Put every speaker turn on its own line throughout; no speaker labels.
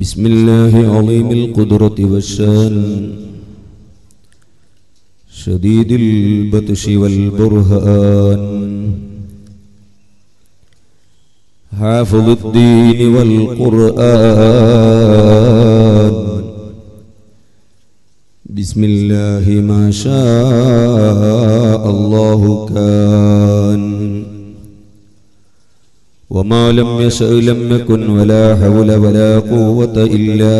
بسم الله عظيم القدرة والشان. شديد البطش والبرهان. حافظ الدين والقرآن. بسم الله ما شاء الله كان. وما لم يشأ لم يكن ولا حول ولا قوة إلا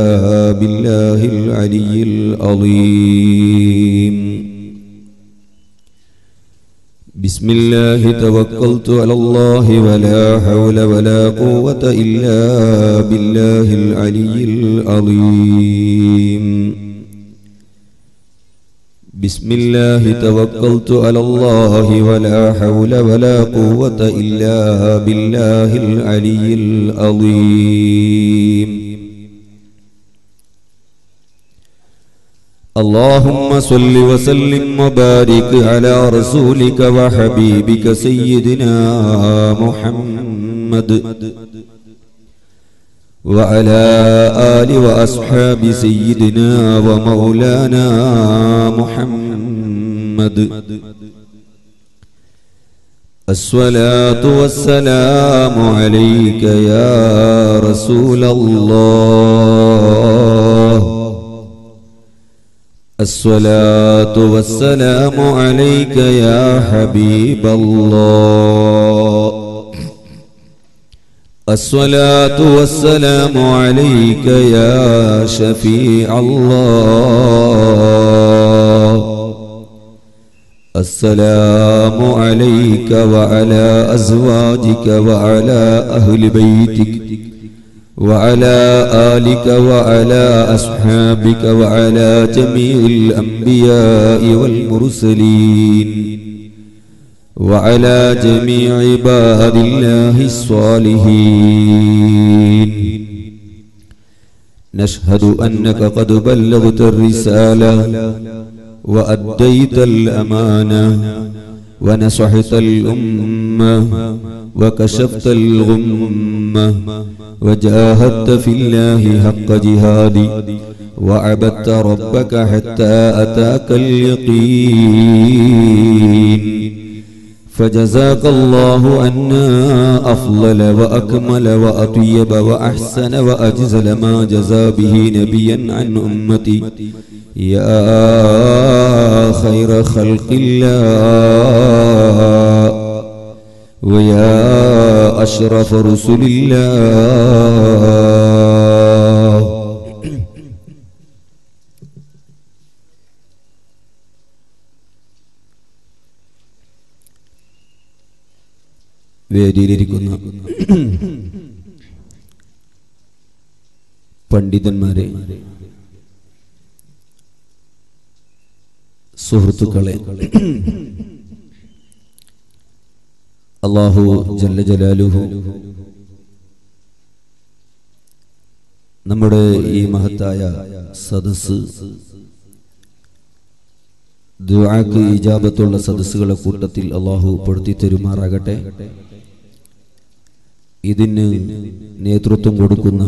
بالله العلي العظيم. بسم الله توكلت على الله ولا حول ولا قوة إلا بالله العلي العظيم. بسم الله توكلت على الله ولا حول ولا قوة إلا بالله العلي العظيم. اللهم صل وسلم وبارك على رسولك وحبيبك سيدنا محمد. وعلى آل وأصحاب سيدنا ومولانا محمد. الصلاة والسلام عليك يا رسول الله. الصلاة والسلام عليك يا حبيب الله. الصلاة والسلام عليك يا شفيع الله. السلام عليك وعلى أزواجك وعلى أهل بيتك وعلى آلك وعلى أصحابك وعلى جميع الأنبياء والمرسلين. وعلى جميع عباد الله الصالحين. نشهد أنك قد بلغت الرسالة وأديت الأمانة ونصحت الأمة وكشفت الغمة وجاهدت في الله حق جهادي وعبدت ربك حتى أتاك اليقين. فجزاك الله عنا أفضل وأكمل وأطيب وأحسن وأجزل ما جزى به نبيا عن أمتي. يا خير خلق الله ويا أشرف رسل الله വേദിയിലിരിക്കുന്ന പണ്ഡിതന്മാരെ സുഹൃത്തുക്കളെ അള്ളാഹു ജല്ല ജലാലുഹു നമ്മുടെ ഈ മഹത്തായ സദസ് ദുആക്ക് ഇജാബത്തുള്ള സദസ്സുകളെ കൂട്ടത്തിൽ അള്ളാഹു പെടുത്തി തരുമാറാകട്ടെ. ഇതിന് നേതൃത്വം കൊടുക്കുന്ന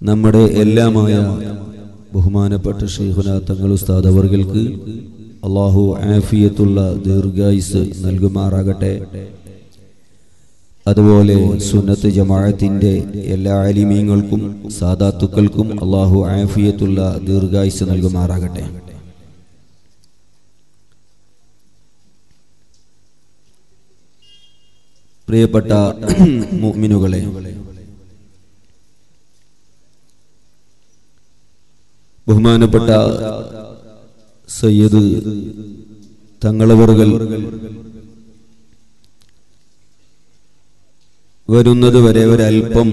നമ്മുടെ എല്ലാമായ ബഹുമാനപ്പെട്ട ഷെയ്ഖുന തങ്ങൾ ഉസ്താദ് അവർകൾക്ക് അള്ളാഹു ആഫിയത്തുള്ള ദീർഘായുസ് നൽകുമാറാകട്ടെ. അതുപോലെ സുന്നത്ത് ജമാഅത്തിന്റെ എല്ലാ അലിമീങ്ങൾക്കും സാദാത്തുക്കൾക്കും അള്ളാഹു ആഫിയത്തുള്ള ദീർഘായുസ് നൽകുമാറാകട്ടെ. പ്രിയപ്പെട്ട മുഅ്മിനുകളെ. ബഹുമാനപ്പെട്ട സയ്യദ് തങ്ങളവറുകൾ വരുന്നത് വരെ ഒരൽപ്പം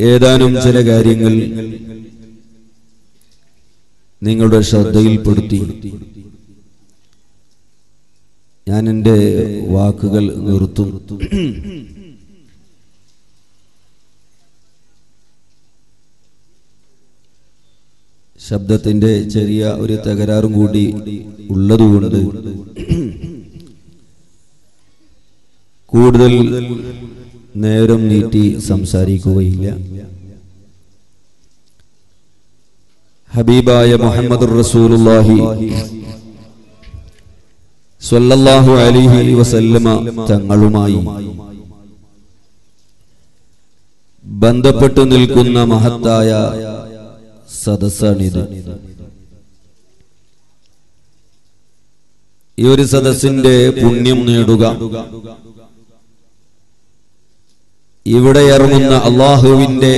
ഏതാനും ചില കാര്യങ്ങൾ നിങ്ങളുടെ ശ്രദ്ധയിൽപ്പെടുത്തി. ഞാൻ എന്റെ വാക്കുകൾ നിർത്തും. ശബ്ദത്തിന്റെ ചെറിയ ഒരു തകരാറും കൂടി ഉള്ളതുകൊണ്ട് കൂടുതൽ നേരം നീട്ടി സംസാരിക്കുകയില്ല. ഹബീബായ മുഹമ്മദ് റസൂലുള്ളാഹി സ്വല്ലല്ലാഹു അലൈഹി വസല്ലമ തങ്ങളുമായി ബന്ധപ്പെട്ടു നിൽക്കുന്ന മഹത്തായ സദസ്സാണിത്. ഈ ഒരു സദസ്സിന്റെ പുണ്യം നേടുക. ഇവിടെ ഇറങ്ങുന്ന അള്ളാഹുവിന്റെ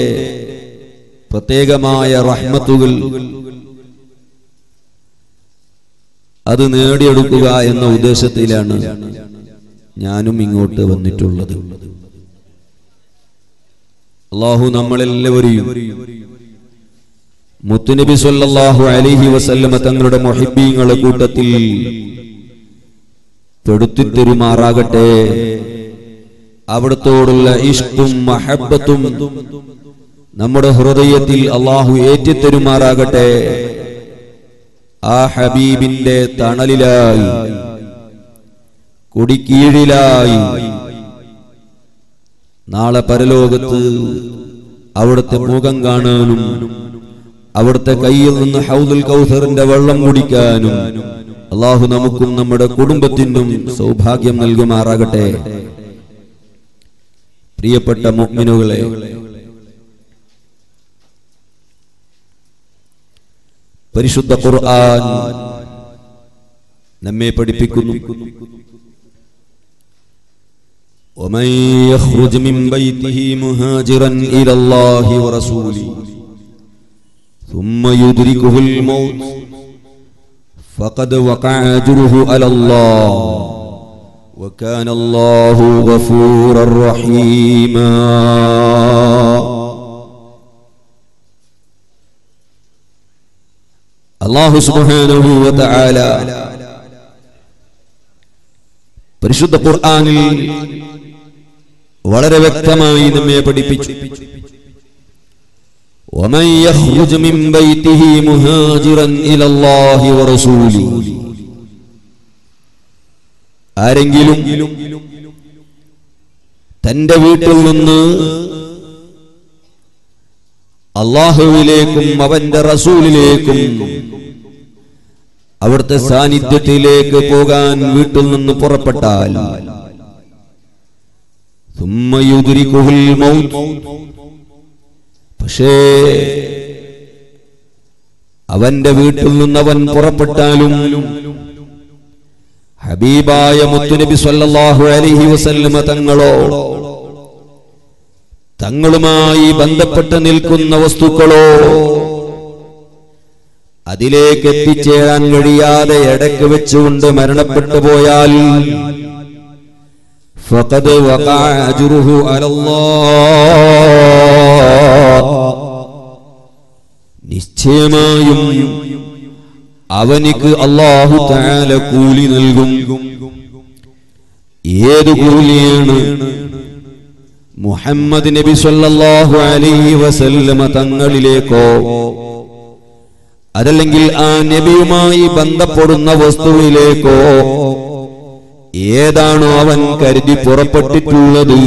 പ്രത്യേകമായ റഹ്മത്തുകൾ അത് നേടിയെടുക്കുക എന്ന ഉദ്ദേശത്തിലാണ് ഞാനും ഇങ്ങോട്ട് വന്നിട്ടുള്ളത്. അള്ളാഹു നമ്മളെല്ലാവരെയും മുത്തുനബി സല്ലാഹു അലൈഹി വസല്ലമ തങ്ങളുടെ മൊഹിബീങ്ങളെ കൂട്ടത്തിൽ പെടുത്തിത്തെരുമാറാകട്ടെ അവിടത്തോടുള്ള ഇഷ്ടും മഹബത്തും നമ്മുടെ ഹൃദയത്തിൽ അള്ളാഹു ഏറ്റിത്തെരുമാറാകട്ടെ. ആ ഹബീബിന്റെ തണലിലായി കൊടിക്കീഴിലായി. നാളെ പരലോകത്ത് അവിടുത്തെ മുഖം കാണാനും അവിടുത്തെ കയ്യിൽ നിന്ന് ഹൗദുൽ കൗസറിന്റെ വെള്ളം കുടിക്കാനും അള്ളാഹു നമുക്കും നമ്മുടെ കുടുംബത്തിനും സൗഭാഗ്യം നൽകുമാറാകട്ടെ. പ്രിയപ്പെട്ട മുഅ്മിനുകളെ പരിശുദ്ധ ഖുർആൻ നമ്മെ പഠിപ്പിക്കുന്നു ومن يخرج من بيته مهاجرا إلى الله ورسوله ثم يدركه الموت فقد وقع أجره على الله وكان الله غفورا رحيما അള്ളാഹു സുബ്ഹാനഹു വതആല പരിശുദ്ധ ഖുർആനിൽ വളരെ വ്യക്തമായി നമ്മെ പഠിപ്പിച്ചു ومن يخرج من بيته مهاجرا إلى الله ورسوله ആരെങ്കിലും തന്റെ വീട്ടിൽ നിന്ന് അള്ളാഹുവിലേക്കും അവന്റെ റസൂലിലേക്കും അവിടുത്തെ സാന്നിധ്യത്തിലേക്ക് പോകാൻ വീട്ടിൽ നിന്ന് പുറപ്പെട്ടാൽ. പക്ഷേ അവന്റെ വീട്ടിൽ നിന്നവൻ പുറപ്പെട്ടാലും ഹബീബായ മുത്തുനബി സല്ലാഹു അലഹി വസല്ലമ തങ്ങളോ തങ്ങളുമായി ബന്ധപ്പെട്ട് നിൽക്കുന്ന വസ്തുക്കളോ അതിലേക്ക് എത്തിച്ചേരാൻ കഴിയാതെ ഇടയ്ക്ക് വെച്ചുകൊണ്ട് മരണപ്പെട്ടു പോയാൽ നിശ്ചയമായും അവനിക്ക് അള്ളാഹു താല കൂലി നൽകും. ഏത് കൂലിയാണ്? മുഹമ്മദ് നബി സല്ലാഹു അലി വസല്ലമ തങ്ങളിലേക്കോ അതല്ലെങ്കിൽ ആ നബിയുമായി ബന്ധപ്പെടുന്ന വസ്തുവിലേക്കോ? ഏതാണോ അവൻ കരുതി പുറപ്പെട്ടിട്ടുള്ളത്.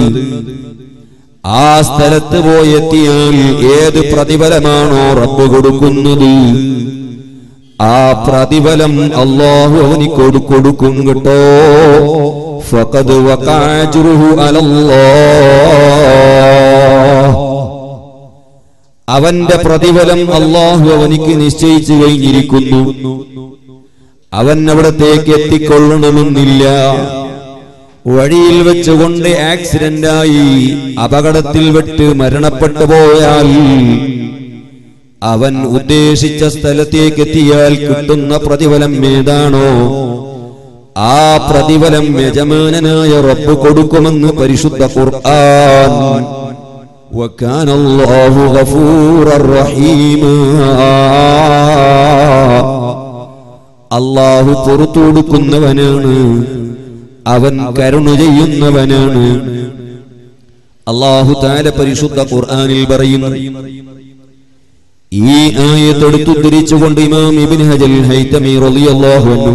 ആ സ്ഥലത്ത് പോയെത്തിയാൽ ഏത് പ്രതിഫലമാണോ റബ്ബ് കൊടുക്കുന്നത്? ആ പ്രതിഫലം അള്ളാഹു അവന് കൊടുക്കൊടുക്കും കേട്ടോ. ഫഖദ് അലല്ലാഹ് അവന്റെ പ്രതിഫലം അള്ളാഹു അവനിക്ക് നിശ്ചയിച്ചു കഴിഞ്ഞിരിക്കുന്നു. അവൻ അവിടത്തേക്ക് എത്തിക്കൊള്ളണമെന്നില്ല. വഴിയിൽ വെച്ചുകൊണ്ട് ആക്സിഡന്റായി അപകടത്തിൽ വെട്ട് മരണപ്പെട്ടു പോയാൽ അവൻ ഉദ്ദേശിച്ച സ്ഥലത്തേക്ക് എത്തിയാൽ കിട്ടുന്ന പ്രതിഫലം ഏതാണോ ആ പ്രതിഫലം യജമാനനായ റബ്ബ് കൊടുക്കുമെന്ന് പരിശുദ്ധ ഖുർആൻ وكان الله غفورا رحيما അള്ളാഹു പുറത്തു കൊടുക്കുന്നവനാണ് അവൻ കരുണ ചെയ്യുന്നവനാണ് അള്ളാഹു താല പരിശുദ്ധ ഖുർആനിൽ പറയുന്നു ഈ ആയത്തെടുത്തു തിരിച്ചുകൊണ്ട് ഇമാം ഇബ്നു ഹജൽ ഹൈതമി റളിയല്ലാഹു അൻഹു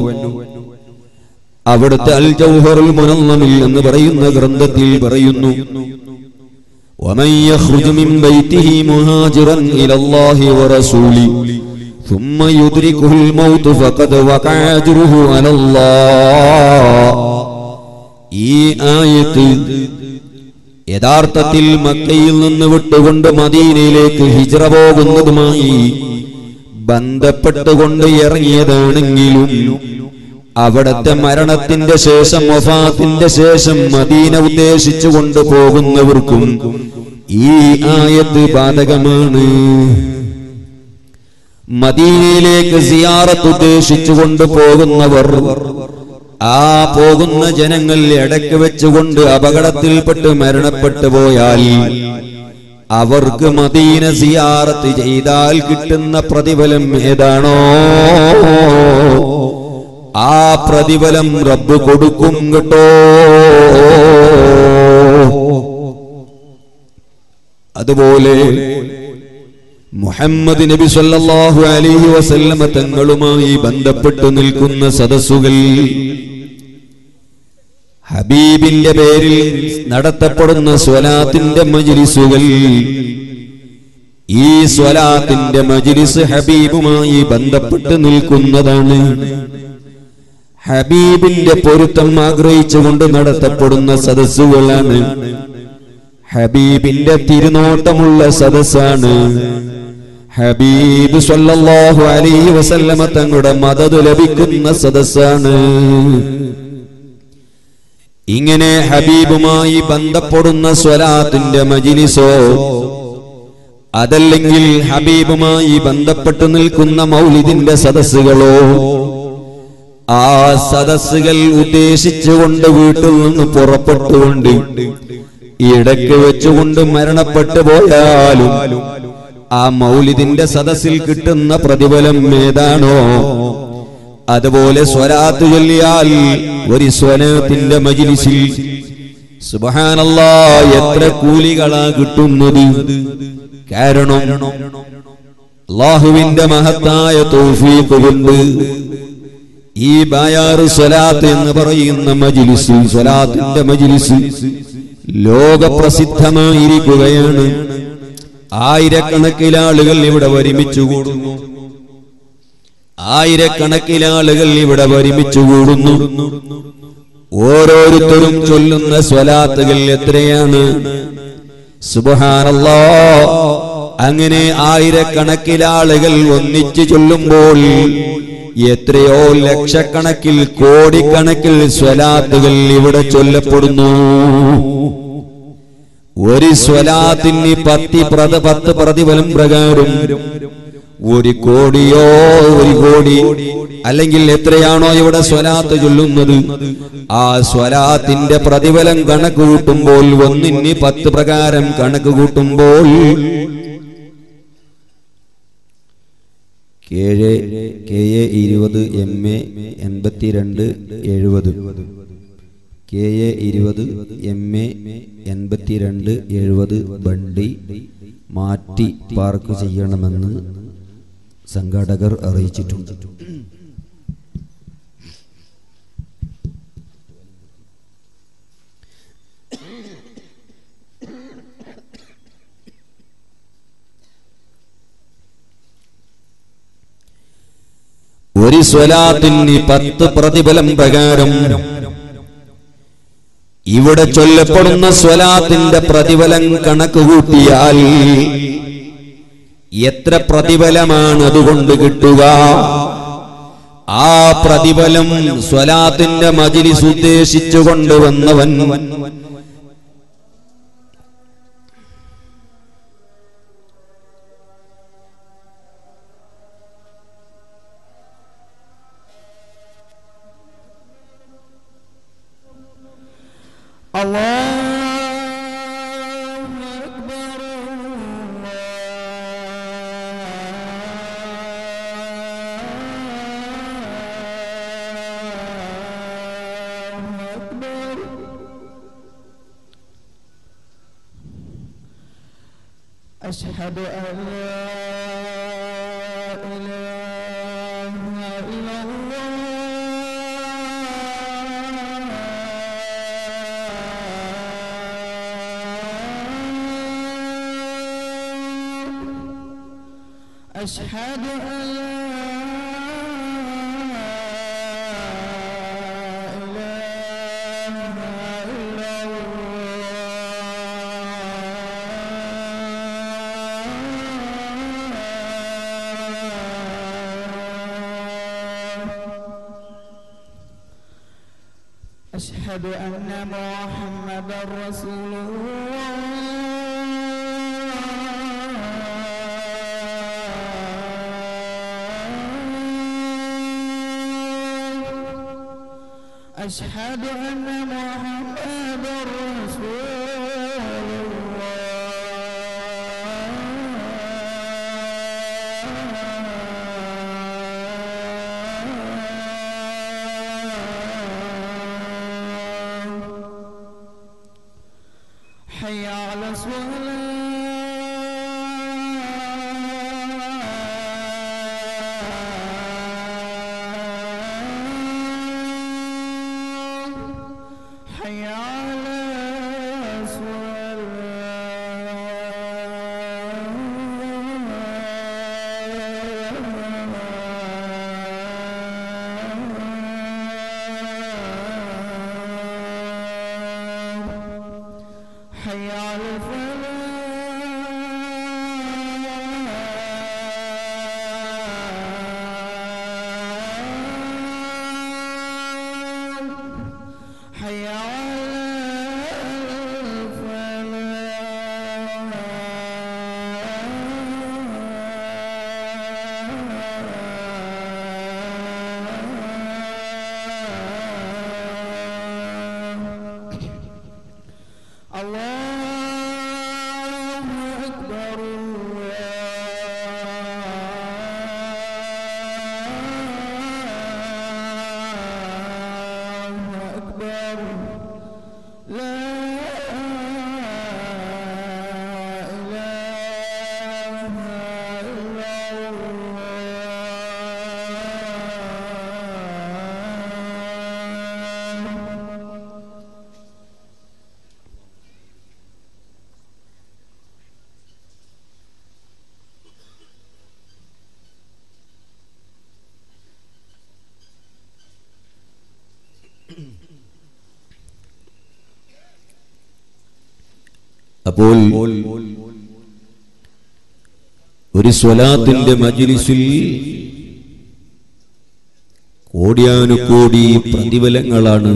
അവിടുത്തെ അൽ ജൗഹറുൽ മുനന്നമിൽ എന്ന് പറയുന്ന ഗ്രന്ഥത്തിൽ പറയുന്നു ومن يخرج من بيته مهاجرا إلى الله ورسوله ثم يدركه الموت فقد وقع أجره على الله ഈ ആയത്ത് യഥാർത്ഥത്തിൽ മക്കയിൽ നിന്ന് വിട്ടുകൊണ്ട് മദീനയിലേക്ക് ഹിജ്റ പോകുന്നതുമായി ബന്ധപ്പെട്ടുകൊണ്ട് ഇറങ്ങിയതാണെങ്കിലും അവിടത്തെ മരണത്തിന്റെ ശേഷം വഫാത്തിന്റെ ശേഷം മദീന ഉദ്ദേശിച്ചു കൊണ്ടുപോകുന്നവർക്കും ഈ ആയത്ത് ബാധകമാണ്. മദീനയിലേക്ക് സിയാറത്ത് ഉദ്ദേശിച്ചു കൊണ്ടുപോകുന്നവർ ആ പോകുന്ന ജനങ്ങൾ ഇടയ്ക്ക് വെച്ചുകൊണ്ട് അപകടത്തിൽപ്പെട്ട് മരണപ്പെട്ടു പോയാൽ അവർക്ക് മദീന സിയാറത്ത് ചെയ്താൽ കിട്ടുന്ന പ്രതിഫലം ഏതാണോ? ആ പ്രതിഫലം റബ്ബ് കൊടുക്കും കേട്ടോ. അതുപോലെ മുഹമ്മദ് നബി സല്ലല്ലാഹു അലൈഹി വസല്ലമ തങ്ങളുമായി ബന്ധപ്പെട്ടു നിൽക്കുന്ന സദസ്സുകൾ ഹബീബിന്റെ പേരിൽ നടത്തപ്പെടുന്ന സ്വലാത്തിന്റെ മജ്ലിസുകൾ ഈ സ്വലാത്തിന്റെ മജ്ലിസ് ഹബീബുമായി ബന്ധപ്പെട്ട് നിൽക്കുന്നതാണ്. ഹബീബിന്റെ പൊരുത്തം ആഗ്രഹിച്ചുകൊണ്ട് നടത്തപ്പെടുന്ന സദസ്സുകളാണ്. ഹബീബിന്റെ തിരുനോട്ടമുള്ള സദസ്സാണ്. ഹബീബ് സല്ലല്ലാഹു അലൈഹി വസല്ലമ തങ്ങളുടെ മദത് ലഭിക്കുന്ന സദസ്സാണ്. ഇങ്ങനെ ഹബീബുമായി ബന്ധപ്പെടുന്ന സ്വലാത്തിന്റെ മജിലിസോ അതല്ലെങ്കിൽ ഹബീബുമായി ബന്ധപ്പെട്ടു നിൽക്കുന്ന മൗലിദിന്റെ സദസ്സുകളോ ആ സദസ്സുകൾ ഉദ്ദേശിച്ചുകൊണ്ട് വീട്ടിൽ നിന്ന് പുറപ്പെട്ടുകൊണ്ട് ഇടയ്ക്ക് വെച്ചുകൊണ്ട് മരണപ്പെട്ടു പോയാലും ആ മൗലിദിന്റെ സദസ്സിൽ കിട്ടുന്ന പ്രതിഫലം ഏതാണോ? അതുപോലെ സ്വരാത്ത് ചൊല്ലിയാൽ ഒരു സ്വനത്തിന്റെ മജിലിസിൽ സുബഹാനല്ലാ എത്ര കൂലികളാ കിട്ടുന്നത്? കാരണം അള്ളാഹുവിന്റെ മഹത്തായ തൗഫീഖ് കൊണ്ട് ഈ ബായാറ് സ്വലാത്ത് എന്ന് പറയുന്ന മജിലിസ് സ്വലാത്തിന്റെ മജിലിസ് ലോകപ്രസിദ്ധമായിരിക്കുകയാണ്. ആയിരക്കണക്കിന് ആളുകൾ ഇവിടെ ഒരുമിച്ചു കൂടുന്നു. ആയിരക്കണക്കിന് ആളുകൾ ഇവിടെ ഒരുമിച്ചു കൂടുന്നു. ഓരോരുത്തരും ചൊല്ലുന്ന സ്വലാത്തുകൾ എത്രയാണ്? സുബഹാനല്ലാ. അങ്ങനെ ആയിരക്കണക്കിന് ആളുകൾ ഒന്നിച്ചു ചൊല്ലുമ്പോൾ എത്രയോ ലക്ഷക്കണക്കിൽ കോടിക്കണക്കിൽ സ്വലാത്തുകൾ ഇവിടെ ചൊല്ലപ്പെടുന്നു. ഒരു സ്വലാത്തിന് പത്തി പ്രത പത്ത് പ്രതിഫലം പ്രകാരം ഒരു കോടിയോ ഒരു കോടി അല്ലെങ്കിൽ എത്രയാണോ ഇവിടെ സ്വലാത്ത് ചൊല്ലുന്നത് ആ സ്വലാത്തിന്റെ പ്രതിഫലം കണക്ക് കൂട്ടുമ്പോൾ ഒന്നിന് പത്ത് പ്രകാരം കണക്ക് കൂട്ടുമ്പോൾ കേഴ് കെ എ ഇരുപത് എം എ എൺപത്തിരണ്ട് എഴുപത്. കെ എ ഇരുപത് എം എ എൺപത്തിരണ്ട് എഴുപത് വണ്ടി മാറ്റി പാർക്ക് ചെയ്യണമെന്ന് സംഘാടകർ അറിയിച്ചിട്ടുണ്ട്. ഒരു സ്വലാത്തിന് പത്ത് പ്രതിഫലം പ്രകാരം ഇവിടെ ചൊല്ലപ്പെടുന്ന സ്വലാത്തിന്റെ പ്രതിഫലം കണക്ക് കൂട്ടിയാൽ എത്ര പ്രതിഫലമാണ് അതുകൊണ്ട് കിട്ടുക? ആ പ്രതിഫലം സ്വലാത്തിന്റെ മജിലിസ് ഉദ്ദേശിച്ചു കൊണ്ടുവന്നവൻ അപ്പോൾ ഒരു സ്വലാത്തിന്റെ മജിലിസിൽ കോടിയാനുകോടി പ്രതിഫലങ്ങളാണ്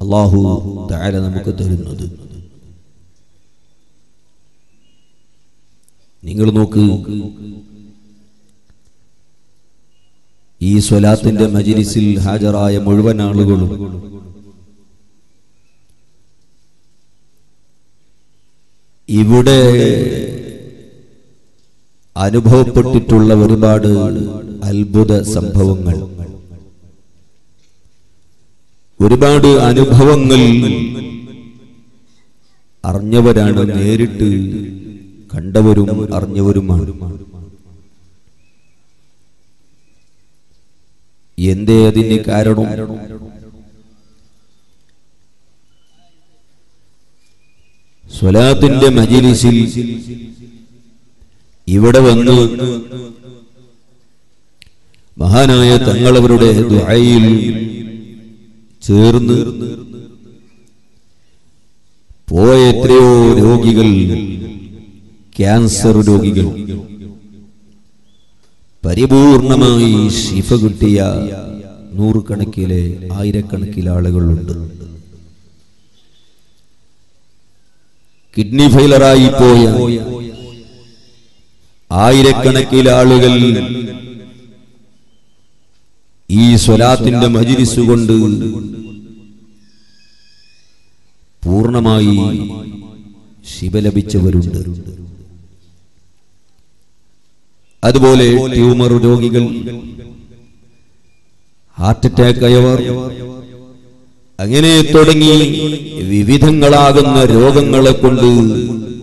അള്ളാഹു താര നമുക്ക് തരുന്നത്. നിങ്ങൾ നോക്ക് ഈ സ്വലാത്തിന്റെ മജിലിസിൽ ഹാജരായ മുഴുവൻ ആളുകളും ഇവിടെ അനുഭവപ്പെട്ടിട്ടുള്ള ഒരുപാട് അത്ഭുത സംഭവങ്ങൾ. ഒരുപാട് അനുഭവങ്ങൾ അറിഞ്ഞവരാണ് നേരിട്ട് കണ്ടവരും അറിഞ്ഞവരുമാണ്. എന്തേ അതിന് കാരണം? സ്വലാത്തിന്റെ മജിലിസിൽ ഇവിടെ വന്ന് മഹാനായ തങ്ങളവരുടെ ദുആയിൽ ചേർന്ന് പോയ എത്രയോ രോഗികൾ ക്യാൻസർ രോഗികൾ പരിപൂർണമായി ശിഫ കിട്ടിയ നൂറുകണക്കിലെ ആയിരക്കണക്കിലെ ആളുകളുണ്ട്. കിഡ്നി ഫെയിലറായി പോയ ആയിരക്കണക്കിലെ ആളുകൾ ഈ സ്വലാത്തിന്റെ മജിരിസുകൊണ്ട് കൊണ്ട് പൂർണമായി ശിവ ലഭിച്ചവരുണ്ട്. അതുപോലെ ട്യൂമർ രോഗികൾ ഹാർട്ട് അറ്റാക്ക് ആയവർ അങ്ങനെ തുടങ്ങി വിവിധങ്ങളാകുന്ന രോഗങ്ങളെ കൊണ്ട്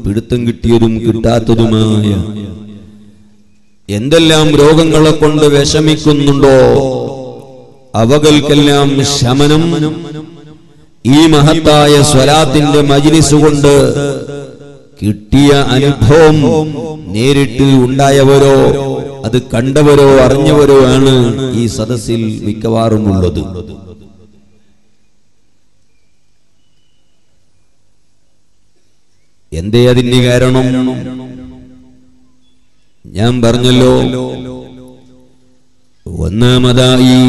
പിടുത്തം കിട്ടിയതും കിട്ടാത്തതുമായ എന്തെല്ലാം രോഗങ്ങളെ കൊണ്ട് വിഷമിക്കുന്നുണ്ടോ? അവകൾക്കെല്ലാം ശമനം. ഈ മഹത്തായ സ്വലാത്തിന്റെ മജിലിസ് കൊണ്ട് കിട്ടിയ അനുഭവം നേരിട്ട് ഉണ്ടായവരോ അത് കണ്ടവരോ അറിഞ്ഞവരോ ആണ് ഈ സദസ്സിൽ മിക്കവാറും ഉള്ളത്. എന്തേ അതിന് കാരണം? ഞാൻ പറഞ്ഞല്ലോ ഒന്നാമതായി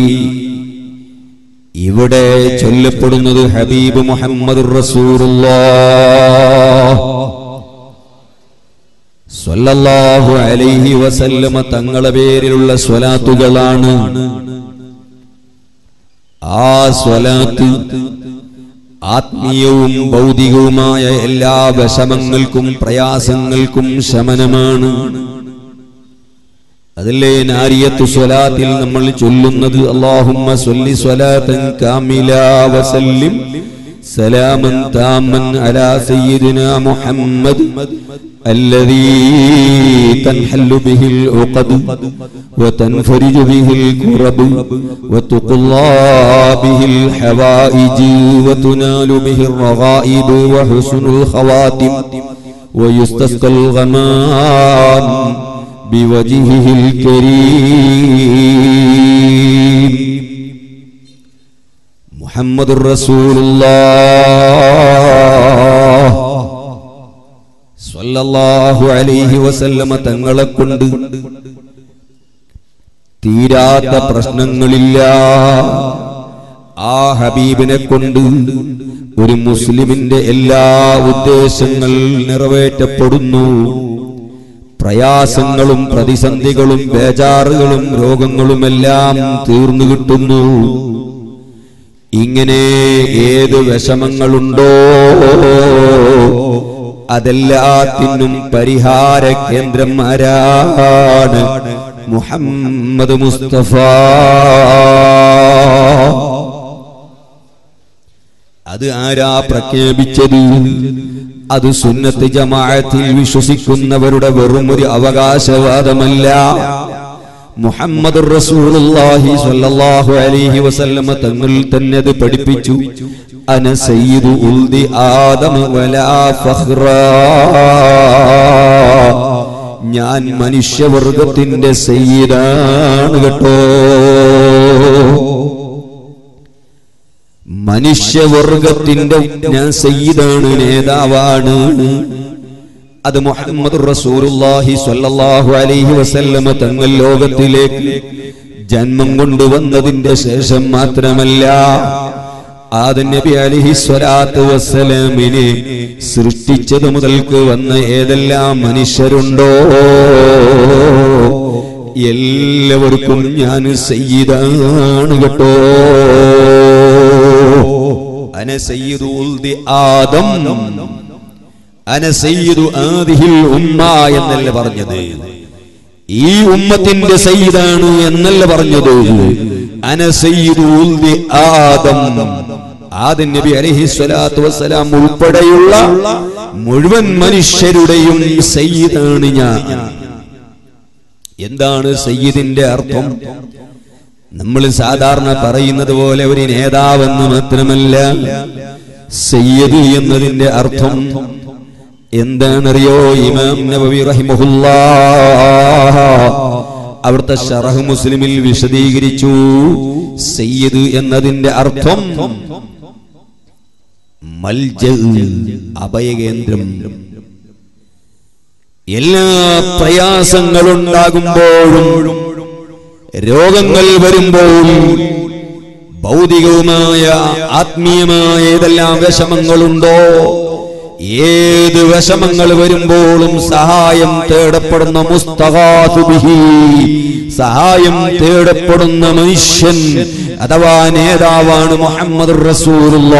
ഇവിടെ ചൊല്ലപ്പെടുന്നത് ഹബീബ് മുഹമ്മദ് സ്വല്ലല്ലാഹു അലൈഹി വസല്ലമ തങ്ങളെ പേരിലുള്ള സ്വലാത്തുകളാണ്. ആ സ്വലാത്ത് ആത്മീയവും ഭൗതികവുമായ എല്ലാ വിഷമങ്ങൾക്കും പ്രയാസങ്ങൾക്കും ശമനമാണ്. അതല്ലേ നാരിയത്തു സ്വലാത്തിൽ നമ്മൾ ചൊല്ലുന്നത്? അള്ളാഹുമ്മ സ്വല്ലി സ്വലാത്തൻ കാമില വസല്ലിം. سلاما تاما على سيدنا محمد الذي تنحل به العقد وتنفرج به الكرب وتقلى به الحوائج وتنال به الرغائب وحسن الخواتم ويستسقى الغمام بوجهه الكريم മുഹമ്മദുർ റസൂലുള്ളാഹു. അലൈഹി വസല്ലമ തങ്ങളെ കൊണ്ട് തീരാത്ത പ്രശ്നങ്ങളില്ല. ആ ഹബീബിനെ കൊണ്ട് ഒരു മുസ്ലിമിന്റെ എല്ലാ ഉദ്ദേശങ്ങൾ നിറവേറ്റപ്പെടുന്നു. പ്രയാസങ്ങളും പ്രതിസന്ധികളും ബേജാറുകളും രോഗങ്ങളുമെല്ലാം തീർന്നു കിട്ടുന്നു. ഇങ്ങനെ ഏത് വിഷമങ്ങളുണ്ടോ അതെല്ലാത്തിനും പരിഹാര കേന്ദ്രം ആരാണ് മുഹമ്മദ് മുസ്തഫ. അത് ആരാ പ്രഖ്യാപിച്ചത്? അത് സുന്നത്ത് ജമാഅത്തിൽ വിശ്വസിക്കുന്നവരുടെ വെറുമൊരു അവകാശവാദമല്ല. മുഹമ്മദ് റസൂലുള്ളാഹി സ്വല്ലല്ലാഹു അലൈഹി തങ്ങൾ തന്നെ അത് പഠിപ്പിച്ചു. അന വലാ ഞാൻ മനുഷ്യവർഗത്തിന്റെ സയ്യിദാണ് കേട്ടോ. മനുഷ്യവർഗത്തിന്റെ ഞാൻ സയ്യിദാണ് നേതാവാണ്. അത് മുഹമ്മദ് റസൂലുള്ളാഹി സ്വല്ലല്ലാഹു അലൈഹി വസല്ലമ തങ്ങൾ ലോകത്തിലേക്ക് ജന്മം കൊണ്ടുവന്നതിന്റെ ശേഷം മാത്രമല്ല ആദം നബി അലിഹി സ്വലാത്ത് വസ്സലാമിനെ സൃഷ്ടിച്ചത് മുതൽക്ക് വന്ന ഏതെല്ലാം മനുഷ്യരുണ്ടോ? എല്ലാവർക്കും ഞാൻ സയ്യിദാണ് കേട്ടോ. അന സയ്യിദുൽ ആദം അന സയ്യിദു ആദിഹിൽ ഉമ്മ എന്നല്ല പറഞ്ഞത്? ഈ ഉമ്മത്തിന്റെ സയ്യിദാണ് എന്നല്ല പറഞ്ഞത്? ആദം. ആദം നബി അലൈഹി സ്വലാത്തു വസ്സലാം ഉൾപ്പെടെയുള്ള മുഴുവൻ മനുഷ്യരുടെയും സയ്യിദാണ് ഞാൻ. എന്താണ് സയ്യിദിന്റെ അർത്ഥം? നമ്മൾ സാധാരണ പറയുന്നത് പോലെ ഒരു നേതാവെന്ന് മാത്രമല്ല സയ്യദ് എന്നതിന്റെ അർത്ഥം എന്താണറിയോ ഇമാം നബവി അവിടുത്തെ ഷറഹ് മുസ്ലിമിൽ വിശദീകരിച്ചു. സയ്യിദ് എന്നതിന്റെ അർത്ഥം അഭയകേന്ദ്രം. എല്ലാ പ്രയാസങ്ങളുണ്ടാകുമ്പോഴും രോഗങ്ങൾ വരുമ്പോഴും ഭൗതികവുമായ ആത്മീയമായ ഏതെല്ലാം വിഷമങ്ങളുണ്ടോ? ഏത് വിഷമങ്ങൾ വരുമ്പോഴും സഹായം തേടപ്പെടുന്ന മുസ്തഹാസുബിഹി സഹായം തേടപ്പെടുന്ന മനുഷ്യൻ അഥവാ നേതാവാണ് മുഹമ്മദ് റസൂലുള്ള.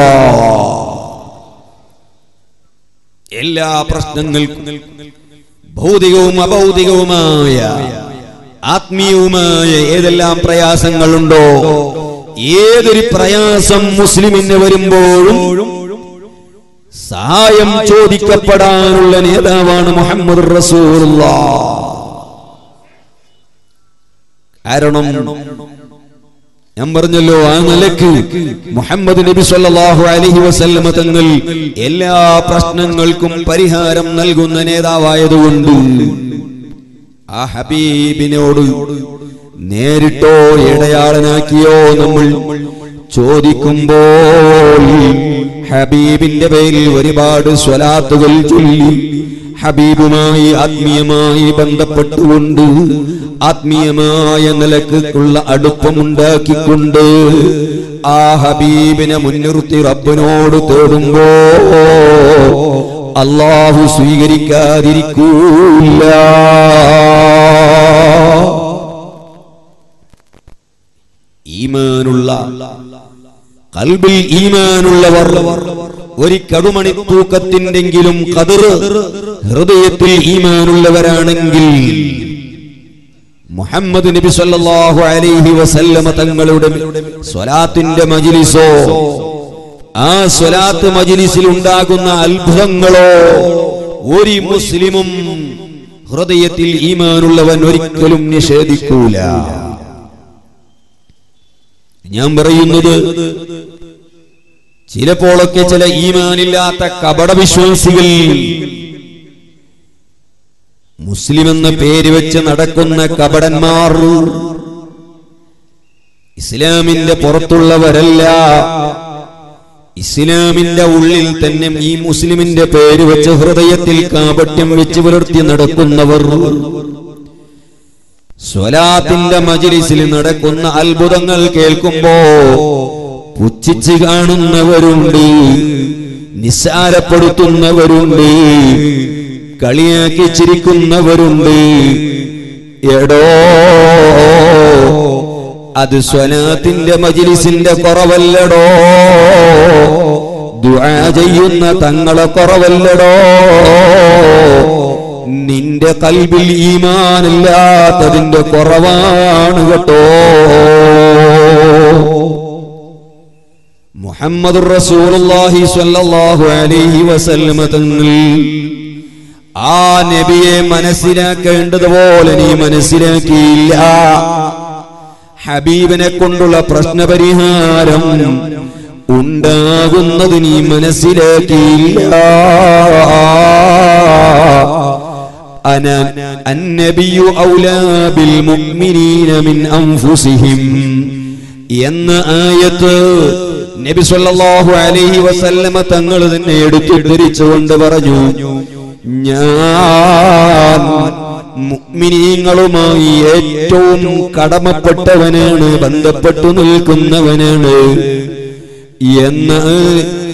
എല്ലാ പ്രശ്നങ്ങൾക്കും ഭൗതികവും അഭൗതികവുമായ ആത്മീയവുമായ ഏതെല്ലാം പ്രയാസങ്ങളുണ്ടോ ഏതൊരു പ്രയാസം മുസ്ലിമിന് വരുമ്പോഴും സഹായം ചോദിക്കപ്പെടാനുള്ള നേതാവാണ് മുഹമ്മദ് റസൂലുള്ള. കാരണം ഞാൻ പറഞ്ഞല്ലോ ആ നിലയ്ക്ക് മുഹമ്മദ് നബി സല്ലാഹു അലഹി വസല്ലമ തങ്ങൾ എല്ലാ പ്രശ്നങ്ങൾക്കും പരിഹാരം നൽകുന്ന നേതാവായതുകൊണ്ട് ആ ഹബീബിനോട് നേരിട്ടോ ഇടയാളനാക്കിയോ നമ്മൾ ചോദിക്കുമ്പോൾ ഹബീബിന്റെ പേരിൽ ഒരുപാട് സ്വലാത്തുകൾ ചൊല്ലി ഹബീബുമായി ആത്മീയമായി ബന്ധപ്പെട്ടുകൊണ്ട് ആത്മീയമായ നിലക്കുള്ള അടുപ്പമുണ്ടാക്കിക്കൊണ്ട് ആ ഹബീബിനെ മുൻനിർത്തി റബ്ബിനോട് തേടുമ്പോ അള്ളാഹു സ്വീകരിക്കാതിരിക്കൂല. ഈമാനുള്ള കൽബിൽ ഈമാനുള്ളവർ ഒരു കടുമണി തൂക്കത്തിന്റെങ്കിലും കതിർ ഹൃദയത്തിൽ ഈമാനുള്ളവരാണെങ്കിൽ മുഹമ്മദ് നബി സല്ലല്ലാഹു അലൈഹി വസല്ലമ തങ്ങളുടെ സ്വലാത്തിന്റെ മജ്ലിസോ ആ സ്വലാത്ത് മജ്ലിസിൽ ഉണ്ടാകുന്ന അത്ഭുതങ്ങളോ ഒരു മുസ്ലിമും ഹൃദയത്തിൽ ഈമാനുള്ളവൻ ഒരിക്കലും നിഷേധിക്കൂല. ഞാൻ പറയുന്നത് ചിലപ്പോഴൊക്കെ ചില ഈമാനില്ലാത്ത കപടവിശ്വാസികൾ മുസ്ലിം എന്ന പേര് വെച്ച് നടക്കുന്ന കപടന്മാർ ഇസ്ലാമിന്റെ പുറത്തുള്ളവരല്ല. ഇസ്ലാമിന്റെ ഉള്ളിൽ തന്നെ ഈ മുസ്ലിമിന്റെ പേര് വെച്ച് ഹൃദയത്തിൽ കാപട്യം വെച്ച് പുലർത്തി നടക്കുന്നവർ. സ്വലാത്തിന്റെ മജിലിസിൽ നടക്കുന്ന അത്ഭുതങ്ങൾ കേൾക്കുമ്പോ പുച്ഛിച്ച് കാണുന്നവരുണ്ട് നിസ്സാരപ്പെടുത്തുന്നവരുണ്ട് കളിയാക്കി ചിരിക്കുന്നവരുണ്ട്. എടോ അത് സ്വലാത്തിന്റെ മജിലിസിന്റെ കുറവല്ലടോ. ദുആ ചെയ്യുന്ന തങ്ങളെ കുറവല്ലടോ. നിന്റെ കൽബിൽ ഈമാനില്ലാത്തതിന്റെ കുറവാണ് കേട്ടോ. മുഹമ്മദ് റസൂലുള്ളാഹി സ്വല്ലല്ലാഹു അലൈഹി വസല്ലമ തങ്ങൾ ആ നബിയെ മനസ്സിലാക്കേണ്ടതുപോലെ നീ മനസ്സിലാക്കിയില്ല. ഹബീബിനെ കൊണ്ടുള്ള പ്രശ്നപരിഹാരം ഉണ്ടാകുന്നത് നീ മനസ്സിലാക്കിയില്ല. അന النبي أولى بالمؤمنين മിൻ അൻഫുസിഹിം. എന്ന ആയത്ത് നബി സല്ലല്ലാഹു അലൈഹി വസല്ലമ തങ്ങൾ തന്നെ എടുത്തു ധരിച്ചുകൊണ്ട് പറഞ്ഞു ഞാൻ മുഅ്മിനീങ്ങളുമായി ഏറ്റവും കടമപ്പെട്ടവനാണ് ബന്ധപ്പെട്ടു നിൽക്കുന്നവനാണ്. എന്ന്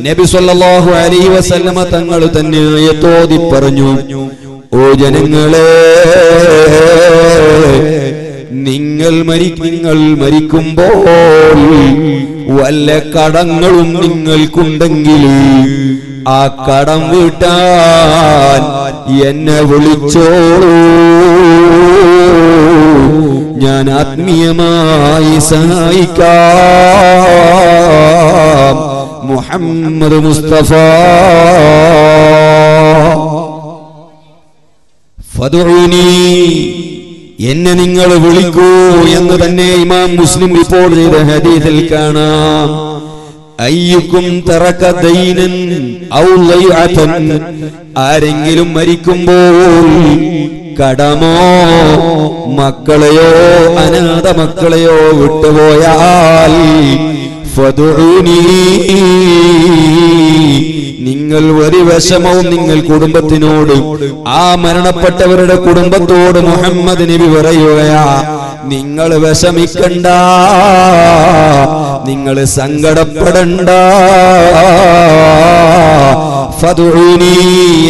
നബി സല്ലല്ലാഹു അലൈഹി വസല്ലമ തങ്ങൾ തന്നെ ആയത്തോതി പറഞ്ഞു ഓ ജനങ്ങളെ നിങ്ങൾ മരി നിങ്ങൾ മരിക്കുമ്പോൾ വല്ല കടങ്ങളും നിങ്ങൾക്കുണ്ടെങ്കിൽ ആ കടം വീട്ടാൻ എന്നെ വിളിച്ചോളൂ. ഞാൻ ആത്മീയമായി സഹായിക്കാം. മുഹമ്മദ് മുസ്തഫ എന്നെ നിങ്ങൾ വിളിക്കൂ എന്ന് തന്നെ ഇമാം മുസ്ലിം റിപ്പോർട്ട് ചെയ്ത ഹദീസിൽ കാണാം. അയ്യുക്കും ദൈനൻ ആരെങ്കിലും മരിക്കുമ്പോൾ കടമോ മക്കളെയോ അനാഥ മക്കളെയോ വിട്ടുപോയാൽ നിങ്ങൾ ഒരു വശമവും നിങ്ങൾ കുടുംബത്തിനോട് ആ മരണപ്പെട്ടവരുടെ കുടുംബത്തോട് മുഹമ്മദ് നബി പറയുകയാ നിങ്ങൾ വിഷമിക്കണ്ട നിങ്ങൾ സങ്കടപ്പെടണ്ട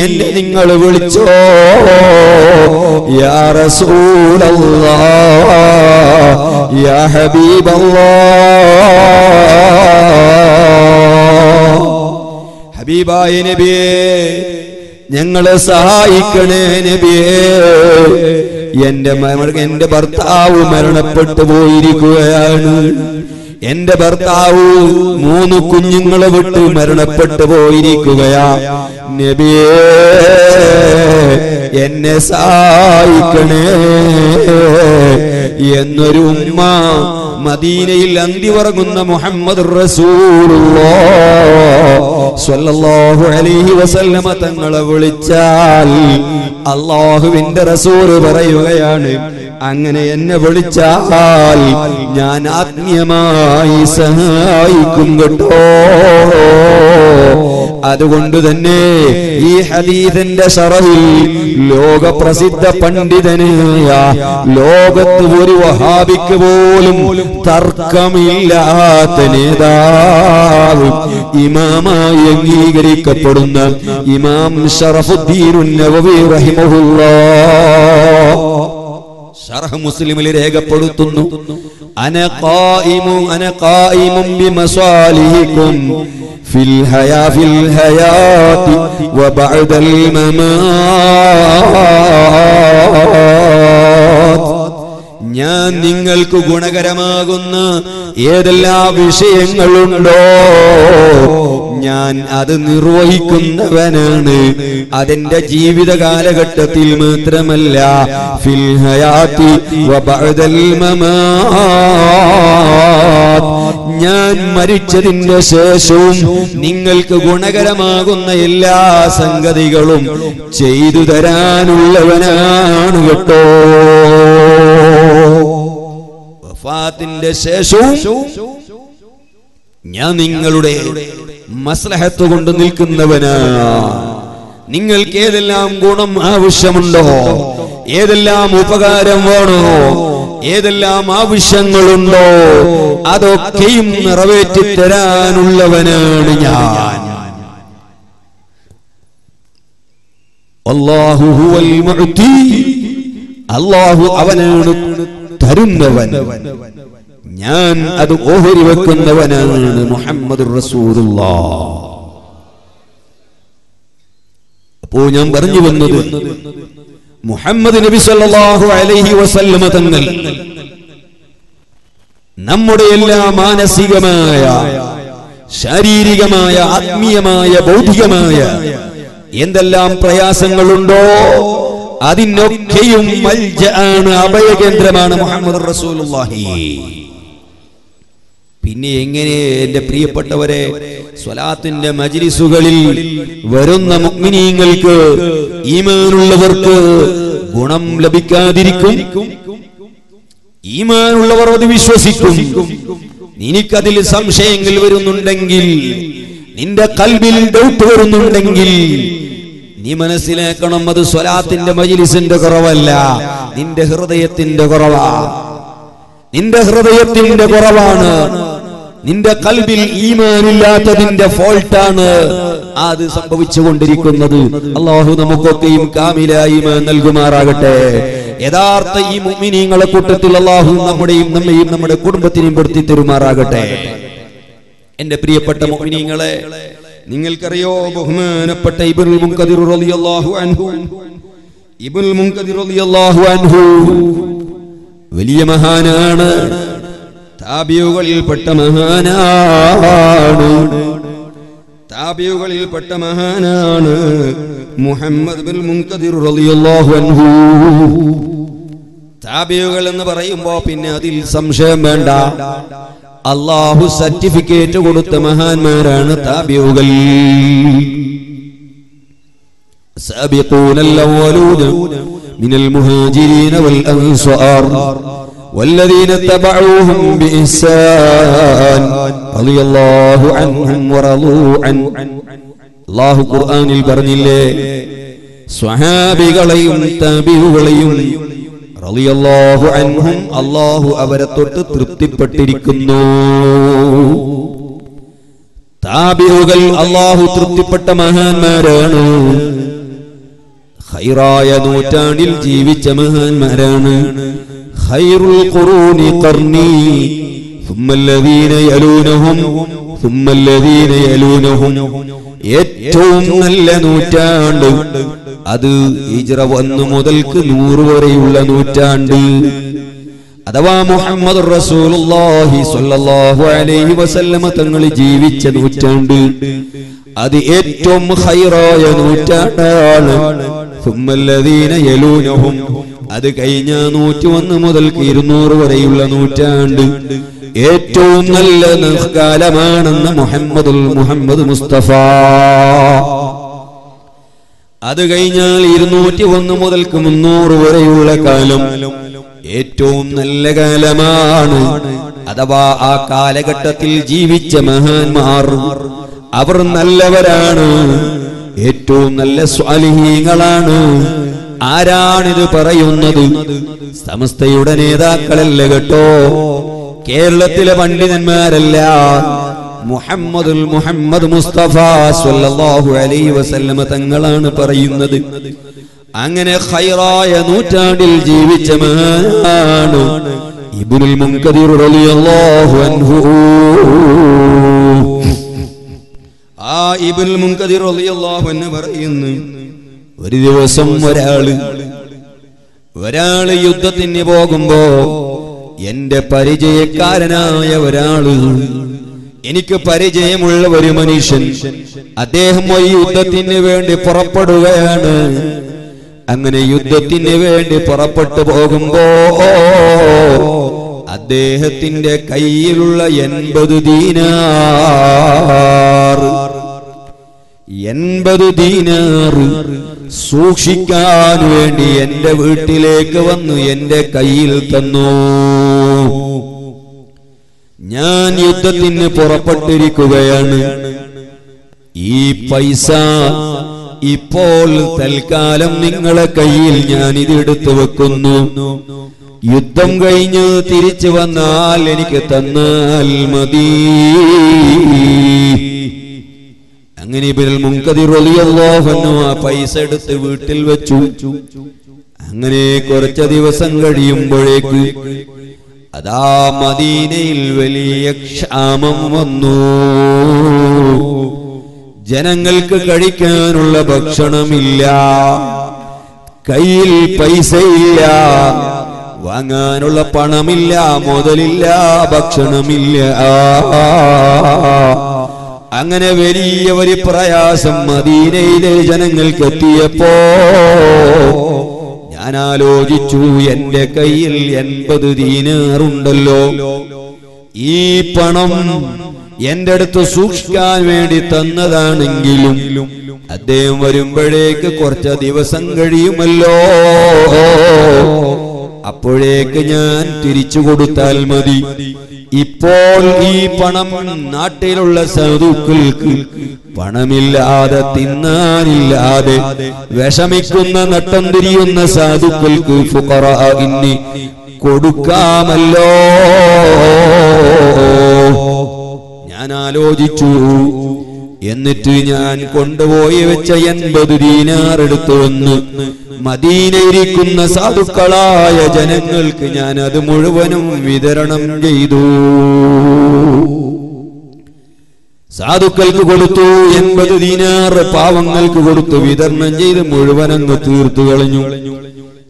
എന്നെ നിങ്ങൾ വിളിച്ചോ? യാ റസൂലല്ലാ യാ ഹബീബല്ലാ ഹബീബായ നബിയേ ഞങ്ങളെ സഹായിക്കണേ നബിയേ. എന്റെ എന്റെ ഭർത്താവ് മരണപ്പെട്ടു പോയിരിക്കുകയാണ്. എന്റെ ഭർത്താവ് മൂന്ന് കുഞ്ഞുങ്ങളെ വിട്ട് മരണപ്പെട്ടു പോയിരിക്കുകയാ. നബിയേ എന്നെ സഹായിക്കണേ. എന്നൊരു ഉമ്മ മദീനയിൽ അന്തിവറങ്ങുന്ന മുഹമ്മദ് അലൈഹി വസല്ലമ തങ്ങളെ വിളിച്ചാൽ അള്ളാഹുവിന്റെ റസൂൽ പറയുകയാണ് അങ്ങനെ എന്നെ വിളിച്ചാൽ ഞാൻ ആത്മീയമായി സഹായിക്കും കേട്ടോ. അതുകൊണ്ട് തന്നെ ഈ ഹദീദിന്റെ ഷറഹിൽ ലോക പ്രസിദ്ധ പണ്ഡിതനായ ലോകത്ത് ഒരു വഹാബിക്ക് പോലും തർക്കമില്ലാത്ത നേതാവ് ഇമാമായി അംഗീകരിക്കപ്പെടുന്ന ഇമാം ഷറഫുദ്ദീൻ നവവി റഹിമഹുല്ലാ. ഷർഹ് മുസ്ലിമിൽ രേഖപ്പെടുത്തുന്നു അന ഖായിമു അന ഖായിമും ബിമസാലിഹികും ഫിൽ الحياة في الحياة وبعد الممات. ഞാൻ നിങ്ങൾക്ക് ഗുണകരമാകുന്ന ഏതെല്ലാം വിഷയങ്ങളുണ്ടോ? ഞാൻ അത് നിർവഹിക്കുന്നവനാണ്. അതെന്റെ ജീവിത കാലഘട്ടത്തിൽ മാത്രമല്ല ഫിൽഹയാത്തി ഞാൻ മരിച്ചതിന്റെ ശേഷവും നിങ്ങൾക്ക് ഗുണകരമാകുന്ന എല്ലാ സംഗതികളും ചെയ്തു തരാനുള്ളവനാണ് കേട്ടോ. വഫാത്തിന്റെ ശേഷവും ഞാൻ നിങ്ങളുടെ മസ്ലഹത്ത് കൊണ്ട് നിൽക്കുന്നവനാ. നിങ്ങൾക്ക് ഏതെല്ലാം ഗുണം ആവശ്യമുണ്ടോ? ഏതെല്ലാം ഉപകാരം വേണോ? ഏതെല്ലാം ആവശ്യങ്ങളുണ്ടോ അതൊക്കെയും നിറവേറ്റി തരാനുള്ളവനാണ് ഞാൻ. അള്ളാഹു അവനാണ് തരുന്നവൻ. ഞാൻ അത് ഓഹരി വെക്കുന്നവനാണ് മുഹമ്മദ് അപ്പോ ഞാൻ പറഞ്ഞു വന്നത് മുഹമ്മദ് നബി സല്ലല്ലാഹു അലൈഹി വസല്ലമ തങ്ങൾ നമ്മുടെ എല്ലാ മാനസികമായ ശാരീരികമായ ആത്മീയമായ ബൗദ്ധികമായ എന്തെല്ലാം പ്രയാസങ്ങളുണ്ടോ അതിനൊക്കെയും അഭയകേന്ദ്രമാണ് മുഹമ്മദ് റസൂലുള്ളാഹി. പിന്നെ എങ്ങനെ എന്റെ പ്രിയപ്പെട്ടവരെ സ്വലാത്തിന്റെ മജിലിസുകളിൽ വരുന്ന മുഗ്മിനീങ്ങൾക്ക് ഈമാനുള്ളവർക്ക് ഗുണം ലഭിക്കാതിരിക്കും? ഈമാനുള്ളവർ അത് വിശ്വസിക്കും. നിനക്കതിൽ സംശയങ്ങൾ വരുന്നുണ്ടെങ്കിൽ നിന്റെ കൽവിൽ ഡൗട്ട് വരുന്നുണ്ടെങ്കിൽ നീ മനസ്സിലാക്കണം അത് സ്വലാത്തിന്റെ മജിലിസിന്റെ കുറവല്ല നിന്റെ ഹൃദയത്തിന്റെ കുറവാ. നിന്റെ ഹൃദയത്തിന്റെ കുറവാണ്. നിന്റെ കൽബിൽ ഈമാനില്ലാത്തതിന്റെ ഫോൾട്ടാണ് അത് സംഭവിച്ചുകൊണ്ടിരിക്കുന്നത്. അള്ളാഹു നമുക്കൊക്കെയും കാമിലായി ഈമാൻ നൽകുമാറാകട്ടെ. യഥാർത്ഥ ഈ മുഅ്മിനീങ്ങളെ കൂട്ടത്തിൽ അള്ളാഹു നമ്മുടെയും നമ്മയും നമ്മുടെ കുടുംബത്തിനെയും പെടുത്തി തരുമാറാകട്ടെ. എന്റെ പ്രിയപ്പെട്ട മുഅ്മിനീങ്ങളെ നിങ്ങൾക്കറിയോ ബഹുമാനപ്പെട്ട ഇബുൽ റളിയല്ലാഹു അൻഹു? ഇബുൽ റളിയല്ലാഹു അൻഹു വലിയ മഹാനാണ്. താപ്യൂകളിൽപ്പെട്ട മഹാനാണ്. താപ്യൂകളിൽപ്പെട്ട മഹാനാണ് മുഹമ്മദ് ബിൻ മുൻതദിർ റളിയല്ലാഹു അൻഹു. താപ്യൂകൾ എന്ന് പറയുമ്പോ പിന്നെ അതിൽ സംശയം വേണ്ട. അള്ളാഹു സർട്ടിഫിക്കറ്റ് കൊടുത്ത മഹാന്മാരാണ് താപ്യൂകൾ. സാബിഖൂനൽ അവലൂന من المهاجرين والأنصار والذين اتبعوهم بإحسان رضي الله عنهم ورضوا عنه الله قرآن പറഞ്ഞില്ലേ സ്വഹാബികളെയും താബികളെയും റളിയല്ലാഹു അൻഹും അല്ലാഹു അവരെ തൊട്ട് തൃപ്തിപ്പെട്ടിരിക്കുന്നു താബികൾ അല്ലാഹു തൃപ്തിപ്പെട്ട മഹാന്മാരാണ് ഖൈറായ നൂറ്റാണ്ടിൽ ജീവിച്ച മഹാന്മാരാണ്. ഖൈറുൽ ഖുറൂനി ഖർനി സുമ്മല്ലദീന യലൂനഹും സുമ്മല്ലദീന യലൂനഹും ഏറ്റവും നല്ല നൂറ്റാണ്ട് അത് ഹിജ്റ ഒന്ന് മുതൽക്ക് നൂറ് വരെയുള്ള നൂറ്റാണ്ട്. അഥവാ മുഹമ്മദ് റസൂലുള്ളാഹി സ്വല്ലല്ലാഹു അലൈഹി വസല്ലമ തങ്ങൾ ജീവിച്ച നൂറ്റാണ്ട്. അത് ഏറ്റവും ഹൈറായ നൂറ്റാണ്ടാണ്. യലൂനഹും അത് കഴിഞ്ഞ നൂറ്റി ഒന്ന് മുതൽക്ക് ഇരുന്നൂറ് വരെയുള്ള നൂറ്റാണ്ട് ഏറ്റവും നല്ല കാലമാണെന്ന് മുഹമ്മദുൽ മുഹമ്മദ് മുസ്തഫ. അത് കഴിഞ്ഞാൽ ഇരുന്നൂറ്റി ഒന്ന് മുതൽക്ക് മുന്നൂറ് വരെയുള്ള കാലം ഏറ്റവും നല്ല കാലമാണ്. അഥവാ ആ കാലഘട്ടത്തിൽ ജീവിച്ച മഹാന്മാർ അവർ നല്ലവരാണ്. ഏറ്റവും നല്ല സ്വാലിഹീങ്ങളാണ്. ആരാണിത് പറയുന്നത്? സമസ്തയുടെ നേതാക്കളല്ല കേട്ടോ? കേരളത്തിലെ പണ്ഡിതന്മാരല്ല. മുഹമ്മദുൽ മുഹമ്മദ് മുസ്തഫ സല്ലല്ലാഹു അലൈഹി വസല്ലമ തങ്ങളാണ് പറയുന്നത്. അങ്ങനെ ഖൈറായ നൂറ്റാണ്ടിൽ ജീവിച്ച മഹാനാണ് ഇബ്നുൽ മുൻകദിർ റളിയല്ലാഹു അൻഹു. ആ ഇബ്നുൽ മുൻകതിർ അൻഹു പറയുന്നു ഒരു ദിവസം ഒരാൾ ഒരാൾ യുദ്ധത്തിന് പോകുമ്പോ എന്റെ പരിചയക്കാരനായ ഒരാൾ എനിക്ക് പരിചയമുള്ള ഒരു മനുഷ്യൻ അദ്ദേഹം ഈ യുദ്ധത്തിന് വേണ്ടി പുറപ്പെടുകയാണ്. അങ്ങനെ യുദ്ധത്തിന് വേണ്ടി പുറപ്പെട്ടു പോകുമ്പോ അദ്ദേഹത്തിന്റെ കയ്യിലുള്ള എൺപത് ദീനാർ. എൺപത് ദീനാറ് സൂക്ഷിക്കാൻ വേണ്ടി എന്റെ വീട്ടിലേക്ക് വന്ന് എന്റെ കയ്യിൽ തന്നു. ഞാൻ യുദ്ധത്തിന് പുറപ്പെട്ടിരിക്കുകയാണ്. ഈ പൈസ ഇപ്പോൾ തൽക്കാലം നിങ്ങളെ കയ്യിൽ ഞാൻ ഇത് എടുത്തു വെക്കുന്നു. യുദ്ധം കഴിഞ്ഞ് തിരിച്ചു വന്നാൽ എനിക്ക് തന്നാൽ മതി. അങ്ങനെ ഇബിൽ മുൻകതിർ ആ പൈസ എടുത്ത് വീട്ടിൽ വെച്ചു. അങ്ങനെ കുറച്ച് ദിവസം കഴിയുമ്പോഴേക്ക് അതാ മദീനയിൽ വലിയ ക്ഷാമം വന്നു. ജനങ്ങൾക്ക് കഴിക്കാനുള്ള ഭക്ഷണമില്ല. കയ്യിൽ പൈസയില്ല. വാങ്ങാനുള്ള പണമില്ല. മുതലില്ല. ഭക്ഷണമില്ല. അങ്ങനെ വലിയ ഒരു പ്രയാസം മദീനയിലെ ജനങ്ങൾക്ക് എത്തിയപ്പോ ഞാൻ ആലോചിച്ചു എന്റെ കയ്യിൽ എൺപത് ദീനാറുണ്ടല്ലോ. ഈ പണം എന്റെ അടുത്ത് സൂക്ഷിക്കാൻ വേണ്ടി തന്നതാണെങ്കിലും അദ്ദേഹം വരുമ്പോഴേക്ക് കുറച്ച് ദിവസം കഴിയുമല്ലോ. അപ്പോഴേക്ക് ഞാൻ തിരിച്ചു കൊടുത്താൽ മതി. ഇപ്പോൾ ഈ പണം നാട്ടിലുള്ള സൗദുക്കൾക്ക് പണമില്ലാതെ തിന്നാനില്ലാതെ വിഷമിക്കുന്ന നട്ടം തിരിയുന്ന സാധുക്കൾക്ക് ഇനി കൊടുക്കാമല്ലോ. ഞാൻ ആലോചിച്ചു. എന്നിട്ട് ഞാൻ കൊണ്ടുപോയി വെച്ച എൺപത് ദീനാർ എടുത്തു വന്ന് മദീനയിരിക്കുന്ന സാധുക്കളായ ജനങ്ങൾക്ക് ഞാൻ അത് മുഴുവനും വിതരണം ചെയ്തു. സാധുക്കൾക്ക് കൊടുത്തു എൺപത് ദീനാർ പാവങ്ങൾക്ക് കൊടുത്തു വിതരണം ചെയ്ത് മുഴുവനങ്ങ് തീർത്തു കളഞ്ഞു.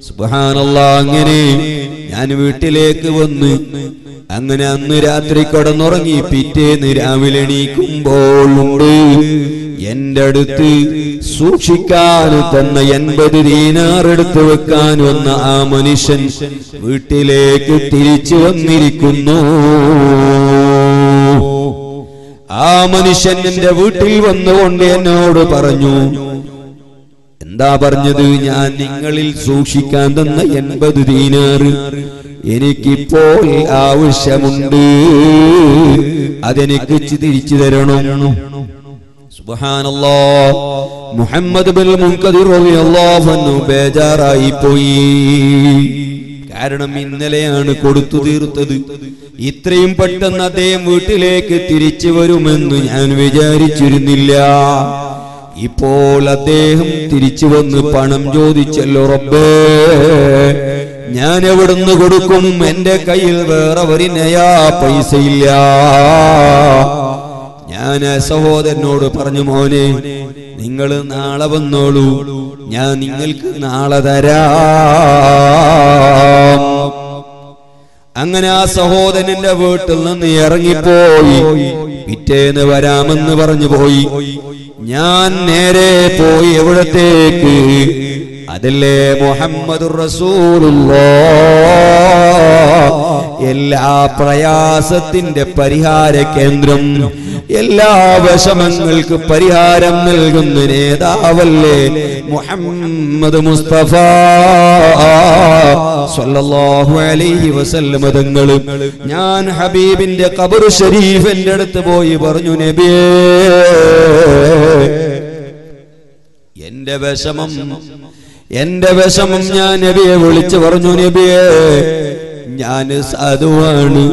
സുബാനല്ല അങ്ങനെ ഞാൻ വീട്ടിലേക്ക് വന്ന് അങ്ങനെ അന്ന് രാത്രി കടന്നുറങ്ങി പിറ്റേന്ന് രാവിലെ എണീക്കുമ്പോഴുണ്ട്. എന്റെ അടുത്ത് സൂക്ഷിക്കാൻ തന്ന എൺപത് ദീനാർ എടുത്തു വെക്കാൻ വന്ന ആ മനുഷ്യൻ വീട്ടിലേക്ക് തിരിച്ചു വന്നിരിക്കുന്നു. ആ മനുഷ്യൻ എന്റെ വീട്ടിൽ വന്നുകൊണ്ട് എന്നോട് പറഞ്ഞു എന്താ പറഞ്ഞത്? ഞാൻ നിങ്ങളിൽ സൂക്ഷിക്കാൻ തന്ന എൺപത് ദീനാറ് എനിക്കിപ്പോൾ ആവശ്യമുണ്ട്. അതെനിക്ക് തിരിച്ചു തരണം. മുഹമ്മദ് ബിൻ ബേജാറായി പോയി. കാരണം ഇന്നലെയാണ് കൊടുത്തു തീർത്തത്. ഇത്രയും പെട്ടെന്ന് അദ്ദേഹം വീട്ടിലേക്ക് തിരിച്ചു വരുമെന്ന് ഞാൻ വിചാരിച്ചിരുന്നില്ല. ഇപ്പോൾ അദ്ദേഹം തിരിച്ചു വന്ന് പണം ചോദിച്ചല്ലോ റബ്ബേ. ഞാൻ എവിടുന്ന് കൊടുക്കും? എന്റെ കയ്യിൽ വേറെ വരിനയാ നയാ പൈസയില്ല. ഞാൻ സഹോദരനോട് പറഞ്ഞു മോനെ നിങ്ങൾ നാളെ വന്നോളൂ. ഞാൻ നിങ്ങൾക്ക് നാളെ തരാം. അങ്ങനെ ആ സഹോദരന്റെ വീട്ടിൽ നിന്ന് ഇറങ്ങിപ്പോയി. പിറ്റേന്ന് വരാമെന്ന് പറഞ്ഞു പോയി. ഞാൻ നേരെ പോയി എവിടത്തേക്ക്? അതല്ലേ മുഹമ്മദ് എല്ലാ പ്രയാസത്തിന്റെ പരിഹാര കേന്ദ്രം എല്ലാ വിഷമങ്ങൾക്ക് പരിഹാരം നൽകുന്ന നേതാവല്ലേ മുഹമ്മദ് മുസ്തഫ. അലൈഹി ഞാൻ ഹബീബിന്റെ ഖബർ ഷരീഫിന്റെ അടുത്ത് പോയി പറഞ്ഞു നബിയേ എന്റെ വിഷമം എന്റെ വിഷമം ഞാൻ നബിയെ വിളിച്ചു പറഞ്ഞു നബിയെ ഞാൻ സാധുവാണ്.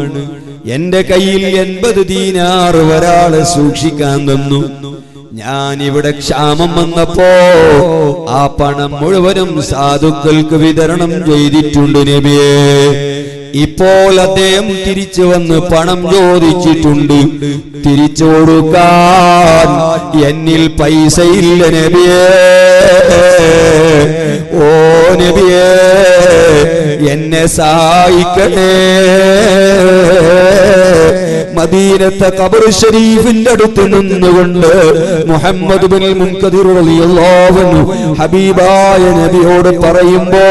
എന്റെ കയ്യിൽ എൺപത് തീനാറ് ഒരാൾ സൂക്ഷിക്കാൻ തന്നു. ഞാൻ ഇവിടെ ക്ഷാമം വന്നപ്പോ ആ പണം മുഴുവനും സാധുക്കൾക്ക് വിതരണം ചെയ്തിട്ടുണ്ട് നബിയെ. ഇപ്പോൾ അദ്ദേഹം തിരിച്ചു വന്ന് പണം ചോദിച്ചിട്ടുണ്ട്. തിരിച്ചു കൊടുക്കാൻ എന്നിൽ പൈസയില്ല നബിയേ. ഓ നബിയേ എന്നെ സഹായിക്കണേ. മദീനത്തെ കബർ ഷരീഫിന്റെ അടുത്ത് നിന്നുകൊണ്ട് മുഹമ്മദ് ബിൻ മുൻകദിർ ഹബീബായ നബിയോട് പറയുമ്പോ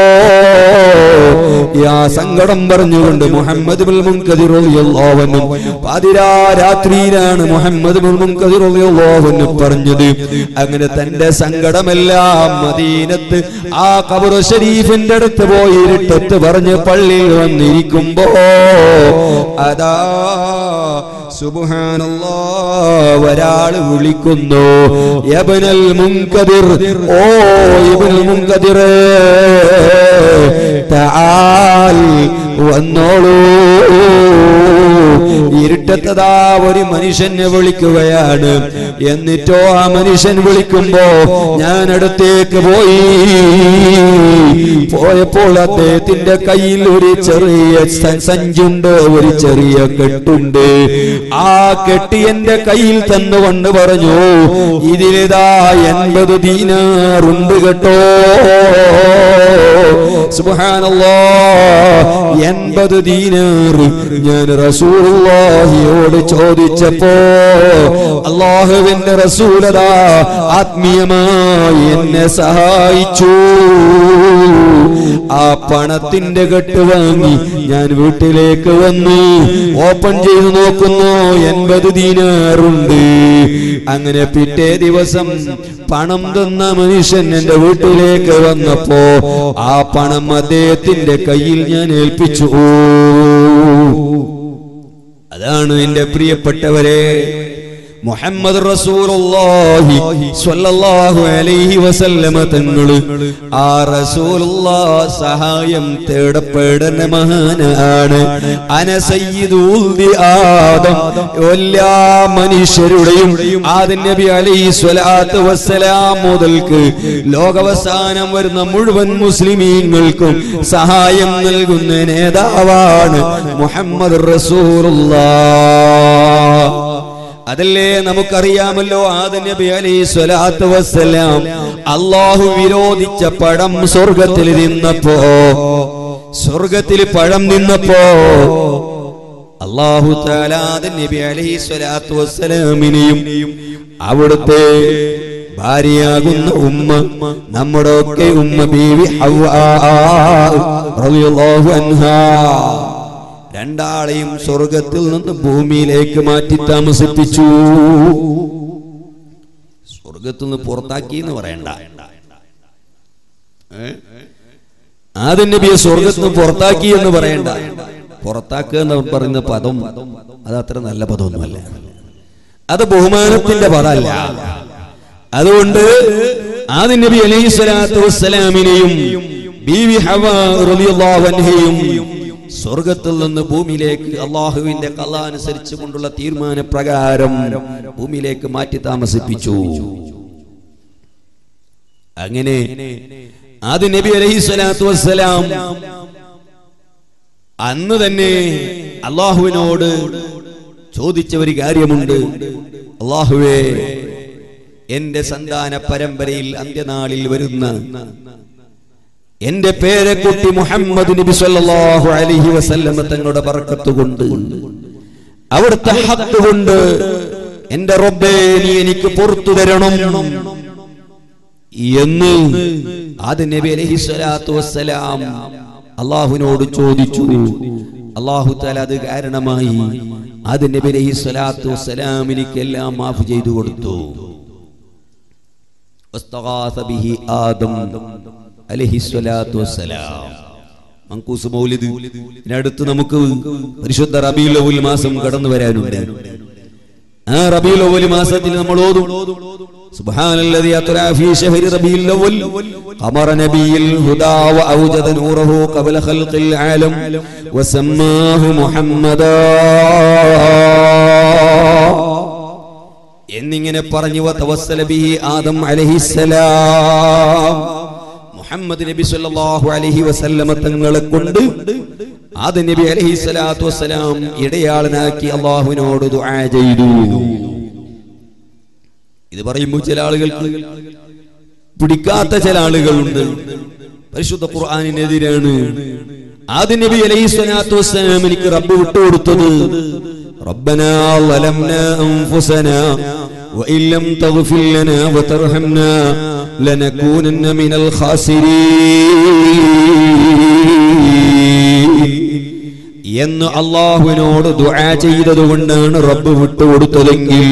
യാ സങ്കടം പറഞ്ഞുകൊണ്ട് മുഹമ്മദ് ബിൻ മുൻകദിർ അൻഹു പാതിരാ രാത്രിയിലാണ് മുഹമ്മദ് ബിൻ മുൻകദിർ അൻഹു പറഞ്ഞത്. അങ്ങനെ തന്റെ സങ്കടമെല്ലാം മദീനത്ത് ആ കബർ ഷരീഫിന്റെ അടുത്ത് പോയി ഇരുട്ടത്ത് പറഞ്ഞ് പള്ളിയിൽ വന്നിരിക്കുമ്പോ അതാ സുബ്ഹാനല്ലാ ഒരാൾ വിളിക്കുന്നു. യബനൽ മുൻകതിർ ഓ ഇബ്നുൽ മുൻകതിർ തആൽ വന്നോളൂ. ഇരുട്ടത്തതാ ഒരു മനുഷ്യനെ വിളിക്കുകയാണ്. എന്നിട്ടോ ആ മനുഷ്യൻ വിളിക്കുമ്പോ ഞാൻ അടുത്തേക്ക് പോയി. പോയപ്പോൾ അദ്ദേഹത്തിന്റെ കയ്യിൽ ഒരു ചെറിയ സഞ്ചുണ്ട് ഒരു ചെറിയ കെട്ടുണ്ട്. ആ കെട്ടി എന്റെ കയ്യിൽ തന്നുകൊണ്ട് പറഞ്ഞു ഇതിലിതാ എൺപത് ദീനാറുണ്ട് കേട്ടോ. സുബ്ഹാനല്ലാ എൺപത് ദീനാർ ഞാൻ റസൂലുള്ളാഹിയോട് ചോദിച്ചപ്പോ അള്ളാഹുവിന്റെ റസൂലത ആത്മീയമായി എന്നെ സഹായിച്ചു. ആ പണത്തിന്റെ കെട്ട് വാങ്ങി ഞാൻ വീട്ടിലേക്ക് വന്നു. ഓപ്പൺ ചെയ്തു നോക്കുന്നു എൺപത് ദീനാറുണ്ട് അങ്ങനെ പിറ്റേ ദിവസം പണം തന്ന മനുഷ്യൻ എന്റെ വീട്ടിലേക്ക് വന്നപ്പോ ആ പണം അദ്ദേഹത്തിന്റെ കയ്യിൽ ഞാൻ ഏൽപ്പിച്ചു. അതാണ് എന്റെ പ്രിയപ്പെട്ടവരെ മുഹമ്മദ് അലൈഹി വസല്ലമ തങ്ങൾ. ആ റസൂലുള്ള സഹായം തേടപ്പെടുന്ന മഹാനാണ്. ആദം. എല്ലാ മനുഷ്യരുടെയും ആദം നബി അലൈഹി സ്വലാത്ത് വസ്സലാം മുതൽക്ക് ലോകവസാനം വരുന്ന മുഴുവൻ മുസ്ലിമീങ്ങൾക്കും സഹായം നൽകുന്ന നേതാവാണ് മുഹമ്മദ് റസൂലുള്ളാഹ്. അതല്ലേ നമുക്കറിയാമല്ലോ സ്വലാത്തു അള്ളാഹു വിരോധിച്ച പഴം സ്വർഗത്തിൽ നിന്നപ്പോ സ്വർഗത്തിൽ പഴം നിന്നപ്പോ അള്ളാഹു നബി അലൈഹി സ്വലാത്തു വസ്സലാമിനെയും അവിടുത്തെ ഭാര്യയാകുന്ന ഉമ്മ നമ്മുടെ ഒക്കെ ഉമ്മ ബീവി ഹവ്വാ റളിയല്ലാഹു അൻഹാ. രണ്ടാളെയും സ്വർഗത്തിൽ നിന്ന് ഭൂമിയിലേക്ക് മാറ്റി താമസിപ്പിച്ചു. സ്വർഗത്തിൽ നിന്ന് പുറത്താക്കി എന്ന് പറയണ്ട? ആദ്യം നബിയെ നിന്ന് പുറത്താക്കി എന്ന് പറയണ്ട. പുറത്താക്കുക എന്ന് പറയുന്ന പദം അത് അത്ര നല്ല പദമൊന്നുമല്ല. അത് ബഹുമാനത്തിന്റെ പദമല്ല. അതുകൊണ്ട് ആദ്യ നബി അലൈഹി സ്വലാത്തു വസ്സലാമിനെയും ബീവി ഹവാ റളിയല്ലാഹു അൻഹയും സ്വർഗത്തിൽ നിന്ന് ഭൂമിയിലേക്ക് അള്ളാഹുവിന്റെ കല അനുസരിച്ച് കൊണ്ടുള്ള തീരുമാന പ്രകാരം ഭൂമിയിലേക്ക് മാറ്റി താമസിപ്പിച്ചു. അങ്ങനെ ആദ്യ നബി അലൈഹി സ്വലാത്തു വസ്സലാം അന്ന് തന്നെ അള്ളാഹുവിനോട് ചോദിച്ച ഒരു കാര്യമുണ്ട്. അള്ളാഹുവേ എന്റെ സന്താന പരമ്പരയിൽ അന്ത്യനാളിൽ വരുന്ന എന്റെ പേരെ കുട്ടി മുഹമ്മദ് നബി സല്ലല്ലാഹു അലൈഹി വസല്ലം തങ്ങളുടെ ബർക്കത്ത് കൊണ്ട്. അവിടുത്തെ ഹത്ത് കൊണ്ട് എന്റെ റബ്ബേ നീ എനിക്ക് പുറത്തു തരണം. എന്ന് അത് നബി അലൈഹി സ്വലാത്തു വസ്സലാം അള്ളാഹുവിനോട് ചോദിച്ചു. അള്ളാഹു താല അത് കാരണമായി അത് നബി അലൈഹി സ്വലാത്തു വസ്സലാം എല്ലാം മാഫ് ചെയ്തു കൊടുത്തു. ആദം. به آدم عليه الصلاة والسلام മങ്കൂസ് മൗലിദ് ഇതിനടുത്ത് നമുക്ക് പരിശുദ്ധ റബീൽ അവൽ മാസം കടന്നു വരാനുണ്ട് ആ റബീൽ അവൽ മാസത്തിൽ നമ്മൾ ഓതും سبحان الذي أطلع في شهر ربيع الأول قمر نبي الهدى وأوجد نوره قبل خلق العالم وسماه محمدا എന്നിങ്ങനെ പറഞ്ഞു വതവസ്സല ബിഹി ആദം അലൈഹിസ്സലാം മുഹമ്മദ് നബി സല്ലല്ലാഹു അലൈഹി വസല്ലമ തങ്ങളെ കൊണ്ട് ആദം നബി അലൈഹി സ്വലാത്തു വസ്സലാം ഇടയാളനാക്കി അള്ളാഹുവിനോട് ദുആ ചെയ്തു ഇത് പറയുമ്പോൾ ചില ആളുകൾക്ക് പിടിക്കാത്ത ചില ആളുകളുണ്ട് പരിശുദ്ധ ഖുർആാനിനെതിരാണ് ആദ്യ നബി അലൈഹി സ്വലാത്തു വസ്സലാം എനിക്ക് റബ്ബ് വിട്ടുകൊടുത്തത് ربنا ظلمنا أنفسنا وإن لم تغفر لنا وترحمنا لنكونن من الخاسرين എന്ന് അള്ളാഹുവിനോട് ദുആ ചെയ്തതുകൊണ്ടാണ് റബ്ബ് വിട്ടുകൊടുത്തതെങ്കിൽ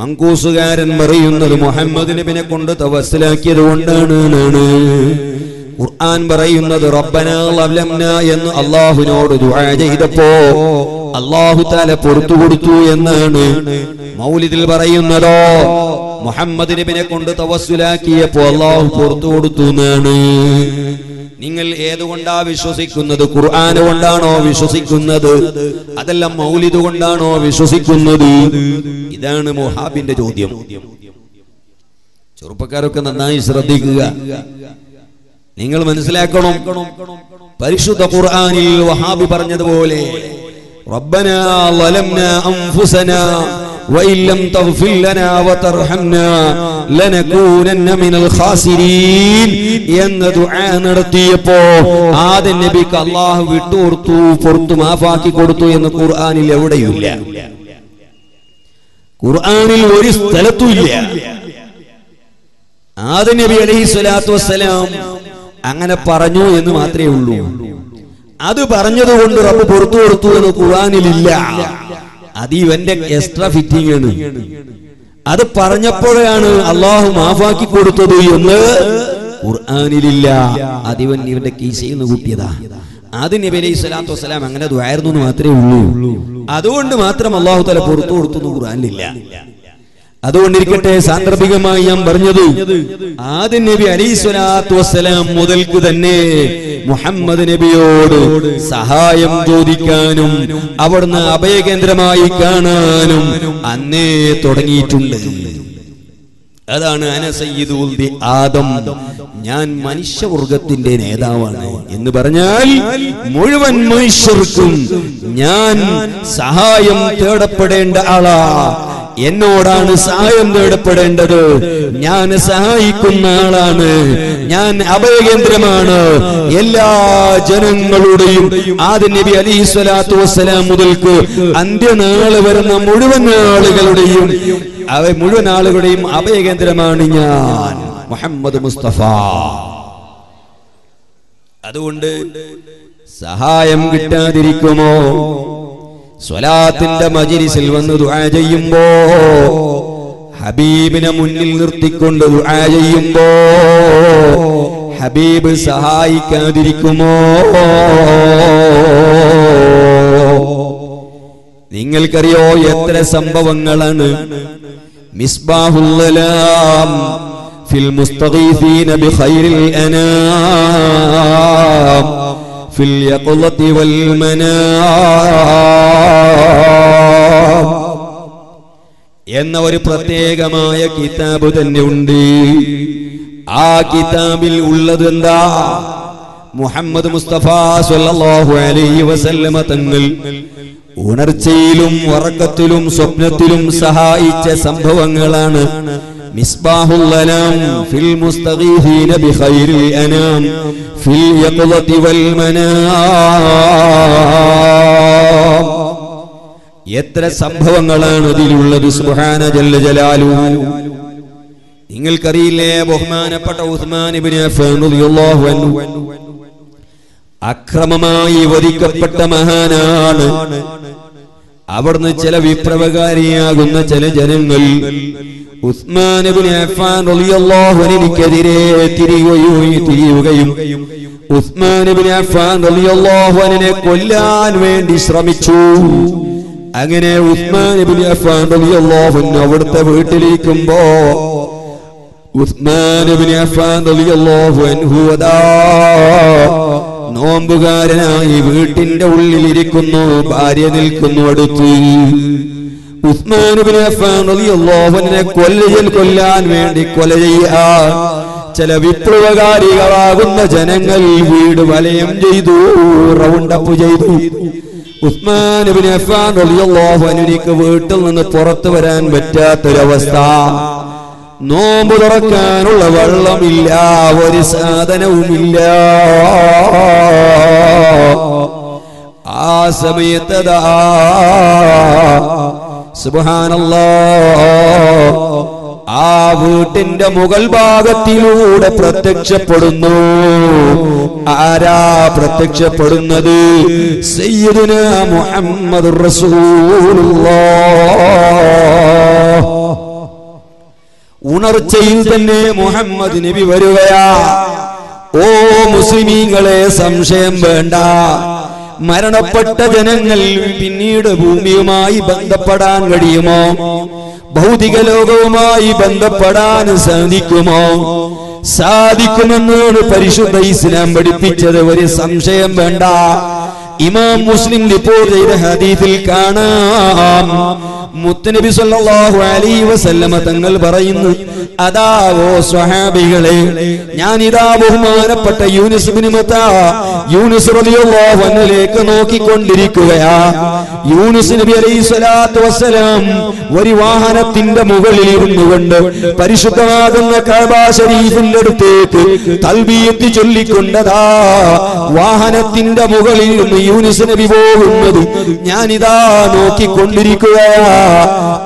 മങ്കൂസുകാരൻ പറയുന്നത് മുഹമ്മദ് നബിനെ കൊണ്ട് തവസ്സിലാക്കിയത് കൊണ്ടാണ് എന്നാണ് ഖുർആൻ പറയുന്നത് റബ്ബന ലംന എന്ന് അള്ളാഹുവിനോട് ദുആ ചെയ്തപ്പോ അള്ളാഹു താല പൊറത്തു കൊടുത്തു എന്നാണ് മൗലിദിൽ പറയുന്നതോ മുഹമ്മദ് നബിനെ കൊണ്ട് തവസ്സുലാക്കിയപ്പോ അള്ളാഹു പുറത്തു കൊടുത്തു എന്നാണ്. നിങ്ങൾ ഏതുകൊണ്ടാ വിശ്വസിക്കുന്നത്? ഖുർആൻ കൊണ്ടാണോ വിശ്വസിക്കുന്നത്? അതല്ല മൗലിദ് കൊണ്ടാണോ വിശ്വസിക്കുന്നത്? ഇതാണ് മുഹാബിന്റെ ചോദ്യം. ചെറുപ്പക്കാരൊക്കെ നന്നായി ശ്രദ്ധിക്കുക. നിങ്ങൾ മനസ്സിലാക്കണം. പരിശുദ്ധ ഖുർആനിൽ വഹാബി പറഞ്ഞതുപോലെ റബ്ബന അൻഫുസനാ وإن لم تغفر لنا وترحمنا لنكونن من الخاسرين എന്ന് ദുആ നടത്തിയപ്പോ ആദ്യ നബിക്ക് അള്ളാഹു വിട്ടുകൊടുത്തു പുറത്തു മാഫാക്കി കൊടുത്തു എന്ന് ഖുർആനിൽ എവിടെയുമില്ല ഖുർആനിൽ ഒരു സ്ഥലത്തും ഇല്ല ആദ്യ നബി അലൈഹി സ്വലാത്തു വസ്സലാം അങ്ങനെ പറഞ്ഞു എന്ന് മാത്രമേ ഉള്ളൂ അത് പറഞ്ഞതുകൊണ്ട് റബ്ബ് പുറത്തു കൊടുത്തു എന്ന് ഖുർആനിലില്ല അത് ഇവന്റെ എക്സ്ട്രാ ഫിറ്റിംഗ് ആണ്. അത് പറഞ്ഞപ്പോഴാണ് അള്ളാഹു മാഫാക്കി കൊടുത്തത് എന്ന് ഖുർആാനിലില്ല. അതിവൻ ഇവന്റെ കീശയിൽ നിന്ന് കൂട്ടിയതാ ആദ്യ നബി അലൈഹി സ്വലാത്തു വസ്സലാം അങ്ങനെ ദ്വായിരുന്നു എന്ന് മാത്രമേ ഉള്ളൂ. അതുകൊണ്ട് മാത്രം അള്ളാഹു തല പുറത്തു കൊടുത്തു ഖുർആാനിലില്ല. ഖുർആനിലില്ല അതുകൊണ്ടിരിക്കട്ടെ സാന്ദർഭികമായി ഞാൻ പറഞ്ഞത് ആദ്യം നബി അലൈഹി സ്വലാത്തു വസ്സലാം മുതൽക്ക് തന്നെ മുഹമ്മദ് നബിയോട് സഹായം ചോദിക്കാനും അവിടുന്ന് അഭയകേന്ദ്രമായി കാണാനും അന്നേ തുടങ്ങിയിട്ടുണ്ട്. അതാണ് ആദം. ഞാൻ മനുഷ്യവർഗത്തിന്റെ നേതാവാണ് എന്ന് പറഞ്ഞാൽ മുഴുവൻ മനുഷ്യർക്കും ഞാൻ സഹായം തേടപ്പെടേണ്ട ആളാ. എന്നോടാണ് സഹായം തേടപ്പെടേണ്ടത് ഞാൻ സഹായിക്കുന്ന ആളാണ്. ഞാൻ അഭയകേന്ദ്രമാണ്. എല്ലാ ജനങ്ങളുടെയും ആദ്യ നബി അലി സ്വലാത്തു വസ്സലാം മുതൽക്ക് അന്ത്യനാൾ വരുന്ന മുഴുവൻ ആളുകളുടെയും അവ മുഴുവൻ ആളുകളുടെയും അഭയകേന്ദ്രമാണ് ഞാൻ. മുഹമ്മദ് മുസ്തഫ. അതുകൊണ്ട് സഹായം കിട്ടാതിരിക്കുമോ? സ്വലാത്തിന്റെ മജിരിസിൽ വന്ന് ദുആ ചെയ്യുമ്പോ ഹബീബിനെ മുന്നിൽ നിർത്തിക്കൊണ്ട് ദുആ ചെയ്യുമ്പോ ഹബീബ് സഹായിക്കാതിരിക്കുമോ? നിങ്ങൾക്കറിയോ എത്ര സംഭവങ്ങളാണ്? മിസ്ബാഹുല്ലാം ഫിൽ മുസ്തഖീഫീന ബിഖൈറിൽ അനാം. ഫിൽ اليقظة والمنام. എന്ന ഒരു പ്രത്യേകമായ കിതാബ് തന്നെ ഉണ്ട് ആ കിതാബിൽ ഉള്ളത് എന്താ? മുഹമ്മദ് മുസ്തഫ സല്ലല്ലാഹു അലൈഹി വസല്ലമ തങ്ങൾ ഉണർച്ചയിലും ഉറക്കത്തിലും സ്വപ്നത്തിലും സഹായിച്ച സംഭവങ്ങളാണ്. മിസ്ബാഹുൽ അനാം ഫിൽ മുസ്തഗീഥീന ബിഖൈരിൽ അനാം. യഖ്ളതി വൽ മനാം എത്ര സംഭവങ്ങളാണ് ഇതിലുള്ളത് സുഹാന ജല്ല ജലാലു. നിങ്ങൾക്കറിയില്ലേ ബഹുമാനപ്പെട്ട ഉസ്മാൻ അക്രമമായി വധിക്കപ്പെട്ട മഹാനാണ്. അവിടുന്ന് ചില വിപ്ലവകാരിയാകുന്ന ചില ജനങ്ങൾ കൊല്ലാൻ വേണ്ടി ശ്രമിച്ചു. അങ്ങനെ റളിയല്ലാഹു അവിടുത്തെ അഫ്ഫാൻ റളിയല്ലാഹു നോമ്പുകാരനായി വീട്ടിന്റെ ഉള്ളിലിരിക്കുന്നു ഭാര്യ നിൽക്കുന്നു അടുത്ത്. കൊല്ലാൻ വേണ്ടി കൊല ചെയ്യാ ചില വിപ്ലവകാരികളാകുന്ന ജനങ്ങൾ വീട് വലയം ചെയ്തു റൗണ്ടപ്പ് ചെയ്തു. അൻഹുവിലേക്ക് വീട്ടിൽ നിന്ന് പുറത്തു വരാൻ പറ്റാത്തൊരവസ്ഥ. നോമ്പ് തുറക്കാനുള്ള വെള്ളമില്ല ഒരു സാധനവുമില്ല. ആ സമയത്തതാ ആ വീട്ടിന്റെ മുകൾ ഭാഗത്തിലൂടെ പ്രത്യക്ഷപ്പെടുന്നു. ആരാ പ്രത്യക്ഷപ്പെടുന്നത്? സയ്യിദുന മുഹമ്മദ് ഉണർച്ചയിൽ തന്നെ മുഹമ്മദ് നബി വരികയാ. ഓ മുസ്ലിമീങ്ങളെ സംശയം വേണ്ട. മരണപ്പെട്ട ജനങ്ങൾ പിന്നീട് ഭൂമിയുമായി ബന്ധപ്പെടാൻ കഴിയുമോ? ഭൗതിക ലോകവുമായി ബന്ധപ്പെടാൻ സാധിക്കുമോ? സാധിക്കുമെന്നാണ് പരിശുദ്ധ ഇസ്ലാം പഠിപ്പിച്ചത്. ഒരു സംശയം വേണ്ട. ഇമാം മുസ്ലിം റിപ്പോർട്ട് ചെയ്ത ഹദീസിൽ കാണാം. മുത്തനബി സല്ലല്ലാഹു അലൈഹി വസല്ലമ തങ്ങൾ പറയുന്നു അതാ ഓ സ്വഹാബികളെ ഞാൻ ഇതാ ബഹുമാനപ്പെട്ട യൂനുസ് ഇബ്നു മത്താ യൂനുസ് റളിയല്ലാഹു അൻഹുലേക്ക് നോക്കിക്കൊണ്ടിരിക്കുകയാ. യൂനുസ് നബി അലൈഹി സ്വലാത്തു വസ്സലാം ഒരു വാഹനത്തിന്റെ മുകളിൽ ഇരുന്നു കൊണ്ട് പരിശുദ്ധമാകുന്ന കഅബ ശരീഫിന്റെ അടുത്തേക്ക് തൽബിയത്ത് ചൊല്ലിക്കൊണ്ടതാ. വാഹനത്തിന്റെ മുകളിൽ നിന്ന് യൂനുസ് നബി പോകുന്നത് ഞാനിതാ നോക്കിക്കൊണ്ടിരിക്കുകയാ.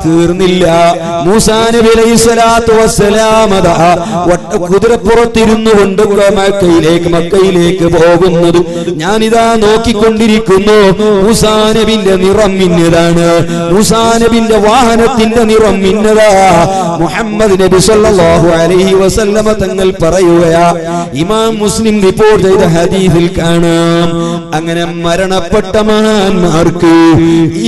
തീർന്നില്ല. മൂസാ നബി അലൈഹി കുതിരപ്പുറത്തിരുന്നു കൊണ്ട് മക്കയിലേക്ക് മക്കയിലേക്ക് പോകുന്നത്. ഞാനിതാ നോക്കിക്കൊണ്ടിരിക്കുന്നു. മൂസാ നബിന്റെ നിറം ഇന്നതാണ്. മൂസാ നബിന്റെ വാഹനത്തിന്റെ നിറം ഇന്നതാ. മുഹമ്മദ് നബി സല്ലല്ലാഹു അലൈഹി വസല്ലമ തങ്ങൾ പറയുകയാ ഇമാം മുസ്ലിം റിപ്പോർട്ട് ചെയ്ത ഹദീസിൽ കാണാം. അങ്ങനെ മരണപ്പെട്ട മഹാന്മാർക്ക്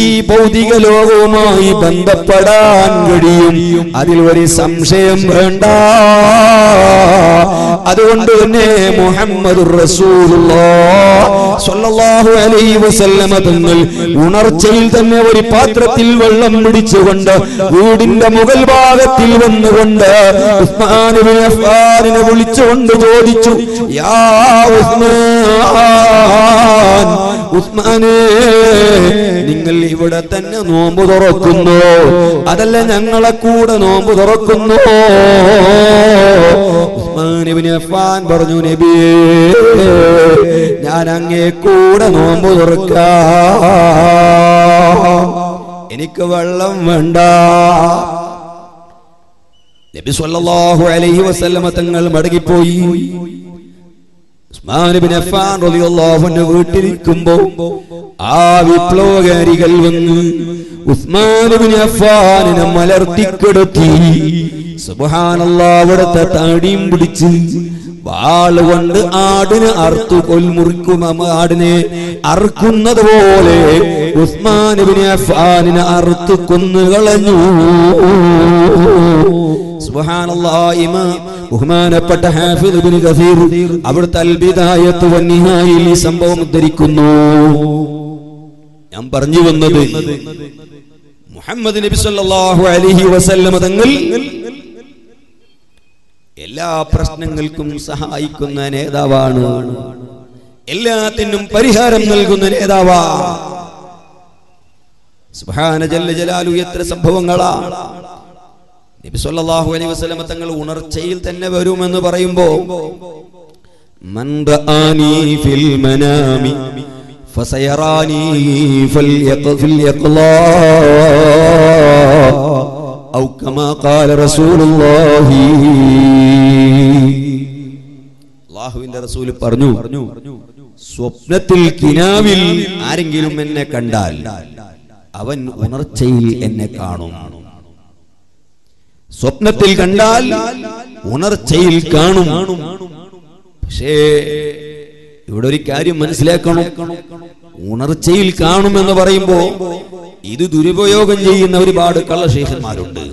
ഈ ഭൗതിക ലോകവുമായി ബന്ധപ്പെടാൻ കഴിയും. അതിൽ ഒരു സംശയം വേണ്ട. അതുകൊണ്ട് തന്നെ മുഹമ്മദ് തങ്ങൾ ഉണർച്ചയിൽ തന്നെ ഒരു പാത്രത്തിൽ വെള്ളം പിടിച്ചുകൊണ്ട് വീടിന്റെ മുകൾ ഭാഗത്തിൽ വന്നുകൊണ്ട് അഫ്ഫാനിനെ വിളിച്ചുകൊണ്ട് ചോദിച്ചു യാ ഉസ്മാൻ ഉസ്മാനേ നിങ്ങൾ ഇവിടെ തന്നെ നോമ്പ് തുറക്കുന്നു? അതല്ല ഞങ്ങളെ കൂടെ നോമ്പ് തുറക്കുന്നു? ഉസ്മാൻ ഇബ്നു അഫ്ഫാൻ പറഞ്ഞു നബിയേ ഞാൻ അങ്ങേ കൂടെ നോമ്പ് തുറക്ക. എനിക്ക് വെള്ളം വേണ്ട. നബി സല്ലല്ലാഹു അലൈഹി വസല്ലമ തങ്ങൾ മടങ്ങിപ്പോയി. ഉസ്മാൻ ഇബ്നു അഫ്ഫാൻ റളിയല്ലാഹു അൻഹു വീട്ടിലിരിക്കുമ്പോൾ ആ വിപ്ലവകാരികൾ വന്ന് ഉസ്മാൻ ഇബ്നു അഫ്ഫാനിനെ മലർത്തിക്കെടുത്തി സുബ്ഹാനല്ലാഹ് അവിടുത്തെ താടിയും പിടിച്ച് വാളുകൊണ്ട് ആടിന് അറുത്തു കൊൽമുറിക്കും ആടിനെ. അറുക്കുന്നത് പോലെ ഉസ്മാൻ ഇബ്നു അഫ്ഫാനിനെ അറുത്തു കൊന്നുകളഞ്ഞു കളഞ്ഞു. ബഹുമാനപ്പെട്ട ഹാഫിദ് കസീർ അവിടുത്തെ അൽബിദായത്ത് വന്നിഹായിൽ ഈ സംഭവം ഉദ്ധരിക്കുന്നു. ഞാൻ പറഞ്ഞു വന്നത് മുഹമ്മദ് നബി സല്ലല്ലാഹു അലൈഹി വസല്ലം തങ്ങൾ എല്ലാ പ്രശ്നങ്ങൾക്കും സഹായിക്കുന്ന നേതാവാണ്. എല്ലാത്തിനും പരിഹാരം നൽകുന്ന നേതാവാലു ജല്ല ജലാലു എത്ര സംഭവങ്ങളാ. നബി സല്ലല്ലാഹു അലൈഹി വസല്ലം തങ്ങൾ ഉണർച്ചയിൽ തന്നെ വരുമെന്ന് പറയുമ്പോ മൻ റആനി ഫിൽ മനാമി ഫസയറാനി ഫൽ യഖ്ലാ أو كما قال رسول الله അള്ളാഹുവിന്റെ റസൂൽ പറഞ്ഞു സ്വപ്നത്തിൽ കിനാവിൽ ആരെങ്കിലും എന്നെ കണ്ടാൽ അവൻ ഉണർച്ചയിൽ എന്നെ കാണും സ്വപ്നത്തിൽ കണ്ടാൽ ഉണർച്ചയിൽ കാണും പക്ഷേ ഇവിടെ ഒരു കാര്യം മനസ്സിലാക്കണം ഉണർച്ചയിൽ കാണുമെന്ന് പറയുമ്പോ ഇത് ദുരുപയോഗം ചെയ്യുന്ന ഒരുപാട് കള്ളശേഷന്മാരുണ്ട്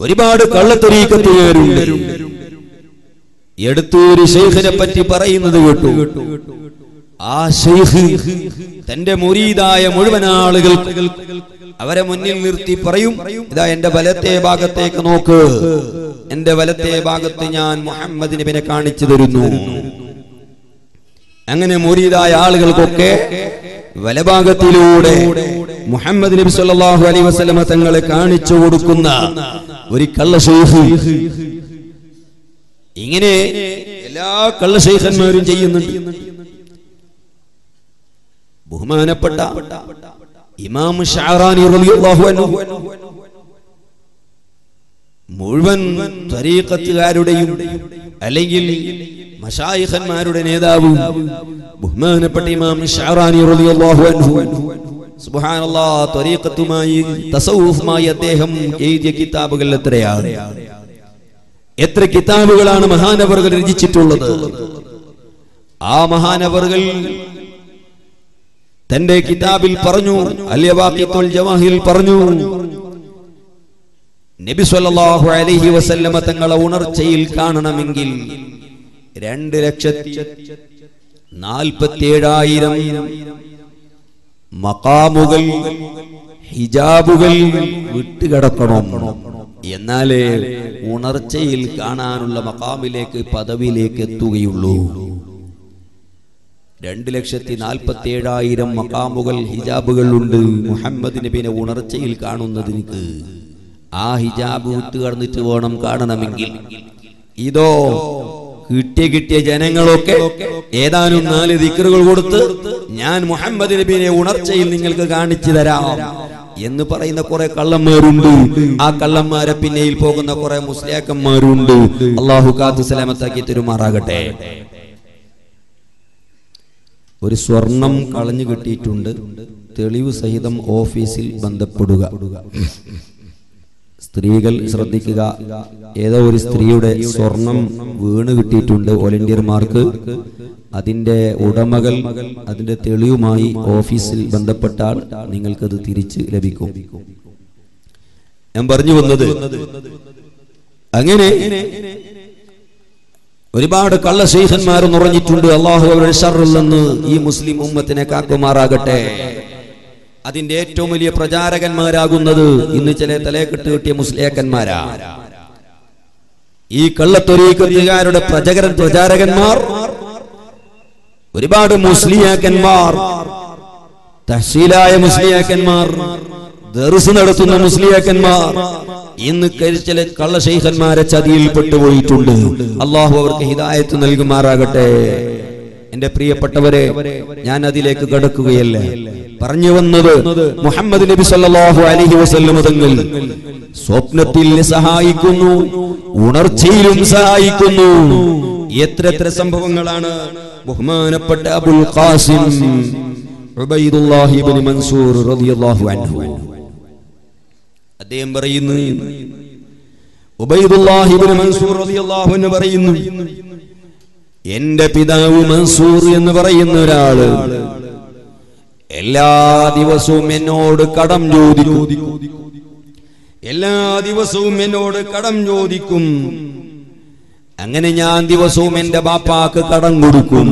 ഒരുപാട് കള്ളത്തൊരീക്കത്തുകാരുണ്ട്. എടുത്തൊരു ശേഖനെ പറ്റി പറയുന്നത് കേട്ടു. ആ ഷെയ്ഖ് തന്റെ മുരീതായ മുഴുവൻ ആളുകൾ അവരെ മുന്നിൽ നിർത്തി പറയും ഇതാ എന്റെ വലത്തെ ഭാഗത്തേക്ക് നോക്ക്. എന്റെ വലത്തെ ഭാഗത്ത് ഞാൻ മുഹമ്മദ് നബിനെ കാണിച്ചു തരുന്നു. അങ്ങനെ മുരീതായ ആളുകൾക്കൊക്കെ വലഭാഗത്തിലൂടെ മുഹമ്മദ് നബി സല്ലല്ലാഹു അലൈഹി വസല്ലമ തങ്ങളെ കാണിച്ചു കൊടുക്കുന്ന ഒരു കള്ള ഷെയ്ഖ് ഇങ്ങനെ എല്ലാ കള്ള ശൈഖന്മാരും ചെയ്യുന്നുണ്ട്. ബഹുമാനപ്പെട്ട ഇമാം ഷാറാനി റളിയല്ലാഹു അൻഹു. മുഴുവൻ തരീഖത്തുകാരുടെയും അല്ലെങ്കിൽ മഷായിഖന്മാരുടെ നേതാവും ബഹുമാനപ്പെട്ട ഇമാം ഷാറാനി റളിയല്ലാഹു അൻഹു. സുബ്ഹാനല്ലാഹ് ത്വരീഖത്തുമായി തസവ്വുഫുമായി അദ്ദേഹം എഴുതിയ കിതാബുകൾ എത്രയാണ്? എത്ര കിതാബുകളാണ് മഹാനവറുകൾ രചിച്ചിട്ടുള്ളത്? ആ മഹാനവറുകൾ തന്റെ കിതാബിൽ പറഞ്ഞു അല്യവാഖിത്തുൽ ജവാഹിൽ പറഞ്ഞു നബി സല്ലല്ലാഹു അലൈഹി വസല്ലമ തങ്ങളെ ഉണർച്ചയിൽ കാണണമെങ്കിൽ രണ്ട് ലക്ഷത്തി നാൽപ്പത്തിയേഴായിരം. മക്കാമുകൾ ഹിജാബുകൾ വിട്ടുകിടക്കണം. എന്നാലേ ഉണർച്ചയിൽ കാണാനുള്ള മക്കാമിലേക്ക് പദവിയിലേക്ക് എത്തുകയുള്ളൂ. രണ്ട് ലക്ഷത്തി നാൽപ്പത്തി ഏഴായിരം മക്കാമുകൾ ഹിജാബുകൾ ഉണ്ട് മുഹമ്മദ് നബിനെ ഉണർച്ചയിൽ കാണുന്നതിന് ആ ഹിജാബ് വിട്ടുകടന്നിട്ട് വേണം കാണണമെങ്കിൽ. ഇതോ കിട്ടിയ കിട്ടിയ ജനങ്ങളൊക്കെ ഏതാനും നാല് ദിക്കറുകൾ കൊടുത്ത് ഞാൻ മുഹമ്മദ് നബിനെ ഉണർച്ചയിൽ നിങ്ങൾക്ക് കാണിച്ചു തരാം എന്ന് പറയുന്ന കുറെ കള്ളന്മാരുണ്ട്. ആ കള്ളന്മാരെ പിന്നെയിൽ പോകുന്ന കുറെ മുസ്ലിയാക്കന്മാരുണ്ട്. അള്ളാഹു കാത്തു സലാമത്താക്കി തെരുമാറാകട്ടെ. ഒരു സ്വർണം കളഞ്ഞു കിട്ടിയിട്ടുണ്ട്. തെളിവ് സഹിതം ഓഫീസിൽ ബന്ധപ്പെടുക. സ്ത്രീകൾ ശ്രദ്ധിക്കുക. ഏതോ ഒരു സ്ത്രീയുടെ സ്വർണം വീണ് കിട്ടിയിട്ടുണ്ട് വോളണ്ടിയർമാർക്ക്. അതിന്റെ ഉടമകൾ അതിന്റെ തെളിവുമായി ഓഫീസിൽ ബന്ധപ്പെട്ടാൽ നിങ്ങൾക്കത് തിരിച്ച് ലഭിക്കും. ഞാൻ പറഞ്ഞു വന്നത് അങ്ങനെ ഒരുപാട് കള്ള ശൈഖന്മാർ നിറഞ്ഞിട്ടുണ്ട് അള്ളാഹു നിന്ന് ഈ മുസ്ലിം ഉമ്മത്തിനെ കാക്കുമാറാകട്ടെ. അതിന്റെ ഏറ്റവും വലിയ പ്രചാരകന്മാരാകുന്നത് ഇന്ന് ചില തലയെക്കെട്ട് കിട്ടിയ മുസ്ലിയാക്കന്മാരാ ഈ കള്ളത്തൊരീക്കത്തുകാരുടെ പ്രചകരൻ പ്രചാരകന്മാർ ഒരുപാട് മുസ്ലിയാക്കന്മാർ തഹസീലായ മുസ്ലിയാക്കന്മാർ ദർസ് നടത്തുന്ന മുസ്ലിയാക്കന്മാർ ഇന്ന് കരിച്ചില ചില കള്ളശൈഖന്മാരെ ചതിയിൽ പെട്ടുപോയിട്ടുണ്ട് അള്ളാഹു അവർക്ക് ഹിതായത്ത് നൽകുമാറാകട്ടെ. എന്റെ പ്രിയപ്പെട്ടവരെ ഞാൻ അതിലേക്ക് കടക്കുകയല്ല? പറഞ്ഞു വന്നത് മുഹമ്മദ് നബി സല്ലല്ലാഹു അലൈഹി വസല്ലം തങ്ങൾ സ്വപ്നത്തിൽ സഹായിക്കുന്നു ഉണർച്ചയിലും സഹായിക്കുന്നു. എത്ര എത്ര സംഭവങ്ങളാണ് ബഹുമാനപ്പെട്ട അബുൽ ഖാസിം ഉബൈദുല്ലാഹി ഇബ്നു മൻസൂർ റളിയല്ലാഹു അൻഹു. അദ്ദേഹം പറയുന്നു ഉബൈദുല്ലാഹി ഇബ്നു മൻസൂർ റളിയല്ലാഹു അൻഹു പറയുന്നു എന്റെ പിതാവ് മൻസൂർ എന്ന് പറയുന്ന ഒരാൾ എല്ലാ ദിവസവും എന്നോട് കടം ചോദിക്കും. എല്ലാ ദിവസവും എന്നോട് കടം ചോദിക്കും. അങ്ങനെ ഞാൻ ദിവസവും എന്റെ ബാപ്പാക്ക് കടം കൊടുക്കും.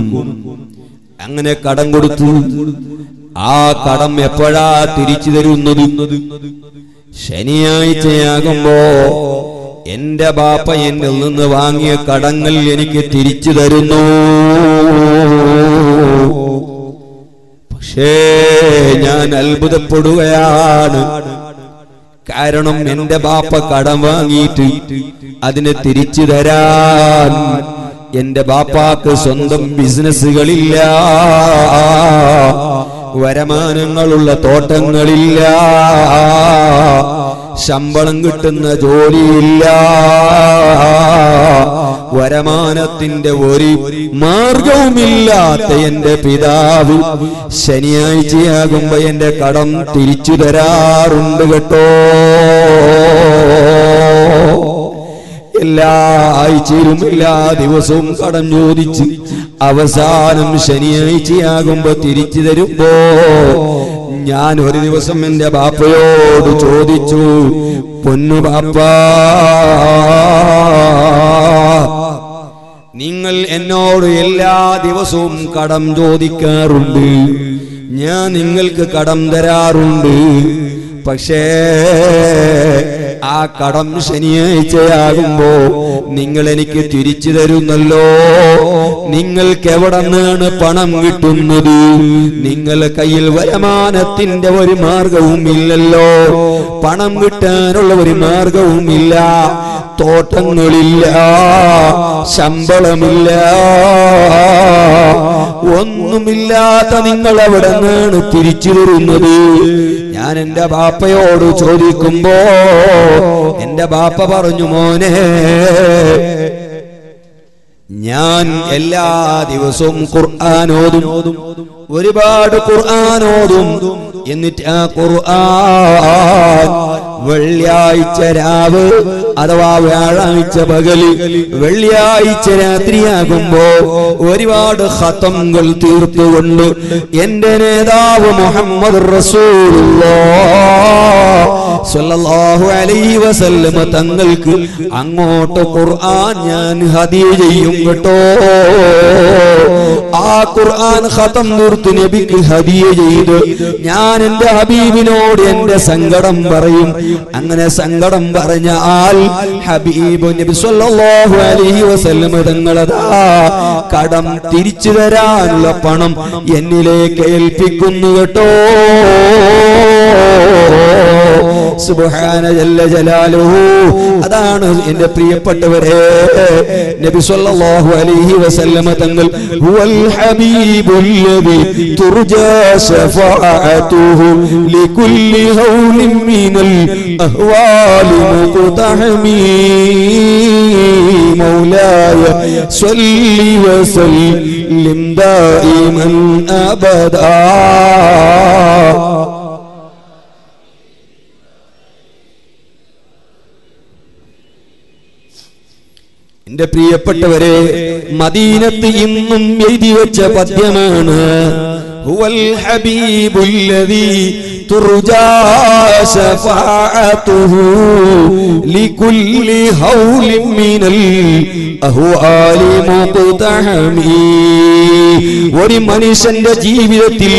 അങ്ങനെ കടം കൊടുത്തു ആ കടം എപ്പോഴാ തിരിച്ചു തരുന്നത്? ശനിയാഴ്ചയാകുമ്പോ എന്റെ ബാപ്പ എന്നിൽ നിന്ന് വാങ്ങിയ കടങ്ങൾ എനിക്ക് തിരിച്ചു തരുന്നു. പക്ഷേ ഞാൻ അത്ഭുതപ്പെടുകയാണ്. കാരണം എന്റെ ബാപ്പ കടം വാങ്ങിയിട്ട് അതിനെ തിരിച്ചു തരാൻ എന്റെ ബാപ്പാക്ക് സ്വന്തം ബിസിനസ്സുകളില്ല. വരമാനങ്ങളുള്ള തോട്ടങ്ങളില്ല. ശമ്പളം കിട്ടുന്ന ജോലിയില്ല. വരമാനത്തിന്റെ ഒരു മാർഗവുമില്ലാത്ത എന്റെ പിതാവ് ശനിയാഴ്ചയാകുമ്പോ എന്റെ കടം തിരിച്ചു തരാറുണ്ട് കേട്ടോ. എല്ലാ ആഴ്ചയിലും എല്ലാ ദിവസവും കടം ചോദിച്ച് അവസാനം ശനിയാഴ്ചയാകുമ്പോ തിരിച്ചു തരുമ്പോ ഞാൻ ഒരു ദിവസം എന്റെ ബാപ്പയോട് ചോദിച്ചു പൊന്നു ബാപ്പ നിങ്ങൾ എന്നോട് എല്ലാ ദിവസവും കടം ചോദിക്കാറുണ്ട്. ഞാൻ നിങ്ങൾക്ക് കടം തരാറുണ്ട്. പക്ഷേ ആ കടം ശനിയാഴ്ചയാകുമ്പോ നിങ്ങൾ എനിക്ക് തിരിച്ചു തരുന്നല്ലോ. നിങ്ങൾക്ക് എവിടെ നിന്നാണ് പണം കിട്ടുന്നത്? നിങ്ങൾ കയ്യിൽ വരുമാനത്തിന്റെ ഒരു മാർഗവും ഇല്ലല്ലോ. പണം കിട്ടാനുള്ള ഒരു മാർഗവും ഇല്ല തോട്ടങ്ങളില്ല. ശമ്പളമില്ല. ഒന്നുമില്ലാത്ത നിങ്ങൾ എവിടെ നിന്നാണ് തിരിച്ചു തരുന്നത്? ഞാൻ എന്റെ ബാപ്പയോട് ചോദിക്കുമ്പോ എന്റെ ബാപ്പ പറഞ്ഞു മോനെ ഞാൻ എല്ലാ ദിവസവും ഖുർആാനോതും ഒരുപാട് ഖുർആാനോതും എന്നിട്ട് ആ ഖുർആൻ വെള്ളിയാഴ്ച രാവ് അഥവാ വ്യാഴാഴ്ച പകൽ വെള്ളിയാഴ്ച രാത്രിയാകുമ്പോ ഒരുപാട് ഹത്തങ്ങൾ തീർത്തുകൊണ്ട് എന്റെ നേതാവ് മുഹമ്മദ് റസൂലുള്ളാഹു അലൈഹി വസല്ലമ തങ്ങൾക്ക് അങ്ങോട്ട് ഖുർആൻ ഞാൻ ഹദിയ ചെയ്യും കേട്ടോ. ആ ഖുർആൻ ഖതം തീർത്ത് നബിക്ക് ഹദിയ ചെയ്ത് ഞാൻ എന്റെ ഹബീബിനോട് എന്റെ സങ്കടം പറയും. അങ്ങനെ സങ്കടം പറഞ്ഞാൽ ഹബീബ് നബി സല്ലല്ലാഹു അലൈഹി വസല്ലം തങ്ങളതാ കടം തിരിച്ചു തരാനുള്ള പണം എന്നിലേക്ക് ഏൽപ്പിക്കുന്നു കേട്ടോ. അതാണ് എന്റെ പ്രിയപ്പെട്ടവരെ നബി സല്ലല്ലാഹു അലൈഹി വസല്ലമ തങ്ങൾ ഹുവൽ ഹബീബുൽ ലദി തുർജാ ശഫാഅതുഹു ലികുല്ലി ഹൗലിൻ മിനൽ അഹ്വാലി മുഖ്തഹമീ مولاي صل وسلم دائما ابدا എന്റെ പ്രിയപ്പെട്ടവരെ മദീനത്ത് ഇന്നും എഴുതി വെച്ച പദ്യമാണ് ഹുവൽ ഹബീബുല്ലദീ തുർജാ شفاعته ലികുല്ലി ഹൗലിൻ മിനൽ الأهوال മുഖ്തഹമീ ഒരു മനുഷ്യന്റെ ജീവിതത്തിൽ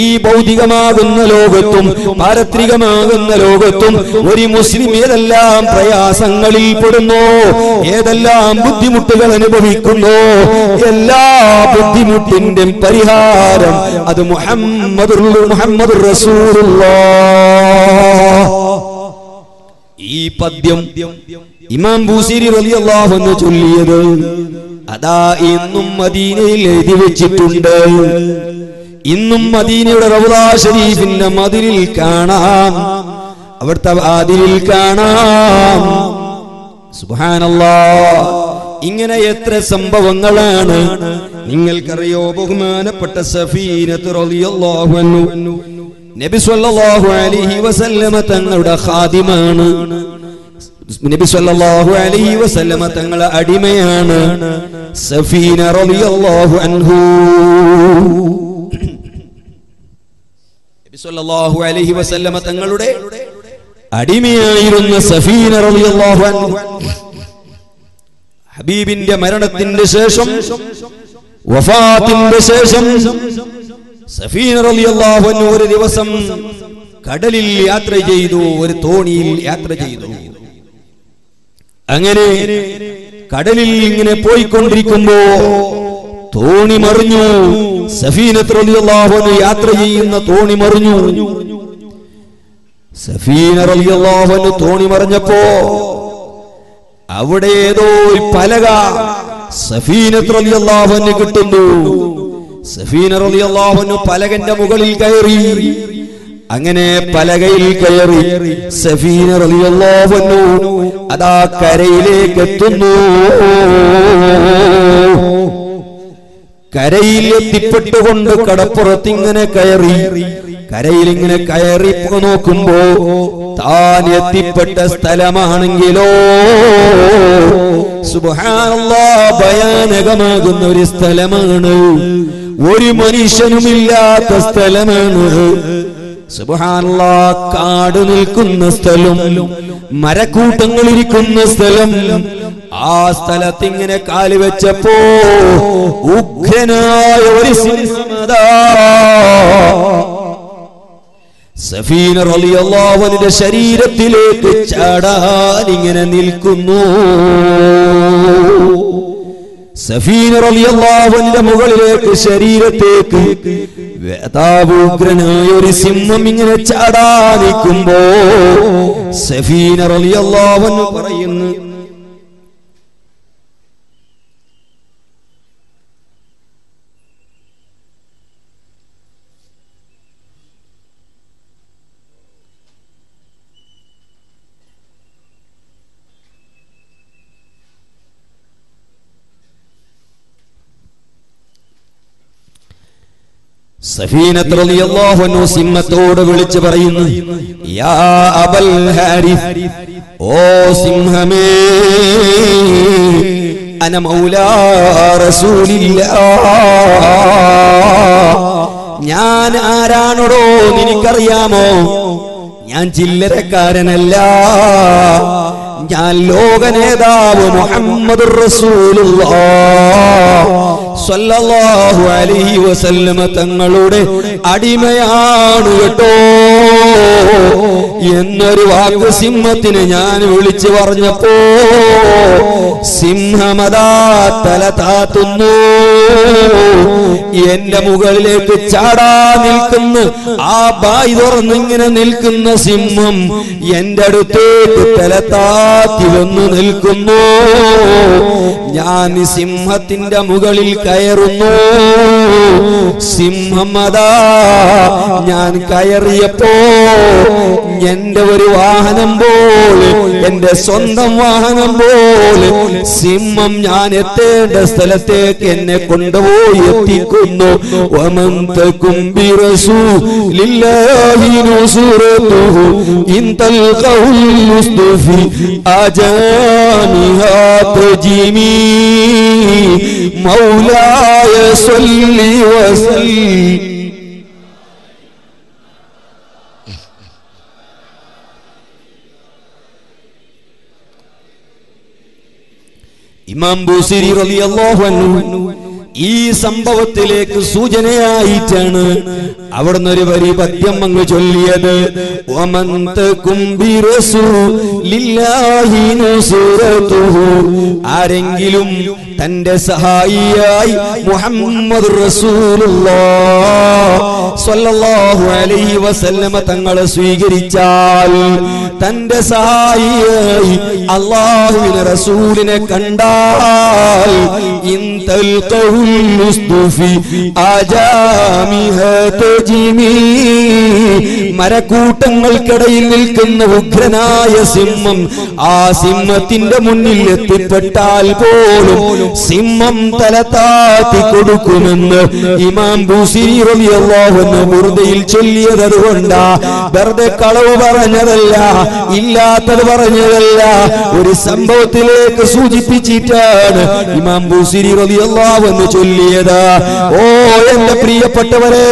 ഈ ഭൗതികമാകുന്ന ലോകത്തും പാരത്രികമാകുന്ന ലോകത്തും ഒരു മുസ്ലിം ഏതെല്ലാം പ്രയാസങ്ങളിൽ പെടുന്നു ഏതെല്ലാം ബുദ്ധിമുട്ടുകൾ അനുഭവിക്കുന്നു എല്ലാ ബുദ്ധിമുട്ടിന്റെ പരിഹാരം അത് മുഹമ്മദ് മുഹമ്മദ് ഈ പദ്യം ഇമാം ബൂസിരി റളിയല്ലാഹു അൻഹു ചൊല്ലിയത് അതാ ഇന്നും മദീനയിൽ എഴുതി വെച്ചിട്ടുണ്ട്. ഇന്നും മദീനയുടെ റൗദാ ഷരീഫിന്റെ മതിലിൽ കാണാം. അവിടുത്തെ അതിലിൽ കാണാം. സുഹാനല്ലാ ഇങ്ങനെ എത്ര സംഭവങ്ങളാണ്. നിങ്ങൾക്കറിയോ ബഹുമാനപ്പെട്ട സഫീനത്ത് റളിയല്ലാഹു അൻഹു നബി സല്ലല്ലാഹു അലൈഹി വസല്ലമ തങ്ങളുടെ ഖാദിമാണ്. നബി സല്ലല്ലാഹു അലൈഹി വസല്ലമ തങ്ങളെ അടിമയാണ്. സഫീന റളിയല്ലാഹു അൻഹു. നബി സല്ലല്ലാഹു അലൈഹി വസല്ലമ തങ്ങളുടെ അടിമയായിരുന്ന സഫീന റളിയല്ലാഹു അൻഹു. ഹബീബിന്റെ മരണത്തിന്റെ ശേഷം വഫാത്തിന്റെ ശേഷം ഒരു ദിവസം കടലിൽ യാത്ര ചെയ്തു ഒരു തോണിയിൽ യാത്ര ചെയ്തു. അങ്ങനെ കടലിൽ ഇങ്ങനെ പോയിക്കൊണ്ടിരിക്കുമ്പോ തോണി മറിഞ്ഞു. അൻഹു യാത്ര ചെയ്യുന്ന തോണി മറിഞ്ഞു. സഫീന റളിയല്ലാഹു അൻഹു തോണി മറിഞ്ഞപ്പോ അവിടെ ഏതോ ഒരു പലക അൻഹു കിട്ടുന്നു. സഫീന റളിയല്ലാഹു പലകന്റെ മുകളിൽ കയറി. അങ്ങനെ പലകയിൽ കയറി സഫീന റളിയല്ലാഹു അതാ കരയിലേക്ക് എത്തുന്നു. കരയിൽ എത്തിപ്പെട്ടുകൊണ്ട് കടപ്പുറത്ത് ഇങ്ങനെ കയറി കരയിൽ ഇങ്ങനെ കയറി നോക്കുമ്പോ താൻ എത്തിപ്പെട്ട സ്ഥലമാണെങ്കിലോ? സുബ്ഹാനല്ലാഹ് ഭയാനകമാകുന്ന ഒരു സ്ഥലമാണ്. ഒരു മനുഷ്യനുമില്ലാത്ത സ്ഥലമാണ് സുബാനുള്ള കാട് നിൽക്കുന്ന സ്ഥലം മരക്കൂട്ടങ്ങൾ ഇരിക്കുന്ന സ്ഥലം. ആ സ്ഥലത്ത് ഇങ്ങനെ കാൽ വെച്ചപ്പോ ഉഗ്രനായ ഒരു സഫീന റലിയല്ലാവനിന്റെ ശരീരത്തിലേക്ക് ചാടാൻ ഇങ്ങനെ നിൽക്കുന്നു. മുകളിലേക്ക് ശരീരത്തേക്ക് വേദാവുഗ്രനായ ഒരു സിംഹം ഇങ്ങനെ ചാടാതിക്കുമ്പോ സഫീന റളിയല്ലാഹു പറയുന്നു സിംഹത്തോട് വിളിച്ചു പറയുന്നു യാ അബൽ ഹാരിഫ് ഓ സിംഹമേ അന മൗലാ ഞാൻ ആരാണോടോ നിനക്കറിയാമോ? ഞാൻ ചില്ലരക്കാരനല്ല ഞാൻ ലോക നേതാവ് മുഹമ്മദ് സ്വല്ലല്ലാഹു അലൈഹി വസല്ലമ തങ്ങളുടെ അടിമയാണ് കേട്ടോ. എന്നൊരു വാക്ക് സിംഹത്തിന് ഞാൻ വിളിച്ചു പറഞ്ഞപ്പോ സിംഹമതാ തല താത്തുന്നു. എന്റെ മുകളിലേക്ക് ചാടാ നിൽക്കുന്ന. ആ ബായി തുറന്നിങ്ങനെ നിൽക്കുന്ന സിംഹം എന്റെ അടുത്തേക്ക് തല താത്തി വന്നു നിൽക്കുന്നു. ഞാൻ സിംഹത്തിന്റെ മുകളിൽ കയറുന്നു. സിംഹമതാ ഞാൻ കയറിയപ്പോ എന്റെ ഒരു വാഹനം പോലെ എന്റെ സ്വന്തം വാഹനം പോലെ സിംഹം ഞാൻ എത്തേണ്ട സ്ഥലത്തേക്ക് എന്നെ കൊണ്ടുപോയി എത്തിക്കുന്നു. മൗലായ സ്വല്ലി നുസുറതുഹു ഇൻ തൽഖൗൽ മുസ്തഫി അജാനിഹാ തജിമി മൗലായ സ്വല്ലി വസല്ലി ഇമാം ബൂസിരി റളിയല്ലാഹു അൻഹു ഈ സംഭവത്തിലേക്ക് സൂചനയായിട്ടാണ് അവിടുന്ന് ഒരു വരി പദ്യം അങ്ങ് ചൊല്ലിയത്. ആരെങ്കിലും തന്റെ സഹായിയായി മുഹമ്മദ് അലൈഹി വസല്ലമ തങ്ങളെ സ്വീകരിച്ചാൽ തന്റെ സഹായിയായി അള്ളാഹുവിനെ റസൂലിനെ കണ്ടാൽ ഇൻ മുസ്തുഫി ആജാമി തജിമി മരക്കൂട്ടങ്ങൾക്കിടയിൽ നിൽക്കുന്ന ഉഗ്രനായ സിംഹം ആ സിംഹത്തിന്റെ മുന്നിൽ എത്തിപ്പെട്ടാൽ പോലും സിംഹം തല താത്തി കൊടുക്കുമെന്ന് ഇമാം അൻഹു ബുർദയിൽ ചൊല്ലിയത് അതുകൊണ്ടാ. വെറുതെ കളവ് പറഞ്ഞതല്ല ഇല്ലാത്തത് പറഞ്ഞതല്ല. ഒരു സംഭവത്തിലേക്ക് സൂചിപ്പിച്ചിട്ടാണ് ഇമാം ബുസിരി റളിയല്ലാഹു അൻഹു ചൊല്ലിയത്. ഓ എന്റെ പ്രിയപ്പെട്ടവരെ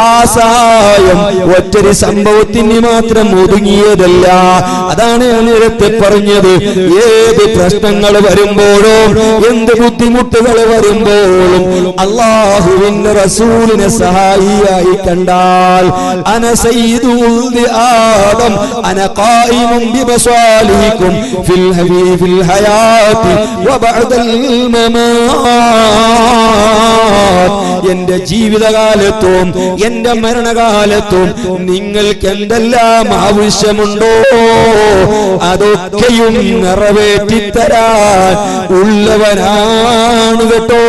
ആ സഹായം ഒറ്റൊരു സംഭവത്തിന് മാത്രം ഒതുങ്ങിയതല്ല. അതാണ് ഞാൻ നേരത്തെ പറഞ്ഞത്. ഏത് പ്രശ്നങ്ങൾ വരുമ്പോഴും എന്ത് ബുദ്ധിമുട്ടുകൾ വരുമ്പോഴും അള്ളാഹുവിന്റെ റസൂലിനെ സഹായിയായി കണ്ടാൽ ആദം ഫിൽ ഹയാത്തി വബഅദൽ മമാത് എന്റെ ജീവിതകാലത്തും എന്റെ മരണകാലത്തും നിങ്ങൾക്ക് എന്തെല്ലാം ആവശ്യമുണ്ടോ? അതൊക്കെയും നിറവേറ്റിത്തരാൻ ഉള്ളവനാണ് കേട്ടോ.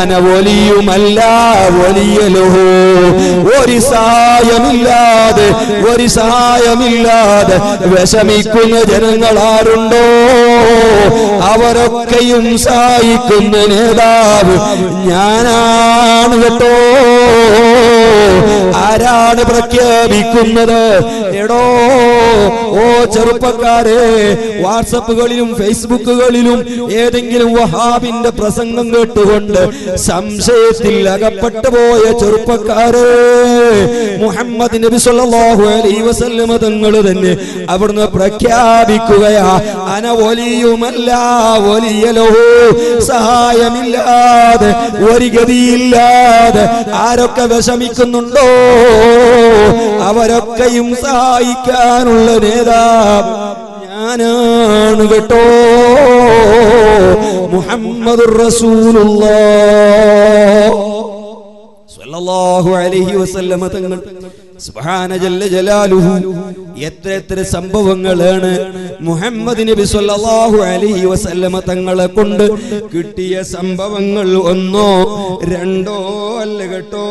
അന വലിയുമല്ല വലിയലോ ഒരു സഹായമില്ലാതെ ഒരു സഹായമില്ലാതെ വിഷമിക്കുന്ന ജനങ്ങളാരുണ്ടോ? അവരൊക്കെയും സഹായിക്കുന്ന നേതാവ് ഞാനാണ് കേട്ടോ. ആരാണ് പ്രഖ്യാപിക്കുന്നത്? എടോ ഓ ചെറുപ്പക്കാരെ വാട്സപ്പുകളിലും ഫേസ്ബുക്കുകളിലും ഏതെങ്കിലും വഹാബിന്റെ പ്രസംഗം കേട്ടുകൊണ്ട് സംശയത്തിൽ അകപ്പെട്ടു പോയ ചെറുപ്പക്കാരെ മുഹമ്മദ് നബി സല്ലല്ലാഹു അലൈഹി വസല്ലമ തങ്ങൾ തന്നെ അവിടുന്ന് പ്രഖ്യാപിക്കുകയാ അന വലിയുമല്ല വലിയലോ സഹായമില്ലാതെ ഒരു ഗതിയില്ലാതെ ആരൊക്കെ വിഷമിക്കുന്നുണ്ടോ അവരൊക്കെയും സഹായിക്കാനുള്ള നേതാവ് ഞാനാണ് കേട്ടോ. മുഹമ്മദ് റസൂലുള്ള. എത്ര എത്ര സംഭവങ്ങളാണ് മുഹമ്മദ് നബി സല്ലല്ലാഹു അലൈഹി വസല്ലമ തങ്ങളെ കൊണ്ട് കിട്ടിയ സംഭവങ്ങൾ ഒന്നോ രണ്ടോ അല്ല കേട്ടോ.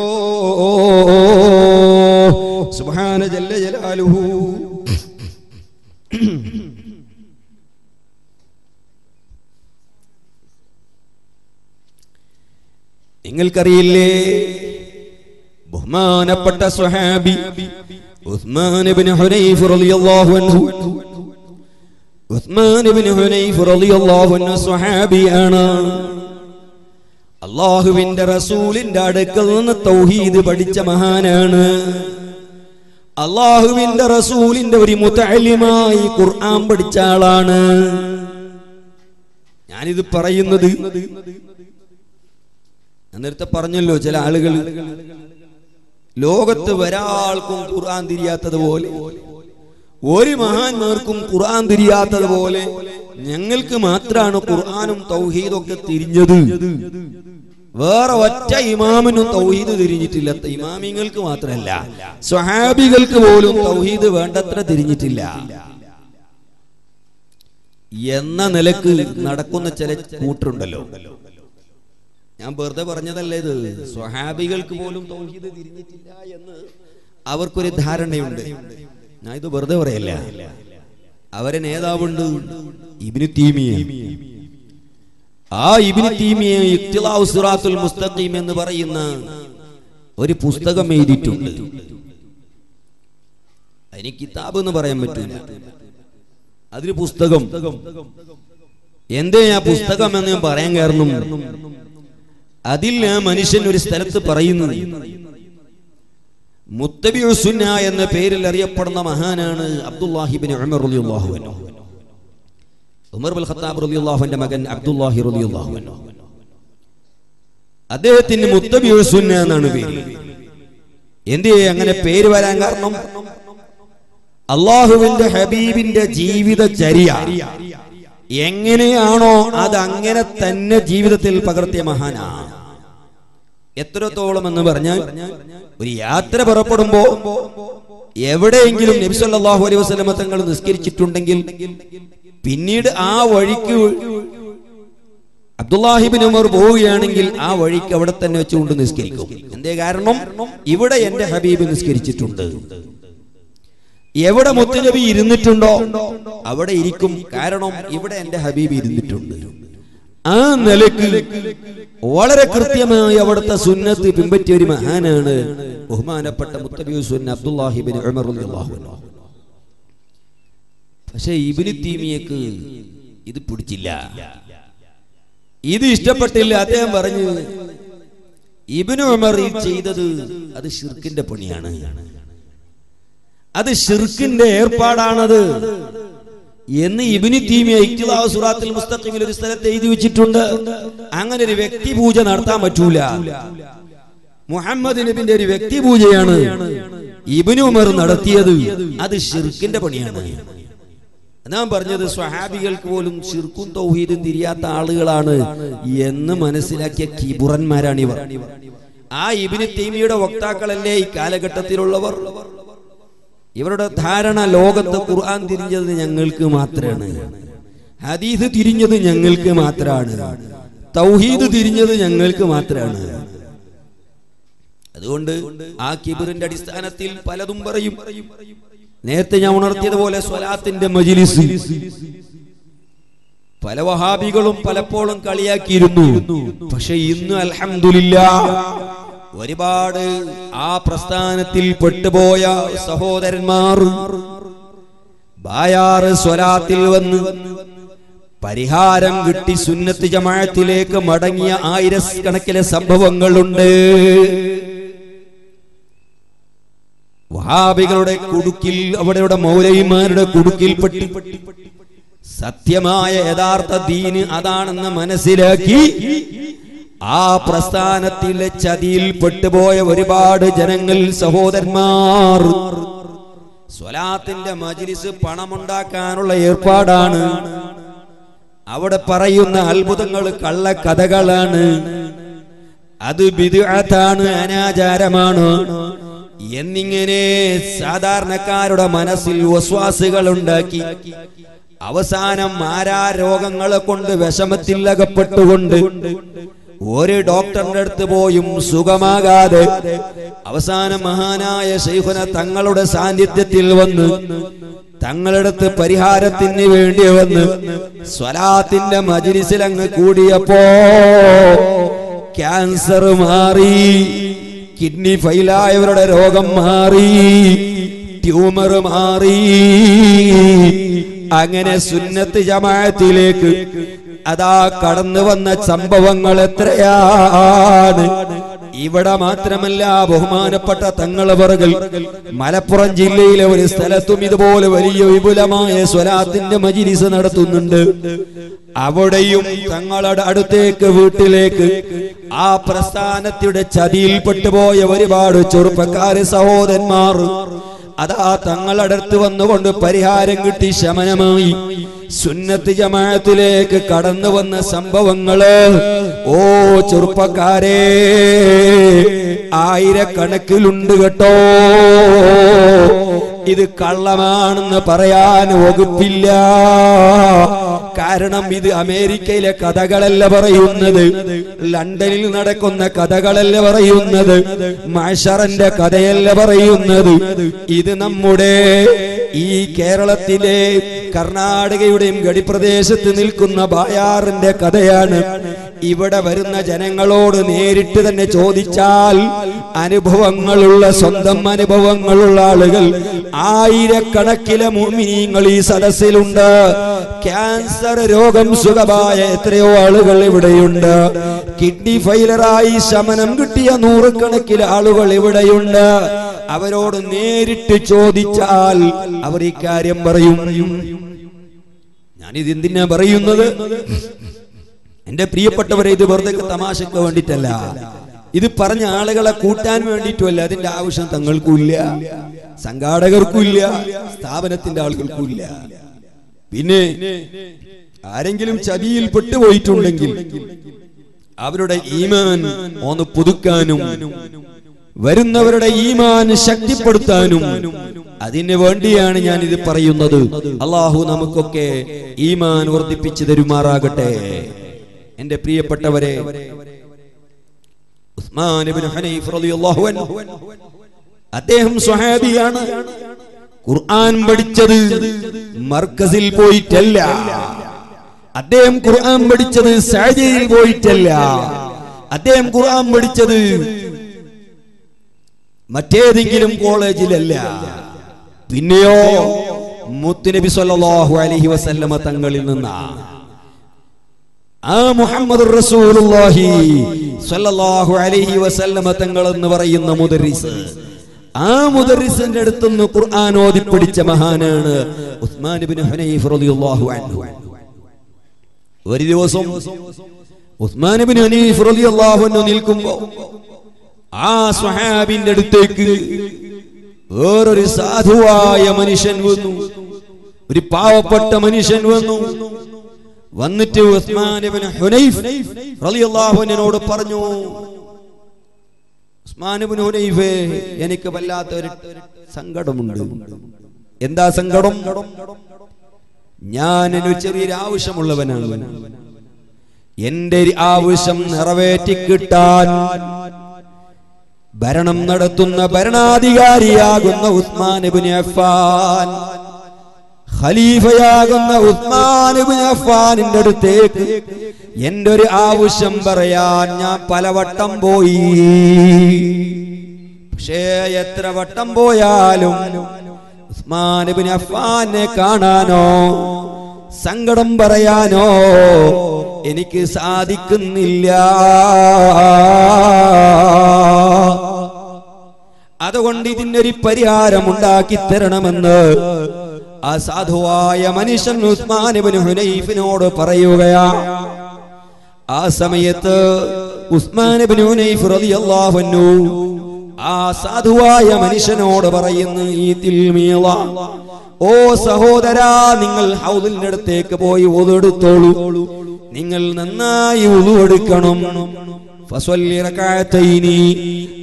സുബ്ഹാന ജല്ല ജലാലുഹു. നിങ്ങൾക്കറിയില്ലേ? ബഹുമാനപ്പെട്ട സുഹാബി ഉസ്മാൻ ഇബ്നു ഹുനൈഫ് റളിയല്ലാഹു അൻഹു. ഉസ്മാൻ ഇബ്നു ഹുനൈഫ് റളിയല്ലാഹു അൻഹു സ്വഹാബിയാണ്. അള്ളാഹുവിന്റെ റസൂലിന്റെ അടുക്കൽ നിന്ന് തൗഹീദ് പഠിച്ച മഹാനാണ്. അള്ളാഹുവിന്റെ റസൂലിന്റെ ഒരു മുത്തലിമായി ഖുർആൻ പഠിച്ച ആളാണ്. ഞാനിത് പറയുന്നത് ഞാൻ നേരത്തെ പറഞ്ഞല്ലോ ചില ആളുകൾ ലോകത്ത് ഒരാൾക്കും ഖുർആൻ തിരിയാത്തതുപോലെ ഒരു മഹാന്മാർക്കും ഖുർആൻ തിരിയാത്തതുപോലെ ഞങ്ങൾക്ക് മാത്രമാണ് ഖുർആാനും തൗഹീദൊക്കെ തിരിഞ്ഞത്. വേറെ ഒറ്റ ഇമാമിനും തൗഹീദ് തിരിഞ്ഞിട്ടില്ല. ഇമാമിങ്ങൾക്ക് മാത്രമല്ല സ്വഹാബികൾക്ക് പോലും തൗഹീദ് വേണ്ടത്ര തിരിഞ്ഞിട്ടില്ല. എന്ന നിലയ്ക്ക് നടക്കുന്ന ചില കൂട്ടരുണ്ടല്ലോ ഞാൻ വെറുതെ പറഞ്ഞതല്ലേ ഇത്? സ്വഹാബികൾക്ക് പോലും തൗഹീദ് തിരിഞ്ഞിട്ടില്ല എന്ന് അവർക്കൊരു ധാരണയുണ്ട്. ഞാൻ ഇത് വെറുതെ പറയല്ല. അവരെ നേതാവുണ്ട് ഇബിന് തീമിയ. ആ ഇബിന് തീമിയ ഇഖ്തിലാഉ സിറാത്തുൽ മുസ്തഖീം എന്ന് പറയുന്ന ഒരു പുസ്തകം എഴുതിയിട്ടുണ്ട്. അതിന് കിതാബ് എന്ന് പറയാൻ പറ്റില്ല. അതിന് പുസ്തകം. എന്തേ ആ പുസ്തകം എന്ന് ഞാൻ പറയാൻ കാരണം? അതിൽ ആ മനുഷ്യൻ ഒരു സ്ഥലത്ത് പറയുന്നത് മുത്തബിഉ സുന്ന എന്ന പേരിൽ അറിയപ്പെടുന്ന മഹാനാണ് അബ്ദുല്ലാഹിബിൻ ഉമർ ഉമർ ഖത്താബ് മകൻ അബ്ദുല്ലാഹി റളിയല്ലാഹു അദ്ദേഹത്തിന് മുത്തബിഉ സുന്ന എന്നാണ് പേര്. എന്ത് അങ്ങനെ പേര് വരാൻ കാരണം അള്ളാഹുവിന്റെ ഹബീബിന്റെ ജീവിത ജീവിതചര്യ. എങ്ങനെയാണോ അത് അങ്ങനെ തന്നെ ജീവിതത്തിൽ പകർത്തിയ മഹാനാ. എത്രത്തോളം എന്ന് പറഞ്ഞാൽ ഒരു യാത്ര പുറപ്പെടുമ്പോ എവിടെയെങ്കിലും നബി സല്ലല്ലാഹു അലൈഹി വസല്ലമ തങ്ങൾ നിസ്കരിച്ചിട്ടുണ്ടെങ്കിൽ പിന്നീട് ആ വഴിക്ക് അബ്ദുല്ലാഹിബിൻ ഉമർ പോവുകയാണെങ്കിൽ ആ വഴിക്ക് അവിടെ തന്നെ വെച്ചുകൊണ്ട് നിസ്കരിക്കും. എന്തേ കാരണം? ഇവിടെ എന്റെ ഹബീബ് നിസ്കരിച്ചിട്ടുണ്ട്. എവിടെ മുത്തുനബി ഇരുന്നിട്ടുണ്ടോ? അവിടെ ഇരിക്കും. കാരണം ഇവിടെ എന്റെ ഹബീബ് ഇരുന്നിട്ടുണ്ട്. ആ നിലയ്ക്ക് വളരെ കൃത്യമായി അവിടുത്തെ സുന്നത്ത് പിൻപറ്റിയ ഒരു മഹാനാണ് ബഹുമാനപ്പെട്ട മുത്തബി സുന്ന അബ്ദുല്ലാഹിബിൻ പക്ഷേ ഇബിന് തീമിയക്ക് ഇത് പിടിച്ചില്ല. ഇത് ഇഷ്ടപ്പെട്ടില്ല. അദ്ദേഹം പറഞ്ഞു ഇബിന് ഉമർ ചെയ്തത് അത് ഷിർക്കിന്റെ പണിയാണ്. അത് ഷിർക്കിന്റെ ഏർപ്പാടാണത് എന്ന് ഇബിനി തീമിയ ഇഖ്തിലാവ് സുറാത്തിൽ മുസ്തഖിമിൽ ഒരു സ്ഥലത്ത് എഴുതി വെച്ചിട്ടുണ്ട്. അങ്ങനെ ഒരു വ്യക്തി പൂജ നടത്താൻ പറ്റൂല. മുഹമ്മദ് നബിന്റെ ഒരു വ്യക്തി പൂജയാണ് ഇബിനു ഉമർ നടത്തിയത്. അത് ഷിർക്കിന്റെ പണിയാണ്. ഞാൻ പറഞ്ഞത് സ്വഹാബികൾക്ക് പോലും ഷിർക്കും തൗഹീദും തിരിയാത്ത ആളുകളാണ് എന്ന് മനസ്സിലാക്കിയ കിബുറന്മാരാണ് ഇവർ ആ ഇബിന് തീമിയുടെ വക്താക്കളല്ലേ ഈ കാലഘട്ടത്തിലുള്ളവർ? ഇവരുടെ ധാരണ ലോകത്ത് ഖുർആൻ തിരിഞ്ഞത് ഞങ്ങൾക്ക് മാത്രമാണ് ഹദീസ് തിരിഞ്ഞത് ഞങ്ങൾക്ക് മാത്രമാണ് തൗഹീദ് തിരിഞ്ഞത് ഞങ്ങൾക്ക് മാത്രമാണ് അതുകൊണ്ട് ആ കിബിറിന്റെ അടിസ്ഥാനത്തിൽ പലതും പറയും. നേരത്തെ ഞാൻ ഉണർത്തിയതുപോലെ സ്വലാത്തിന്റെ മജിലിസ്. പല വഹാബികളും പലപ്പോഴും കളിയാക്കിയിരുന്നു. പക്ഷെ ഇന്ന് അൽഹംദുലില്ല ഒരുപാട് ആ പ്രസ്ഥാനത്തിൽ പെട്ടുപോയ സഹോദരന്മാർ ബായാറ് സ്വലാത്തിൽ വന്ന് പരിഹാരം കിട്ടി സുന്നത്ത് ജമാഅത്തിലേക്ക് മടങ്ങിയ ആയിരക്കണക്കിലെ സംഭവങ്ങളുണ്ട്. വഹാബികളുടെ കുടുക്കിൽ അവിടെയുടെ മൗലയിമാരുടെ കുടുക്കിൽ പെട്ടി. സത്യമായ യഥാർത്ഥ ദീന് അതാണെന്ന് മനസ്സിലാക്കി ആ പ്രസ്ഥാനത്തിലെ ചതിയിൽ പെട്ടുപോയ ഒരുപാട് ജനങ്ങൾ സഹോദരന്മാർ. സ്വലാത്തിന്റെ മജിലിസ് പണമുണ്ടാക്കാനുള്ള ഏർപ്പാടാണ്. അവിടെ പറയുന്ന അത്ഭുതങ്ങൾ കള്ള കഥകളാണ് അത് ബിദുഅത്താണ് അനാചാരമാണ്. എന്നിങ്ങനെ സാധാരണക്കാരുടെ മനസ്സിൽ വസ്വാസുകൾ ഉണ്ടാക്കി. അവസാനം ആരാ രോഗങ്ങളെ കൊണ്ട് വിഷമത്തിൽ അകപ്പെട്ടുകൊണ്ട് ഒരു ഡോക്ടറിന്റെ അടുത്ത് പോയും സുഖമാകാതെ അവസാന മഹാനായ ശൈഖുന തങ്ങളുടെ സാന്നിധ്യത്തിൽ വന്ന് തങ്ങളെടുത്ത് പരിഹാരത്തിന് വേണ്ടി വന്ന് സ്വലാത്തിന്റെ മജിലിസിൽ അങ്ങ് കൂടിയപ്പോ ക്യാൻസർ മാറി കിഡ്നി ഫെയിലായവരുടെ രോഗം മാറി ട്യൂമർ മാറി. അങ്ങനെ സുന്നത്ത് ജമാഅത്തിലേക്ക് അതാ കടന്നു വന്ന സംഭവങ്ങൾ എത്രയാണ്? ഇവിടെ മാത്രമല്ല ബഹുമാനപ്പെട്ട തങ്ങൾ പറകൾ മലപ്പുറം ജില്ലയിലെ ഒരു സ്ഥലത്തും ഇതുപോലെ വലിയ വിപുലമായ സ്വലാത്തിന്റെ മജിലിസ് നടത്തുന്നുണ്ട്. അവിടെയും തങ്ങളുടെ അടുത്തേക്ക് വീട്ടിലേക്ക് ആ പ്രസ്ഥാനത്തിന്റെ ചതിയിൽപ്പെട്ടുപോയ ഒരുപാട് ചെറുപ്പക്കാര് സഹോദരന്മാർ അതാ തങ്ങളടുത്ത് വന്നുകൊണ്ട് പരിഹാരം കിട്ടി ശമനമായി. സുന്നത്ത് ജമാഅത്തിലേക്ക് കടന്നു വന്ന സംഭവങ്ങൾ ഓ ചെറുപ്പക്കാരെ ആയിരക്കണക്കിലുണ്ട് കേട്ടോ. ഇത് കള്ളമാണെന്ന് പറയാൻ വകുപ്പില്ല. കാരണം ഇത് അമേരിക്കയിലെ കഥകളല്ല പറയുന്നത്. ലണ്ടനിൽ നടക്കുന്ന കഥകളല്ല പറയുന്നത്. മാഷറന്റെ കഥയല്ല പറയുന്നത്. ഇത് നമ്മുടെ ഈ കേരളത്തിലെ കർണാടകയുടെയും ഗഡിപ്രദേശത്ത് നിൽക്കുന്ന ബായാറിന്റെ കഥയാണ്. ഇവിടെ വരുന്ന ജനങ്ങളോട് നേരിട്ട് തന്നെ ചോദിച്ചാൽ അനുഭവങ്ങളുള്ള സ്വന്തം അനുഭവങ്ങളുള്ള ആളുകൾ ആയിരക്കണക്കിലെ മുമിനീങ്ങൾ ഈ സദസ്സിലുണ്ട്. ക്യാൻസർ രോഗം സുഖമായ എത്രയോ ആളുകൾ ഇവിടെയുണ്ട്. കിഡ്നി ഫെയിലറായി ശമനം കിട്ടിയ നൂറുകണക്കിന് ആളുകൾ ഇവിടെയുണ്ട്. അവരോട് നേരിട്ട് ചോദിച്ചാൽ അവർ ഇക്കാര്യം പറയും. ഞാനിത് എന്തിനാ പറയുന്നത്? എന്റെ പ്രിയപ്പെട്ടവരെ ഇത് വെറുതെ തമാശക്ക് വേണ്ടിയിട്ടല്ല. ഇത് പറഞ്ഞ ആളുകളെ കൂട്ടാൻ വേണ്ടിയിട്ടുമല്ല അതിന്റെ ആവശ്യം തങ്ങൾക്കുമില്ല. സംഘാടകർക്കുമില്ല. സ്ഥാപനത്തിന്റെ ആളുകൾക്കുമില്ല. പിന്നെ ആരെങ്കിലും ചതിയിൽ പെട്ടുപോയിട്ടുണ്ടെങ്കിൽ അവരുടെ ഈമാൻ ഒന്ന് പുതുക്കാനും വരുന്നവരുടെ ഈമാൻ ശക്തിപ്പെടുത്താനും അതിന് വേണ്ടിയാണ് ഞാൻ ഇത് പറയുന്നത്. അള്ളാഹു നമുക്കൊക്കെ ഈമാൻ വർദ്ധിപ്പിച്ചു തരുമാറാകട്ടെ. എന്റെ പ്രിയപ്പെട്ടവരെ ഉസ്മാൻ ഹനീഫ് റളിയല്ലാഹു അൻഹു അദ്ദേഹം സ്വഹാബിയാണ്. ഖുർആൻ പഠിച്ചത് മർക്കസിൽ പോയിട്ടല്ല. അദ്ദേഹം ഖുർആൻ പഠിച്ചത് സാജയിൽ പോയിട്ടല്ല. അദ്ദേഹം ഖുർആൻ പഠിച്ചത് മറ്റേതെങ്കിലും കോളേജിലല്ല. പിന്നെയോ മുത്തുനബി സല്ലല്ലാഹു അലൈഹി വസല്ലമ തങ്ങളിൽ നിന്നാ ആ മുഹമ്മദ് റസൂലുള്ളാഹി സല്ലല്ലാഹു അലൈഹി വസല്ലമ തങ്ങൾ എന്ന് പറയുന്ന മുദരിസ്. ആ മുദരിസിന്റെ അടുത്തുനിന്ന് ഖുർആൻ ഓതി പഠിച്ച മഹാനാണ് ഉസ്മാൻ ഇബ്നു ഹനീഫ് റളിയല്ലാഹു അൻഹു. ഒരു ദിവസം ഉസ്മാൻ ഇബ്നു ഹനീഫ് റളിയല്ലാഹു അൻഹു നിൽക്കുമ്പോൾ ആ സ്വഹാബിന്റെ അടുത്തേക്ക് വേറൊരു സാധുവായ മനുഷ്യൻ വന്നു. ഒരു പാവപ്പെട്ട മനുഷ്യൻ വന്നു. വന്നിട്ട് ഉസ്മാൻ ഇബ്നു ഹുനൈഫ് പറഞ്ഞു എനിക്ക് ഹുനൈഫേ എനിക്ക് വല്ലാത്തൊരു സങ്കടമുണ്ട്. എന്താ സങ്കടം? ഞാൻ ഒരു ചെറിയൊരു ആവശ്യമുള്ളവനാണ്. എന്റെ ആവശ്യം നിറവേറ്റി കിട്ടാൻ ഭരണം നടത്തുന്ന ഭരണാധികാരിയാകുന്ന ഇബ്നു അഫ്ഫാൻ ഖലീഫയാകുന്ന ഉസ്മാനുബിൻ അഫ്ഫാനിന്റെ അടുത്തേക്ക് എന്റെ ഒരു ആവശ്യം പറയാൻ ഞാൻ പലവട്ടം പോയി. പക്ഷേ എത്ര വട്ടം പോയാലും ഉസ്മാനുബിൻ അഫ്ഫാനെ കാണാനോ സങ്കടം പറയാനോ എനിക്ക് സാധിക്കുന്നില്ല. അതുകൊണ്ട് ഇതിനൊരു പരിഹാരം ഉണ്ടാക്കി തരണമെന്ന് ആ സാധുവായ മനുഷ്യൻ ഉസ്മാനിബിന് ഹുനൈഫിനോട് പറയുകയാ ആ സമയത്ത് ഉസ്മാനിബിന് ഹുനൈഫ് റളിയല്ലാഹു അൻഹു ആ സാധുവായ മനുഷ്യനോട് പറയുന്നു ഈ തിൽമീള ഓ സഹോദരാ നിങ്ങൾ ഹൗദിന്റെ അടുത്തേക്ക് പോയി ഒതെടുത്തോളൂ നിങ്ങൾ നന്നായി ഫസ്വല്ലി റകഅത്തൈനി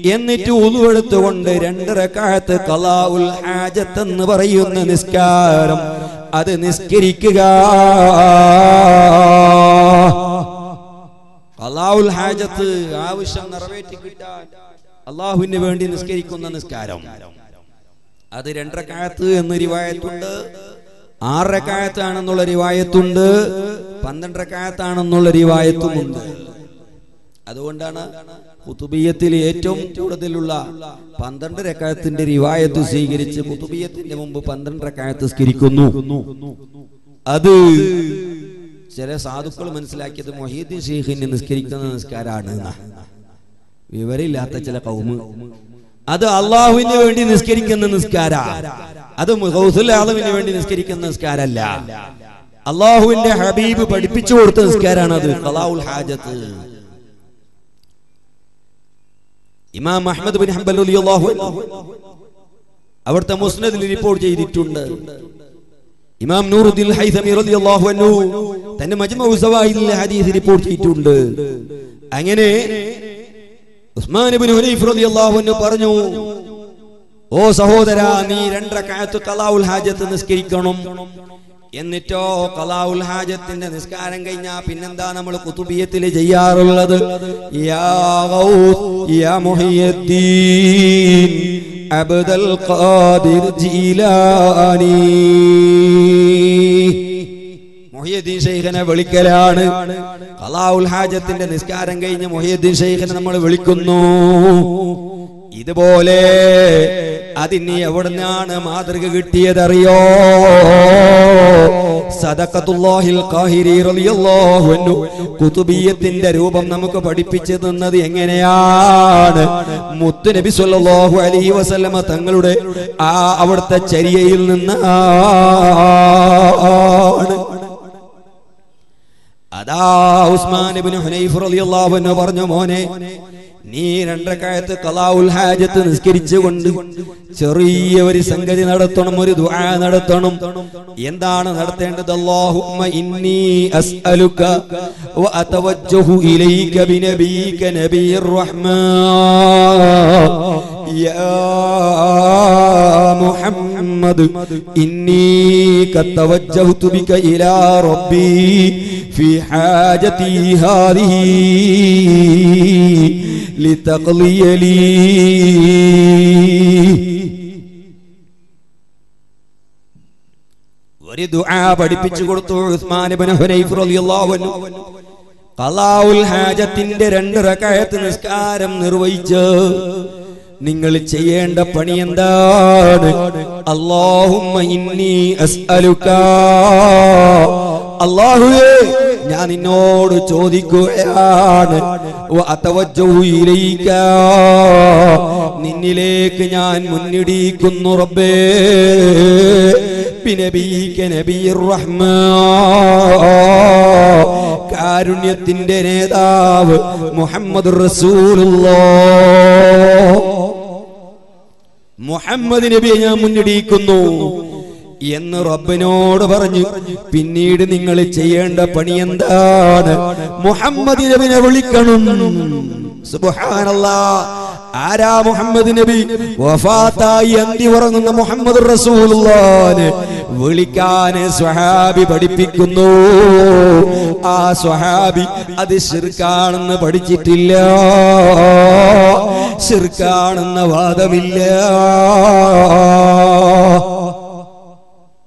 എന്നിട്ട് ഉളുവെടുത്തുകൊണ്ട് രണ്ട് റകഅത്ത് ഖലാഉൽ ഹാജത്ത് എന്ന് പറയുന്ന നിസ്കാരം. അത് നിസ്കരിക്കുക. ഖലാഉൽ ഹാജത്ത് ആവശ്യം നിറവേറ്റി കിട്ടാൻ അള്ളാഹുവിന് വേണ്ടി നിസ്കരിക്കുന്ന നിസ്കാരം. അത് രണ്ടരക്കാലത്ത് എന്ന റിവായത്തുണ്ട്. ആറരക്കാലത്താണെന്നുള്ള റിവായത്തുണ്ട്. പന്ത്രണ്ടരക്കാലത്താണെന്നുള്ള റിവായത്തുമുണ്ട്. അതുകൊണ്ടാണ് കുത്തുബിയത്തിൽ ഏറ്റവും കൂടുതലുള്ള പന്ത്രണ്ട് രക്കായത്തിന്റെ റിവായത്ത് സ്വീകരിച്ച് കുത്തുബിയത്തിന്റെ മുമ്പ് പന്ത്രണ്ട് രക്കായത്ത് സ്കരിക്കുന്നു. അത് ചില സാധുക്കൾ മനസ്സിലാക്കിയത് മൊഹീദ്ദീൻ ഷെയ്ഖിന് നിസ്കരിക്കുന്ന നിസ്കാരാണ്. വിവരമില്ലാത്ത ചില കൗമ്. അത് അള്ളാഹുവിന് വേണ്ടി നിസ്കരിക്കുന്ന നിസ്കാര. അത് ആലമിന് വേണ്ടി നിസ്കരിക്കുന്ന നിസ്കാരല്ല. അള്ളാഹുവിന്റെ ഹബീബ് പഠിപ്പിച്ചു കൊടുത്ത നിസ്കാരാണ് അത് ഹാജത്ത്. ഇമാം അഹമ്മദ് ബിൻ ഹംബൽ റളിയല്ലാഹു അവിടുത്തെ മുസ്നദിൽ റിപ്പോർട്ട് ചെയ്തിട്ടുണ്ട്. ഇമാം നൂറുദ്ദീൻ ഹൈസമി റളിയല്ലാഹു അൻഹു തന്റെ മജ്മഉ സവായിൽ ഹദീസ് റിപ്പോർട്ട് ചെയ്തിട്ടുണ്ട്. അങ്ങനെ ഉസ്മാൻ ഇബ്നു ഹുനൈഫ് റളിയല്ലാഹു അൻഹു പറഞ്ഞു ഓ സഹോദരാ നീ രണ്ടരക്കാലത്ത് തലാഉൽ ഹാജത്ത് നിസ്കരിക്കണം. എന്നിട്ടോ ഖലാഉൽ ഹാജത്തിന്റെ നിസ്കാരം കഴിഞ്ഞാ പിന്നെന്താ നമ്മൾ കുത്തുബിയത്തിൽ ചെയ്യാറുള്ളത്? അബ്ദുൽ ഖാദിർ ജീലാനി. മുഹിയദ്ദീൻ ഷെയ്ഖിനെ വിളിക്കലാണ്. ഖലാഉൽ ഹാജത്തിന്റെ നിസ്കാരം കഴിഞ്ഞ് മൊഹിയദ്ദീൻ ഷെയ്ഖിനെ നമ്മൾ വിളിക്കുന്നു. ഇതുപോലെ അതിന് എവിടുന്നാണ് മാതൃക കിട്ടിയതറിയോ? കുതുബിയത്തിന്റെ രൂപം നമുക്ക് പഠിപ്പിച്ചു തന്നത് എങ്ങനെയാണ്? മുത്തു നബി സല്ലല്ലാഹു അലൈഹി വസല്ലമ തങ്ങളുടെ ആ അവിടുത്തെ ചരിയയിൽ നിന്ന് അതാ ഉസ്മാൻ പറഞ്ഞു മോനെ നീ രണ്ടക്കായത്ത് കലാവുൽ ഹാജത്ത് നിസ്കരിച്ചുകൊണ്ട് ചെറിയ ഒരു സംഗതി നടത്തണം ഒരു ദുആ നടത്തണം. എന്താണ് നടത്തേണ്ടത്? അല്ലാഹുമ്മ ഇന്നി അസ്അലുക വ അതവജ്ജഹു ഇലൈക ബിനബീക നബിയർ റഹ്മാൻ. യാ മുഹമ്മദ് ഇന്നി قد توجهت بك إلى ربي في حاجتي هذه لتقضي لي ഒരു ദുആ പഠിപ്പിച്ചു കൊടുത്തു ഉസ്മാൻ ഇബ്നു ഹുനൈഫ് റളിയല്ലാഹു അൻഹു ഖലാഉൽ ഹാജത്തിന്റെ രണ്ട് റകഅത്ത് നിസ്കാരം നിർവഹിച്ച് നിങ്ങൾ ചെയ്യേണ്ട പണി എന്താണ്? അല്ലാഹുവേ ഞാൻ നിന്നോട് ചോദിക്കുകയാണ്. നിന്നിലേക്ക് ഞാൻ മുന്നിടിക്കുന്നു റബ്ബേ. കാരുണ്യത്തിന്റെ നേതാവ് മുഹമ്മദ് റസൂലുള്ളാഹ് മുഹമ്മദ് നബിയെ ഞാൻ മുന്നിടിയിക്കുന്നു എന്ന് റബ്ബിനോട് പറഞ്ഞു. പിന്നീട് നിങ്ങൾ ചെയ്യേണ്ട പണി എന്താണ്? മുഹമ്മദ് നബിനെ വിളിക്കണം. സുബ്ഹാനല്ലാ. ആരാ മുഹമ്മദ് നബി? വഫാത്തായി അന്തി ഉറങ്ങുന്ന മുഹമ്മദ് റസൂലുള്ളാനെ വിളിക്കാൻ സ്വഹാബി പഠിപ്പിക്കുന്നു. ആ സ്വഹാബി അത് ശിർക്കാണെന്ന് പഠിച്ചിട്ടില്ല. ശിർക്കാണെന്ന വാദമില്ല.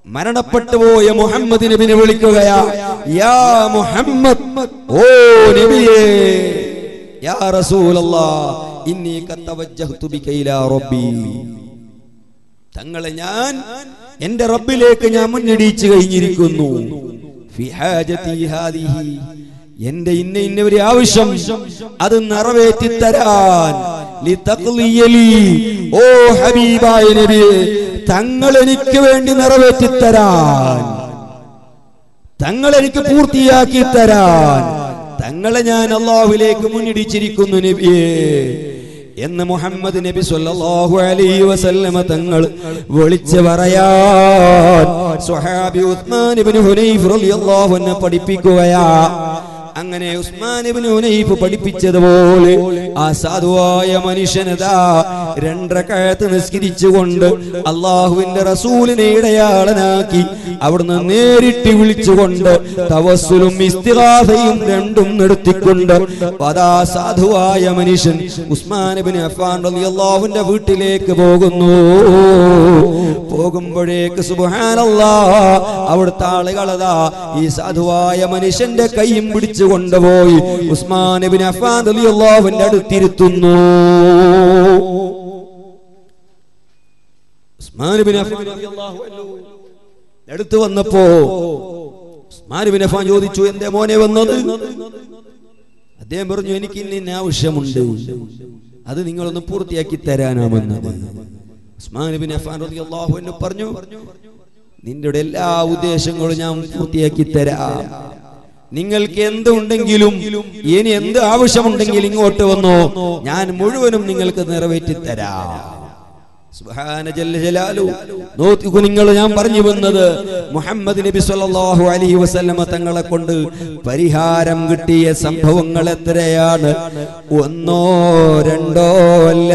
മരണപ്പെട്ടു പോയ മുഹമ്മദ് നബിനെ വിളിക്കുകയാ യാ മുഹമ്മദ് ഓ നബിയേ യാ റസൂലല്ലാ ഇന്നി കത്തവജ്ജഹ്തു ബിക റബ്ബി. തങ്ങളെ ഞാൻ എന്റെ റബ്ബിലേക്ക് ഞാൻ മുന്നടിച്ചു കഴിഞ്ഞിരിക്കുന്നു. എന്റെ ഇന്ന ഇന്ന ഒരു ആവശ്യം അത് നിറവേറ്റി തരാൻ. ഓ ഹബീബായ നബിയെ തങ്ങൾ എനിക്ക് വേണ്ടി നിറവേറ്റി തരാൻ. തങ്ങൾ എനിക്ക് പൂർത്തിയാക്കി തരാൻ. തങ്ങളെ ഞാൻ അള്ളാഹുലേക്ക് മുന്നിടിച്ചിരിക്കുന്നു നബിയേ. എന്ന് മുഹമ്മദ് നബി സല്ലല്ലാഹു അലൈഹി വസല്ലമ തങ്ങൾ വിളിച്ചു പറയാൻ സ്വഹാബി ഉസ്മാൻ ഇബ്നു ഹുനൈഫ് റളിയല്ലാഹു അൻഹു പഠിപ്പിക്കുകയാ. അങ്ങനെ ഉസ്മാൻ ഇബ്നു പഠിപ്പിച്ചതുപോലെ ആ സാധുവായ മനുഷ്യനതാ രണ്ടരക്കഴത്ത് നിസ്കരിച്ചുകൊണ്ട് അള്ളാഹുവിന്റെ റസൂലിനെ ഇടയാളനാക്കി അവിടുന്ന് നേരിട്ട് വിളിച്ചുകൊണ്ട് തവസ്സുലും രണ്ടും നിർത്തിക്കൊണ്ട് അതാ സാധുവായ മനുഷ്യൻ ഉസ്മാൻ ഇബ്നു അഫ്ഫാൻ റളിയല്ലാഹുവിന്റെ വീട്ടിലേക്ക് പോകുന്നു. പോകുമ്പോഴേക്ക് സുബ്ഹാനല്ലാഹ് അവിടുത്തെ ആളുകളതാ ഈ സാധുവായ മനുഷ്യന്റെ കൈയും പിടിച്ചു കൊണ്ടുപോയി. ഉസ്മാൻ റളിയല്ലാഹുവിന്റെ അടുത്തിരുത്തുന്നു. ഉസ്മാൻ അടുത്ത് വന്നപ്പോ ഉസ്മാൻ ചോദിച്ചു എന്റെ മോനെ വന്നത്? അദ്ദേഹം പറഞ്ഞു എനിക്ക് ഇന്ന ആവശ്യമുണ്ട്. അത് നിങ്ങളൊന്ന് പൂർത്തിയാക്കി തരാനാ വന്നത്. ഉസ്മാൻ റളിയല്ലാഹു അൻഹു പറഞ്ഞു നിന്റെ എല്ലാ ഉദ്ദേശങ്ങളും ഞാൻ പൂർത്തിയാക്കി തരാം. നിങ്ങൾക്ക് എന്തുണ്ടെങ്കിലും ഇനി എന്ത് ആവശ്യമുണ്ടെങ്കിൽ ഇങ്ങോട്ട് വന്നോ. ഞാൻ മുഴുവനും നിങ്ങൾക്ക് നിറവേറ്റി തരാം. നിങ്ങൾ ഞാൻ പറഞ്ഞു വന്നത് മുഹമ്മദ് നബി സല്ലല്ലാഹു അലൈഹി വസല്ലമ തങ്ങളെ കൊണ്ട് പരിഹാരം കിട്ടിയ സംഭവങ്ങൾ എത്രയാണ്? ഒന്നോ രണ്ടോ അല്ല.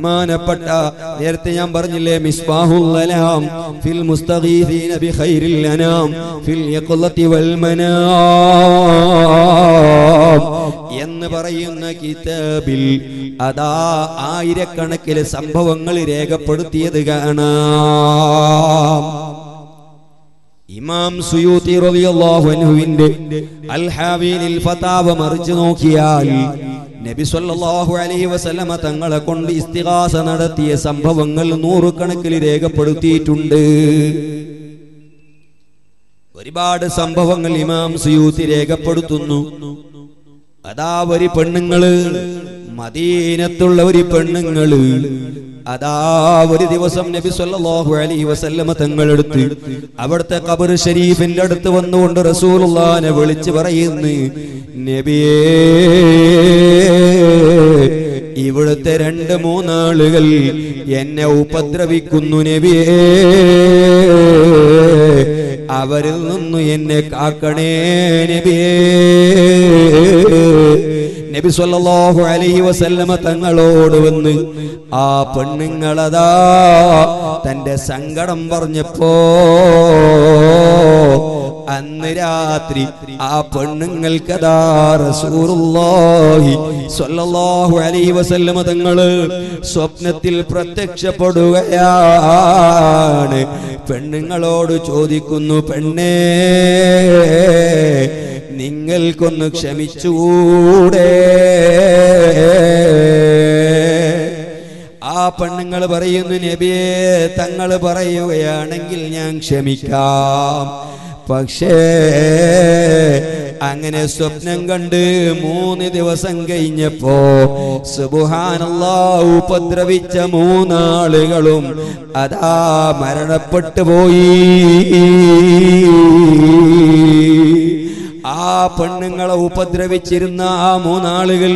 ബഹുമാനപ്പെട്ട നേരത്തെ ഞാൻ പറഞ്ഞില്ലേ മിസ്ബാഹുല്ലാം ഫിൽ അനാം ഫിൽ യഖലതി വൽ മനാം എന്ന് പറയുന്ന കിതാബിൽ അതാ ആയിരക്കണക്കിന് സംഭവങ്ങൾ രേഖപ്പെടുത്തിയത് കാണാം. ഇമാം സുയൂത്തി അൽ ഹാവീനിൽ ഫതാവ മറിച്ചു നോക്കിയാൽ നബി സല്ലല്ലാഹു അലൈഹി വസല്ലമ തങ്ങളെ കൊണ്ട് ഇസ്തിഗാസ നടത്തിയ സംഭവങ്ങൾ നൂറുകണക്കിൽ രേഖപ്പെടുത്തിയിട്ടുണ്ട്. ഒരുപാട് സംഭവങ്ങൾ ഇമാം സുയൂത്തി രേഖപ്പെടുത്തുന്നു. അതാ ഒരു പെണ്ണുങ്ങൾ മദീനത്തുള്ള ഒരു പെണ്ണുങ്ങൾ അതാ ഒരു ദിവസം നബി സല്ലല്ലാഹു അലൈഹി വസല്ലമ തങ്ങളെടുത്ത് അവിടുത്തെ ഖബർ ഷരീഫിന്റെ അടുത്ത് വന്നുകൊണ്ട് റസൂലുള്ളാനെ വിളിച്ചു പറയുന്നു നബിയേ ഇവിടുത്തെ രണ്ട് മൂന്നാളുകൾ എന്നെ ഉപദ്രവിക്കുന്നു നബിയേ. അവരിൽ നിന്നു എന്നെ കാക്കണേ നബിയേ. നബി സല്ലല്ലാഹു അലൈഹി വസല്ലമ തങ്ങളോട് വന്ന് ആ പെണ്ണുങ്ങളതാ തന്റെ സങ്കടം പറഞ്ഞപ്പോ അന്ന് രാത്രി ആ പെണ്ണുങ്ങൾക്കതാ റസൂലുള്ളാഹി സ്വല്ലല്ലാഹു അലൈഹി വസല്ലമ തങ്ങൾ സ്വപ്നത്തിൽ പ്രത്യക്ഷപ്പെടുകയാണ്. പെണ്ണുങ്ങളോട് ചോദിക്കുന്നു പെണ്ണേ നിങ്ങൾക്കൊന്ന് ക്ഷമിച്ചുകൂടെ ആ പെണ്ണുങ്ങൾ പറയുന്നു നബിയെ തങ്ങൾ പറയുകയാണെങ്കിൽ ഞാൻ ക്ഷമിക്കാം. പക്ഷേ അങ്ങനെ സ്വപ്നം കണ്ട് മൂന്ന് ദിവസം കഴിഞ്ഞപ്പോ സുബുഹാനല്ലാ ഉപദ്രവിച്ച മൂന്നാളുകളും അതാ മരണപ്പെട്ടു പോയി. ആ പെണ്ണുങ്ങളെ ഉപദ്രവിച്ചിരുന്ന ആ മൂന്നാളുകൾ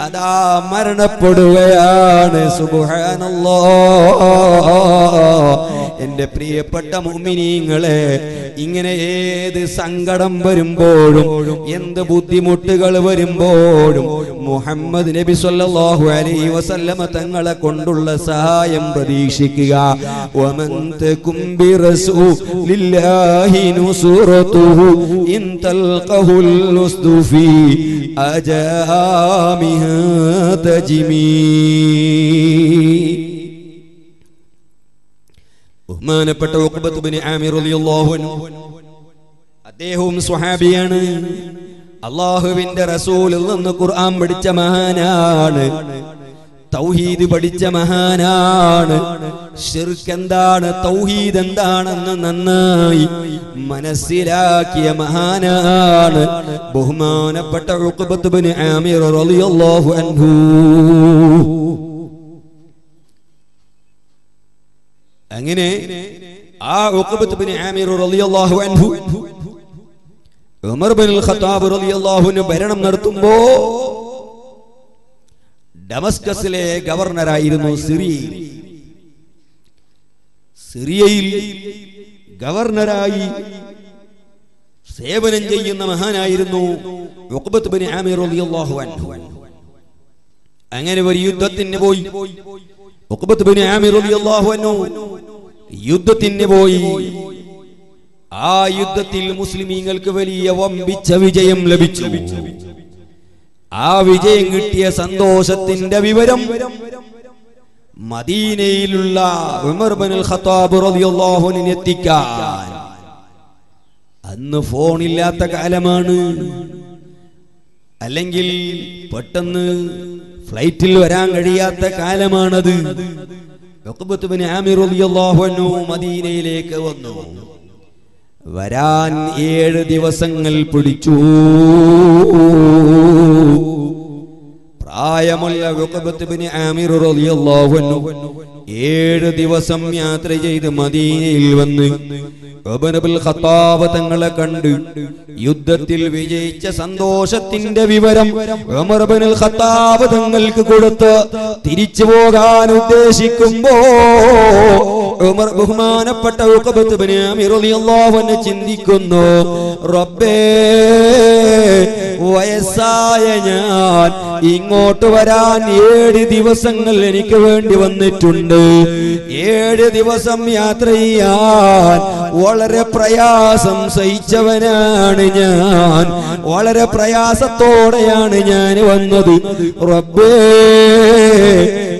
അതാ മരണപ്പെടുകയാണ്. സുബുഹാനല്ലോ. എന്റെ പ്രിയപ്പെട്ട മുമിനീങ്ങളെ ഇങ്ങനെ ഏത് സങ്കടം വരുമ്പോഴും എന്ത് ബുദ്ധിമുട്ടുകൾ വരുമ്പോഴും മുഹമ്മദ് നബി സല്ലല്ലാഹു അലൈഹി വസല്ലമ തങ്ങളെ കൊണ്ടുള്ള സഹായം പ്രതീക്ഷിക്കുക. വമൻ ഇൻ തൽഖഹുൽ അജാമിഹാ തജ്മീ ബഹുമാനപ്പെട്ട അദ്ദേഹവും സ്വഹാബിയാണ്. അള്ളാഹുവിന്റെ റസൂലിൽ നിന്ന് ഖുർആൻ പഠിച്ച മഹാനാണ്. തൗഹീദ് പഠിച്ച മഹാനാണ്. ഷിർക്ക് എന്താണ് തൗഹീദ് എന്താണെന്ന് നന്നായി മനസ്സിലാക്കിയ മഹാനാണ് ബഹുമാനപ്പെട്ട ആമിർ റളിയല്ലാഹു അൻഹു അങ്ങനെ ആ ഉഖബത്ത് ബിൻ ആമിർ റളിയല്ലാഹു അൻഹു ഉമർ ബിൻ ഖത്താബ് റളിയല്ലാഹു അൻഹു ഉമർ ബിൻ ഖത്താബ് റളിയല്ലാഹുനെ ഭരണം നടത്തുമ്പോൾ ഡമസ്കസിലെ ഗവർണറായിരുന്നു സിറിയയിൽ സിറിയയിൽ ഗവർണറായി സേവനം ചെയ്യുന്ന മഹാനായിരുന്നു ഉഖബത്ത് ബിൻ ആമിർ റളിയല്ലാഹു അൻഹു. അങ്ങനെ ഒരു യുദ്ധത്തിന് പോയി. യുദ്ധത്തിന് പോയി. ആ യുദ്ധത്തിൽ മുസ്ലിമീങ്ങൾക്ക് വലിയ വമ്പിച്ച വിജയം ലഭിച്ചു. ആ വിജയം കിട്ടിയ സന്തോഷത്തിന്റെ വിവരം മദീനയിലുള്ള എത്തിക്കാൻ. അന്ന് ഫോണില്ലാത്ത കാലമാണ്. അല്ലെങ്കിൽ പെട്ടെന്ന് ഫ്ലൈറ്റിൽ വരാൻ കഴിയാത്ത കാലമാണത്. മദീനയിലേക്ക് വന്നു. വരാൻ ഏഴ് ദിവസങ്ങൾ പിടിച്ചു. പ്രായമുള്ള ആമിർ ഏഴ് ദിവസം യാത്ര ചെയ്ത് മദീനയിൽ വന്ന് ഖത്താബ് തങ്ങളെ കണ്ട് യുദ്ധത്തിൽ വിജയിച്ച സന്തോഷത്തിന്റെ വിവരം ഉമർബിനുൽ ഖത്താബ് തങ്ങൾക്ക് കൊടുത്ത് തിരിച്ചു പോകാൻ ഉദ്ദേശിക്കുമ്പോ ഉമർ ബഹുമാനപ്പെട്ട ചിന്തിക്കുന്നു റബ്ബേ വയസ്സായ ഞാൻ ഇങ്ങോട്ട് വരാൻ ഏഴ് ദിവസങ്ങൾ എനിക്ക് വേണ്ടി വന്നിട്ടുണ്ട്. ഏഴ് ദിവസം യാത്ര ചെയ്യാൻ വളരെ പ്രയാസം സഹിച്ചവനാണ് ഞാൻ. വളരെ പ്രയാസത്തോടെയാണ് ഞാൻ വന്നത്. റബ്ബേ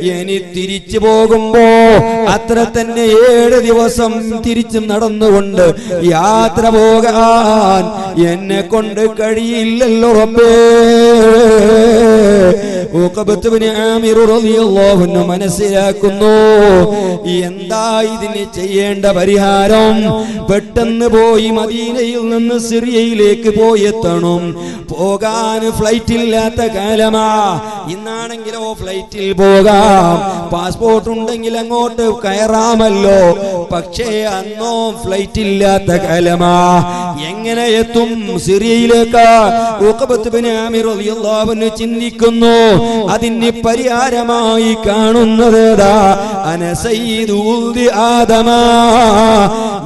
ഇനി തിരിച്ചു പോകുമ്പോ അത്ര തന്നെ ഏഴ് ദിവസം തിരിച്ചു നടന്നുകൊണ്ട് യാത്ര പോകാൻ എന്നെ കൊണ്ട് കഴിയില്ലല്ലോ റബ്ബേ. മനസ്സിലാക്കുന്നു എന്താ ഇതിന് ചെയ്യേണ്ട പരിഹാരം? പെട്ടെന്ന് പോയി മദീനയിൽ നിന്ന് സിറിയയിലേക്ക് പോയെത്തണം. പോകാൻ ഫ്ലൈറ്റ് ഇല്ലാത്ത കാലമാ. ഇന്നാണെങ്കിലോ ഫ്ലൈറ്റിൽ പോകാം പാസ്പോർട്ട് ഉണ്ടെങ്കിൽ അങ്ങോട്ട് കയറാമല്ലോ. പക്ഷേ അന്നോ ഫ്ലൈറ്റ് ഇല്ലാത്ത കാലമാ. എങ്ങനെ എത്തും സിറിയയിലേക്ക്? ചിന്തിക്കുന്നു അതിന് പരിഹാരമായി കാണുന്നത്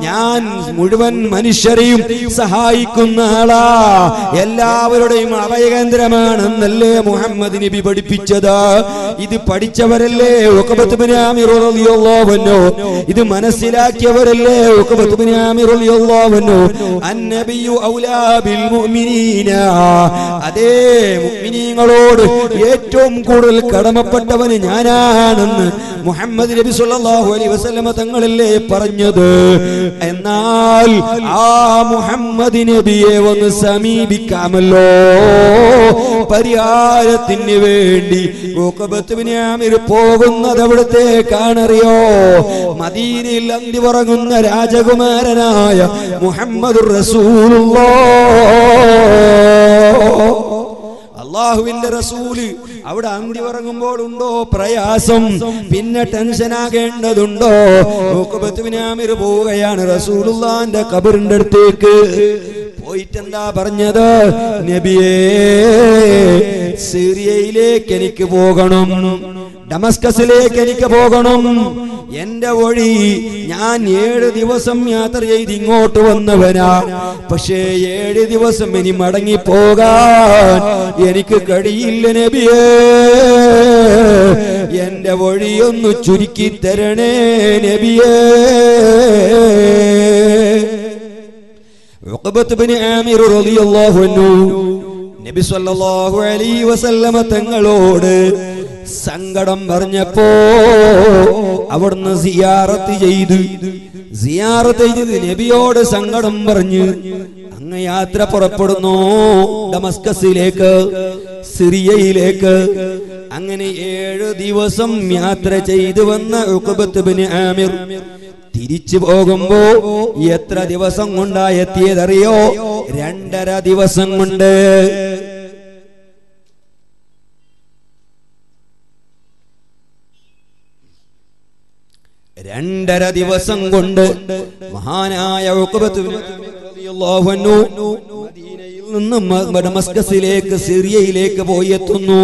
ഞാൻ മുഴുവൻ മനുഷ്യരെയും സഹായിക്കുന്ന ആളാ. എല്ലാവരുടെയും അഭയകേന്ദ്രമാണെന്നല്ലേ മുഹമ്മദ് നബി പഠിപ്പിച്ചത്. ഇത് പഠിച്ചവരല്ലേ അൻഹു. ഇത് മനസ്സിലാക്കിയവരല്ലേ? അതേ മുഅ്മിനീങ്ങളോട് ഏറ്റവും കൂടുതൽ കടമപ്പെട്ടവന് ഞാനാണെന്ന് മുഹമ്മദ് നബി സല്ലല്ലാഹു അലൈഹി വസല്ലമ തങ്ങളല്ലേ പറഞ്ഞത്. എന്നാൽ ആ മുഹമ്മദ് നബിയെ ഒന്ന് സമീപിക്കാമല്ലോ. പരിഹാരത്തിന് വേണ്ടി പോകുന്നത് എവിടത്തേക്കാണറിയോ? മദീനയിൽ അന്തി പറങ്ങുന്ന രാജകുമാരനായ മുഹമ്മദ് അള്ളാഹുവിന്റെ റസൂൽ അവിടെ അന്തി ഉറങ്ങുമ്പോൾ ഉണ്ടോ പ്രയാസം? പിന്നെ ടെൻഷൻ ആകേണ്ടതുണ്ടോ? ആമിർ പോവുകയാണ് റസൂലുള്ളാന്റെ കബറിന്റെ അടുത്തേക്ക്. പോയിട്ടെന്താ പറഞ്ഞത്? നബിയേ സിറിയയിലേക്ക് എനിക്ക് പോകണം. ഡമസ്കസിലേക്ക് എനിക്ക് പോകണം. എന്റെ വഴി ഞാൻ ഏഴ് ദിവസം യാത്ര ചെയ്ത് ഇങ്ങോട്ട് വന്നവനാ. പക്ഷേ ഏഴ് ദിവസം ഇനി മടങ്ങി പോകാൻ എനിക്ക് കഴിയില്ല നബിയേ. എന്റെ വഴിയൊന്ന് ചുരുക്കി തരണേ നബിയേ. നബി അലൈഹി വസല്ലമ തങ്ങളോട് സങ്കടം പറഞ്ഞപ്പോ അവിടുന്ന് സിയാറത്ത് ചെയ്ത്. സിയാറത്ത് ചെയ്ത് നബിയോട് സങ്കടം പറഞ്ഞ് അങ്ങ് യാത്ര പുറപ്പെടുന്നു. ഡമസ്കസിലേക്ക് സിറിയയിലേക്ക്. അങ്ങനെ ഏഴ് ദിവസം യാത്ര ചെയ്തു വന്ന ഉഖബത്ത് ബിൻ ആമിർ തിരിച്ചു പോകുമ്പോ എത്ര ദിവസം കൊണ്ടാ എത്തിയതറിയോ? രണ്ടര ദിവസം കൊണ്ട്. രണ്ടര ദിവസം കൊണ്ട് മഹാനായ നിന്ന് സിറിയയിലേക്ക് പോയി എത്തുന്നു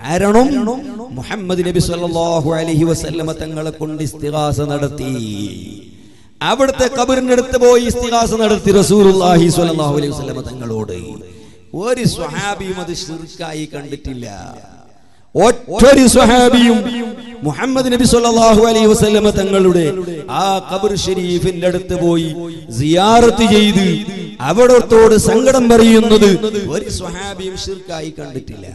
കാരണം മുഹമ്മദ് നബി സല്ലല്ലാഹു അലൈഹി വസല്ലമ തങ്ങളെ കൊണ്ട് ഇസ്തിഹാസ നടത്തി. അവിടുത്തെ കബറിന്റെ അടുത്ത് പോയി ഇസ്തിഹാസ നടത്തി റസൂലുള്ളാഹി സ്വല്ലല്ലാഹു അലൈഹി വസല്ലമ തങ്ങളോട്. ഒരു സ്വഹാബിയും അത് ശിർക്കായി കണ്ടിട്ടില്ല. ഒറ്റൊരു സ്വഹാബിയും മുഹമ്മദ് നബി സല്ലല്ലാഹു അലൈഹി വസല്ലമ തങ്ങളുടെ ആ ഖബർ ഷരീഫിന്റെ അടുത്ത് പോയി സിയാറത്ത് ചെയ്ത് അവിടത്തോട് സങ്കടം പറയുന്നത് ഒരു സ്വഹാബിയും ഷിർക്കായി കണ്ടിട്ടില്ല.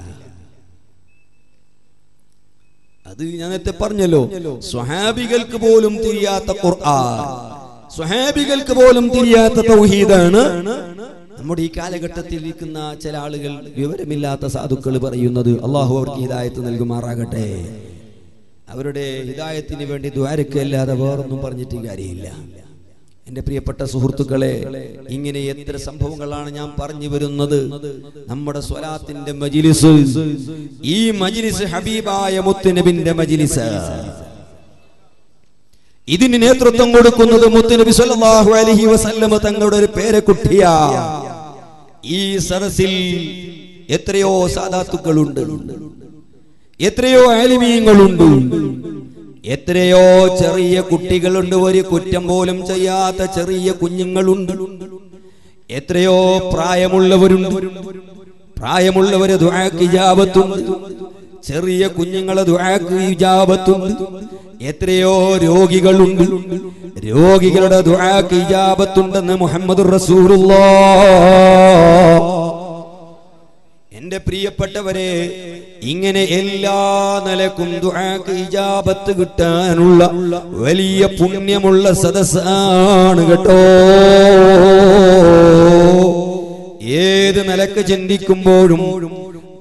അത് ഞാൻ നേരത്തെ പറഞ്ഞല്ലോ സ്വഹാബികൾക്ക് പോലും തിരിയാത്ത ഖുർആൻ സ്വഹാബികൾക്ക് പോലും തിരിയാത്ത തൗഹീദാണ്. നമ്മുടെ ഈ കാലഘട്ടത്തിൽ ഇരിക്കുന്ന ചില ആളുകൾ വിവരമില്ലാത്ത സാധുക്കൾ പറയുന്നത് അള്ളാഹു അവർക്ക് ഹിതായത്ത് നൽകുമാറാകട്ടെ. അവരുടെ ഹിതായത്തിന് വേണ്ടി ദ്വാരക്കല്ലാതെ വേറൊന്നും പറഞ്ഞിട്ട് കാര്യമില്ല. എന്റെ പ്രിയപ്പെട്ട സുഹൃത്തുക്കളെ ഇങ്ങനെ എത്ര സംഭവങ്ങളാണ് ഞാൻ പറഞ്ഞു വരുന്നത്. നമ്മുടെ സ്വലാത്തിന്റെ മജിലിസ് ഈ മജിലിസ് ഹബീബായ മുത്തുനബിന്റെ മജിലിസ്. ഇതിന് നേതൃത്വം കൊടുക്കുന്നത് മുത്തുനബി സല്ലല്ലാഹു അലൈഹി വസല്ലമ തങ്ങളുടെ ഒരു പേരക്കുട്ടിയാ. ഈ സദസ്സിൽ എത്രയോ സാദാത്തുക്കളുണ്ട്. എത്രയോ ആലിമീങ്ങളുണ്ട്. എത്രയോ ചെറിയ കുട്ടികളുണ്ട്. ഒരു കുറ്റം പോലും ചെയ്യാത്ത ചെറിയ കുഞ്ഞുങ്ങളുണ്ട്. എത്രയോ പ്രായമുള്ളവരുണ്ട്. പ്രായമുള്ളവര് ചെറിയ കുഞ്ഞുങ്ങളെ എത്രയോ രോഗികളുണ്ട്. രോഗികളുടെ ദുആക്ക് ഇജാബത്തുണ്ടെന്ന് മുഹമ്മദ് റസൂറുള്ള എന്റെ പ്രിയപ്പെട്ടവരെ ഇങ്ങനെ എല്ലാ നിലക്കും ദുആക്ക് ഇജാബത്ത് കിട്ടാനുള്ള വലിയ പുണ്യമുള്ള സദസ്സാണ് കേട്ടോ ഏത് നിലക്ക് ചിന്തിക്കുമ്പോഴും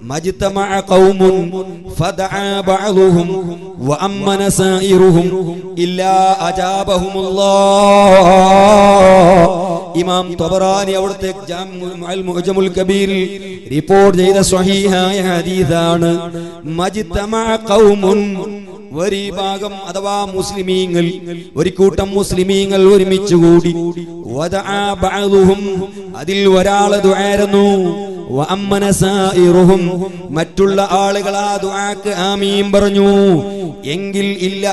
مجتمع قوم فدعا بعضهم وأمن سائرهم إلا أجابهم الله ഇമാം തബറാനി അവിടുത്തെ കബീറിൽ റിപ്പോർട്ട് ചെയ്ത സ്വഹീഹായ ഹദീസാണ്. മജ്തമഅ ഖൗമുൻ ഒരു ഭാഗം അഥവാ മുസ്ലിമീങ്ങൾ ഒരു കൂട്ടം മുസ്ലിമീങ്ങൾ ഒരുമിച്ച് കൂടി. അതിൽ ഒരാളത് സായിറുഹും മറ്റുള്ള ആളുകൾ ആ ദുആക്ക് ആമീൻ പറഞ്ഞു. എങ്കിൽ ഇല്ല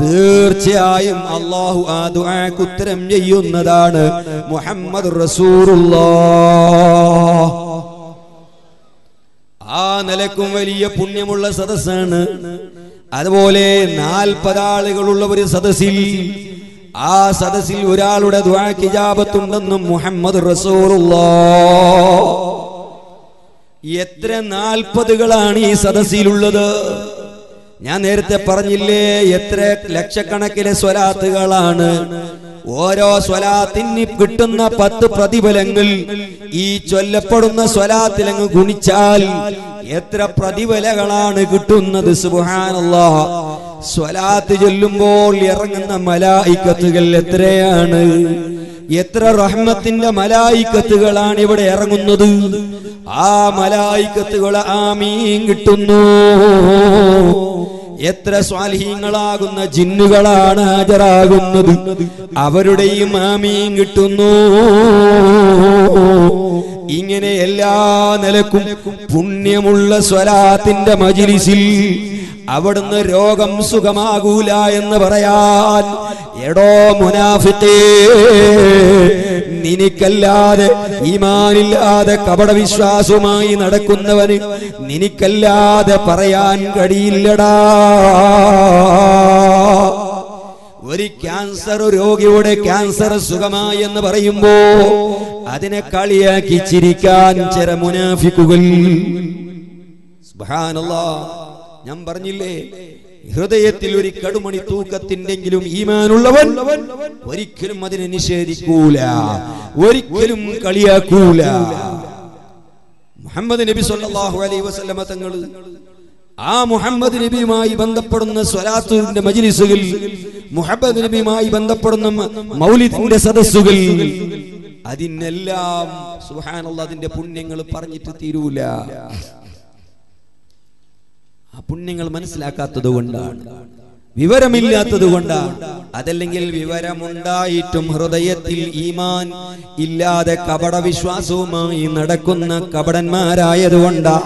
തീർച്ചയായും അള്ളാഹു ആ ദുആക്ക് ഉത്തരം ചെയ്യുന്നതാണ് മുഹമ്മദ് റസൂറുല്ലാഹ് ആ നിലക്കും വലിയ പുണ്യമുള്ള സദസ്സാണ്. അതുപോലെ നാൽപ്പതാളുകളുള്ള ഒരു സദസ്സിൽ ആ സദസ്സിൽ ഒരാളുടെ ദുആക്ക് ഇജാബത്തുണ്ടെന്നും മുഹമ്മദ് റസൂറുള്ളോ എത്ര നാൽപ്പതുകളാണ് ഈ സദസ്സിലുള്ളത്? ഞാൻ നേരത്തെ പറഞ്ഞില്ലേ എത്ര ലക്ഷക്കണക്കിന് സ്വലാത്തുകളാണ്. ഓരോ സ്വലാത്തിന് കിട്ടുന്ന പത്ത് പ്രതിഫലങ്ങൾ. ഈ ചൊല്ലപ്പെടുന്ന സ്വലാത്തിലങ്ങ് ഗുണിച്ചാൽ എത്ര പ്രതിഫലകളാണ് കിട്ടുന്നത് സുബാനല്ലാ സ്വലാത്ത് ചൊല്ലുമ്പോൾ ഇറങ്ങുന്ന മലായിക്കത്തുകൾ എത്രയാണ്? എത്ര റഹ്മത്തിന്റെ മലായിക്കത്തുകളാണ് ഇവിടെ ഇറങ്ങുന്നത്? ആ മലായിക്കത്തുകൾ ആമീൻ കിട്ടുന്നു. എത്ര സ്വാലിഹീങ്ങളാകുന്ന ജിന്നുകളാണ് ഹാജരാകുന്നത്. അവരുടെയും ആമീൻ കിട്ടുന്നു. ഇങ്ങനെ എല്ലാ നിലക്കും പുണ്യമുള്ള സ്വലാത്തിന്റെ മജിലിസിൽ അവിടുന്ന് രോഗം സുഖമാകൂല എന്ന് പറയാൻ എടോ മുനാഫിത്തേ നിനിക്കല്ലാതെ ഈമാനില്ലാതെ കപടവിശ്വാസവുമായി നടക്കുന്നവന് നിനക്കല്ലാതെ പറയാൻ കഴിയില്ലടാ. ഒരു ക്യാൻസർ രോഗിയുടെ ക്യാൻസർ സുഖമായി എന്ന് പറയുമ്പോ അതിനെ കളിയാക്കി ചിരിക്കാൻ ചില മുനാഫിക്കുകൾ. ഞാൻ പറഞ്ഞില്ലേ ഹൃദയത്തിൽ ഒരു കടുമണി തൂക്കത്തിന്റെങ്കിലും ഈമാനുള്ളവൻ ഒരിക്കലും അതിനെ നിഷേധിക്കൂല ഒരിക്കലും കളിയാക്കൂല. മുഹമ്മദ് നബി സല്ലല്ലാഹു അലൈഹി വസല്ലമ തങ്ങൾ ആ മുഹമ്മദ് നബിയുമായി ബന്ധപ്പെടുന്ന സ്വലാത്തിന്റെ മജ്ലിസുകൾ മുഹമ്മദ് നബിയുമായി ബന്ധപ്പെടുന്ന മൗലിദിന്റെ സദസ്സുകൾ അതിനെല്ലാം സുഹാനുള്ള അതിന്റെ പുണ്യങ്ങൾ പറഞ്ഞിട്ട് തീരൂല. ആ പുണ്യങ്ങൾ മനസ്സിലാക്കാത്തത് കൊണ്ടാണ്. വിവരമില്ലാത്തത് കൊണ്ടാണ്. അതല്ലെങ്കിൽ വിവരമുണ്ടായിട്ടും ഹൃദയത്തിൽ ഈമാൻ ഇല്ലാതെ കപട വിശ്വാസവുമായി നടക്കുന്ന കപടന്മാരായതുകൊണ്ടാ.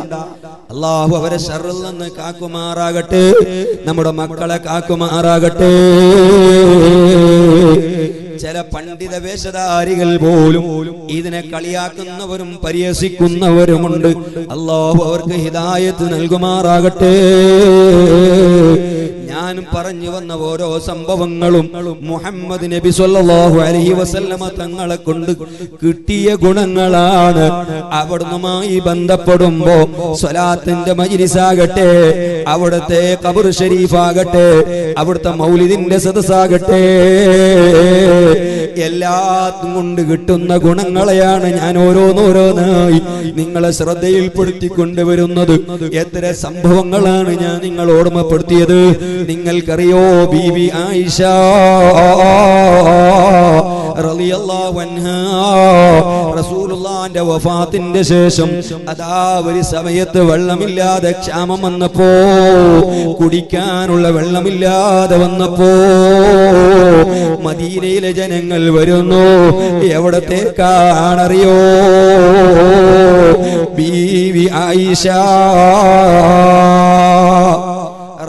അള്ളാഹു അവരെ ഷറിൽ നിന്ന് കാക്കുമാറാകട്ടെ നമ്മുടെ മക്കളെ കാക്കുമാറാകട്ടെ. ചില പണ്ഡിത വേഷധാരികൾ പോലും ഇതിനെ കളിയാക്കുന്നവരും പരിഹസിക്കുന്നവരുമുണ്ട്. അള്ളാഹു അവർക്ക് ഹിദായത്ത് നൽകുമാറാകട്ടെ. ഞാൻ പറഞ്ഞു വന്ന ഓരോ സംഭവങ്ങളും മുഹമ്മദ് നബി സല്ലല്ലാഹു അലൈഹി വസല്ലമ തങ്ങളെ കൊണ്ട് കിട്ടിയ ഗുണങ്ങളാണ്. അവിടുന്നുമായി ബന്ധപ്പെടുമ്പോ സ്വലാത്തിന്റെ മജിലിസാകട്ടെ അവിടുത്തെ കബർ ഷരീഫാകട്ടെ അവിടുത്തെ മൗലിദിന്റെ സദസ്സാകട്ടെ. എല്ലാത്തും കൊണ്ട് കിട്ടുന്ന ഗുണങ്ങളെയാണ് ഞാൻ ഓരോന്നോരോന്നായി നിങ്ങളെ ശ്രദ്ധയിൽപ്പെടുത്തി കൊണ്ടുവരുന്നത് എത്ര സംഭവങ്ങളാണ് ഞാൻ നിങ്ങൾ ഓർമ്മപ്പെടുത്തിയത്. നിങ്ങൾക്കറിയോ ബി വി ആയിഷ റസൂലുള്ളാന്റെ വഫാത്തിന്റെ ശേഷം അതാ ഒരു സമയത്ത് വെള്ളമില്ലാതെ ക്ഷാമം വന്നപ്പോ കുടിക്കാനുള്ള വെള്ളമില്ലാതെ വന്നപ്പോ മദീനയിലെ ജനങ്ങൾ വരുന്നു. എവിടത്തേക്കാണറിയോ ബീവി ആയിഷ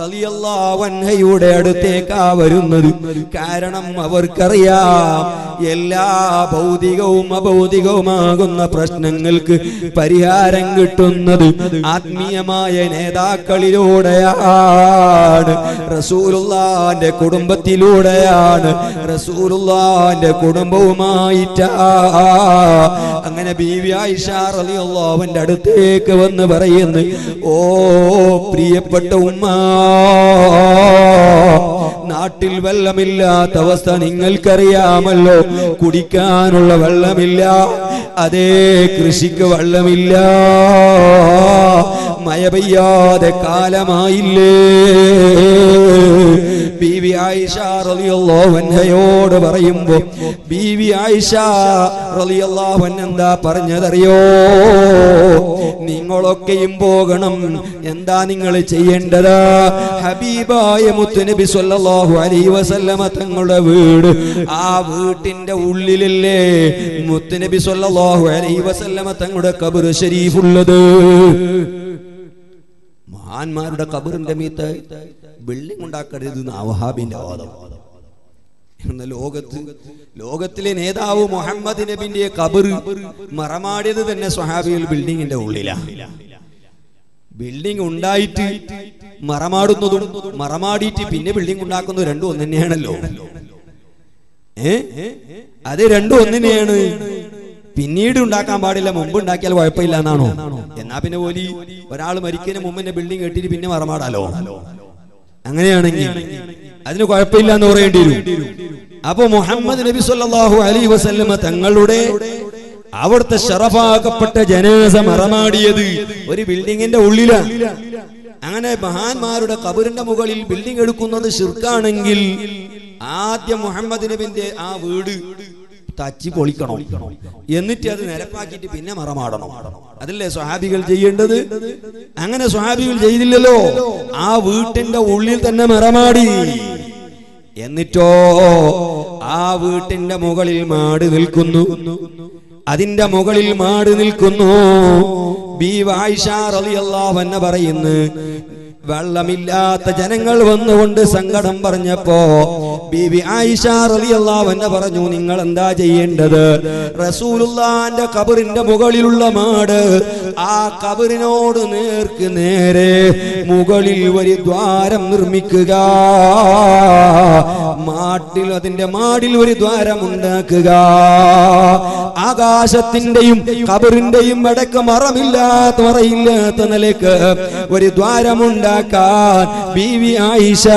റളിയല്ലാഹു അൻഹയുടെ അടുത്തേക്കാ വരുന്നത്. കാരണം അവർക്കറിയാം എല്ലാ ഭൗതികവും അഭൗതികവുമാകുന്ന പ്രശ്നങ്ങൾക്ക് പരിഹാരം കിട്ടുന്നത് ആത്മീയമായ നേതാക്കളിലൂടെയാണ്. റസൂലുള്ളാന്റെ കുടുംബത്തിലൂടെയാണ്. റസൂലുള്ളാന്റെ കുടുംബവുമായിട്ടാ അങ്ങനെ ബീവി റളിയല്ലാഹുവിന്റെ അടുത്തേക്ക് വന്ന് പറയുന്നു ഓ പ്രിയപ്പെട്ട ഉമ്മ നാട്ടിൽ വെള്ളമില്ലാത്ത അവസ്ഥ നിങ്ങൾക്കറിയാമല്ലോ. കുടിക്കാനുള്ള വെള്ളമില്ല. അതേ കൃഷിക്ക് വെള്ളമില്ല. മഴ പെയ്യാതെ കാലമായില്ലേ. ബീവി ആയിഷ റളിയല്ലാഹു അൻഹയോട് പറയുമ്പോ ബീവി ആയിഷ റളിയല്ലാഹു അൻഹ എന്താ പറഞ്ഞതറിയോ? നിങ്ങളൊക്കെയും പോകണം. എന്താ നിങ്ങൾ ചെയ്യേണ്ടത്? ഹബീബായ മുത്തുനബി സല്ലല്ലാഹു അലൈഹി വസല്ലമ തങ്ങളുടെ വീട് ആ വീട്ടിന്റെ ഉള്ളിലല്ലേ മുത്തുനബി സല്ലല്ലാഹു അലൈഹി വസല്ലമ തങ്ങളുടെ കബർ ഷരീഫുള്ളത് മഹാന്മാരുടെ കബറിന്റെ മീത്ത് ബിൽഡിംഗ് ഉണ്ടാക്കരുത് എന്ന് വഹാബിന്റെ വാദം. ലോകത്ത് ലോകത്തിലെ നേതാവ് മുഹമ്മദ് നബിന്റെ കബർ മറമാടിയത് തന്നെ സ്വഹാബികൾ ബിൽഡിങ്ങിന്റെ ഉള്ളിലാണ് ബിൽഡിംഗ് ഉണ്ടായിട്ട് മറമാടുന്നതും മറമാടിയിട്ട് പിന്നെ ബിൽഡിംഗ് ഉണ്ടാക്കുന്നതും രണ്ടും ഒന്ന് തന്നെയാണല്ലോ. ഏ? അത് രണ്ടും ഒന്നിനെയാണ് പിന്നീട് ഉണ്ടാക്കാൻ പാടില്ല മുമ്പ് ഉണ്ടാക്കിയാൽ കുഴപ്പമില്ല എന്നാണോ? എന്നാ പിന്നെ പോലി ഒരാൾ മരിക്കുന്ന മുമ്പ് ബിൽഡിംഗ് കെട്ടിയിട്ട് പിന്നെ മറമാടാലോ? അങ്ങനെയാണെങ്കിൽ അതിന് കുഴപ്പമില്ല എന്ന് പറയേണ്ടി വരും. അപ്പൊ മുഹമ്മദ് നബി സല്ലാഹു അലി വസല്ലമ തങ്ങളുടെ അവിടുത്തെ ഷറഫാക്കപ്പെട്ട ജനാസ മറമാടിയത് ഒരു ബിൽഡിങ്ങിന്റെ ഉള്ളിലാണ്. അങ്ങനെ മഹാന്മാരുടെ കബറിന്റെ മുകളിൽ ബിൽഡിംഗ് എടുക്കുന്നത് ശിർക്കാണെങ്കിൽ ആദ്യം മുഹമ്മദ് നബിന്റെ ആ വീട് തച്ചി പൊളിക്കണം. എന്നിട്ട് അത് നിരപ്പാക്കിയിട്ട് പിന്നെ മറമാടണം. അതല്ലേ സ്വഹാബികൾ ചെയ്യേണ്ടത്? അങ്ങനെ സ്വഹാബികൾ ചെയ്തില്ലല്ലോ. ആ വീട്ടിന്റെ ഉള്ളിൽ തന്നെ മറമാടി. എന്നിട്ടോ ആ വീട്ടിന്റെ മുകളിൽ മാട് നിൽക്കുന്നു. അതിന്റെ മുകളിൽ മാട് നിൽക്കുന്നു. ബി വായിഷ റളിയല്ലാഹു അൻഹ പറയുന്നു വെള്ളമില്ലാത്ത ജനങ്ങൾ വന്നുകൊണ്ട് സങ്കടം പറഞ്ഞപ്പോ ആയിഷ പറഞ്ഞു നിങ്ങൾ എന്താ ചെയ്യേണ്ടത്? റസൂലുള്ളാന്റെ കബറിന്റെ മുകളിലുള്ള മാട് ആ കബറിനോട് നേർക്ക് നേരെ മുകളിൽ ഒരു ദ്വാരം നിർമ്മിക്കുക. മാട്ടിൽ അതിന്റെ മാടിൽ ഒരു ദ്വാരം ഉണ്ടാക്കുക. ആകാശത്തിന്റെയും കബറിന്റെയും ഇടയ്ക്ക് മറമില്ലാത്ത മറയില്ലാത്ത നിലയ്ക്ക് ഒരു ദ്വാരമുണ്ടാക്കാൻ ബീവി ആയിഷ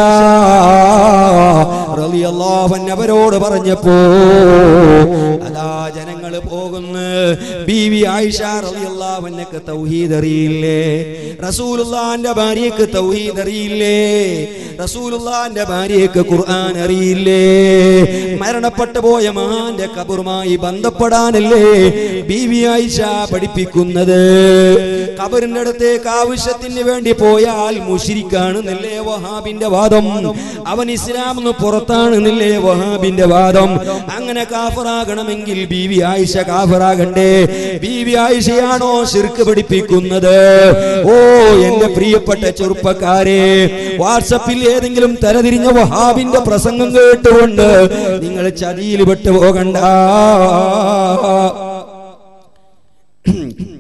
അവരോട് പറഞ്ഞപ്പോ അതാ ജനങ്ങൾ പോകുന്നു. ബീവി ആയിഷ റളിയല്ലാഹു അൻഹക്ക് തൗഹീദ് അറിയില്ലേ? റസൂലുള്ളാന്റെ ഭാര്യക്ക് തൗഹീദ് അറിയില്ലേ? റസൂലുള്ളാന്റെ ഭാര്യക്ക് ഖുർആൻ അറിയില്ലേ? മരണപ്പെട്ടു പോയ മാന്റെ കബറുമായി ബന്ധപ്പെടാനല്ലേ ബീവി ആയിഷ പഠിപ്പിക്കുന്നത്? കബറിന്റെ അടുത്തേക്ക് ആവശ്യത്തിന് വേണ്ടി പോയാൽ മുഷിരിക്കാണെന്നല്ലേ വഹാബിന്റെ വാദം? അവൻ ഇസ്ലാം പുറത്താണെന്നല്ലേ വഹാബിന്റെ വാദം. അങ്ങനെ കാഫറാകണമെങ്കിൽ ബീവി ആയിഷ കാഫറാകണ്ടേ. ബീവി ആയിഷയാണോ ശിർക്ക് പഠിപ്പിക്കുന്നത് ഓ എന്റെ പ്രിയപ്പെട്ട ചെറുപ്പക്കാരെ വാട്സപ്പിൽ ഏതെങ്കിലും തരതിരിഞ്ഞ വഹാബിന്റെ പ്രസംഗം കേട്ടുകൊണ്ട് നിങ്ങൾ ചതിയിൽ പെട്ടു പോകണ്ട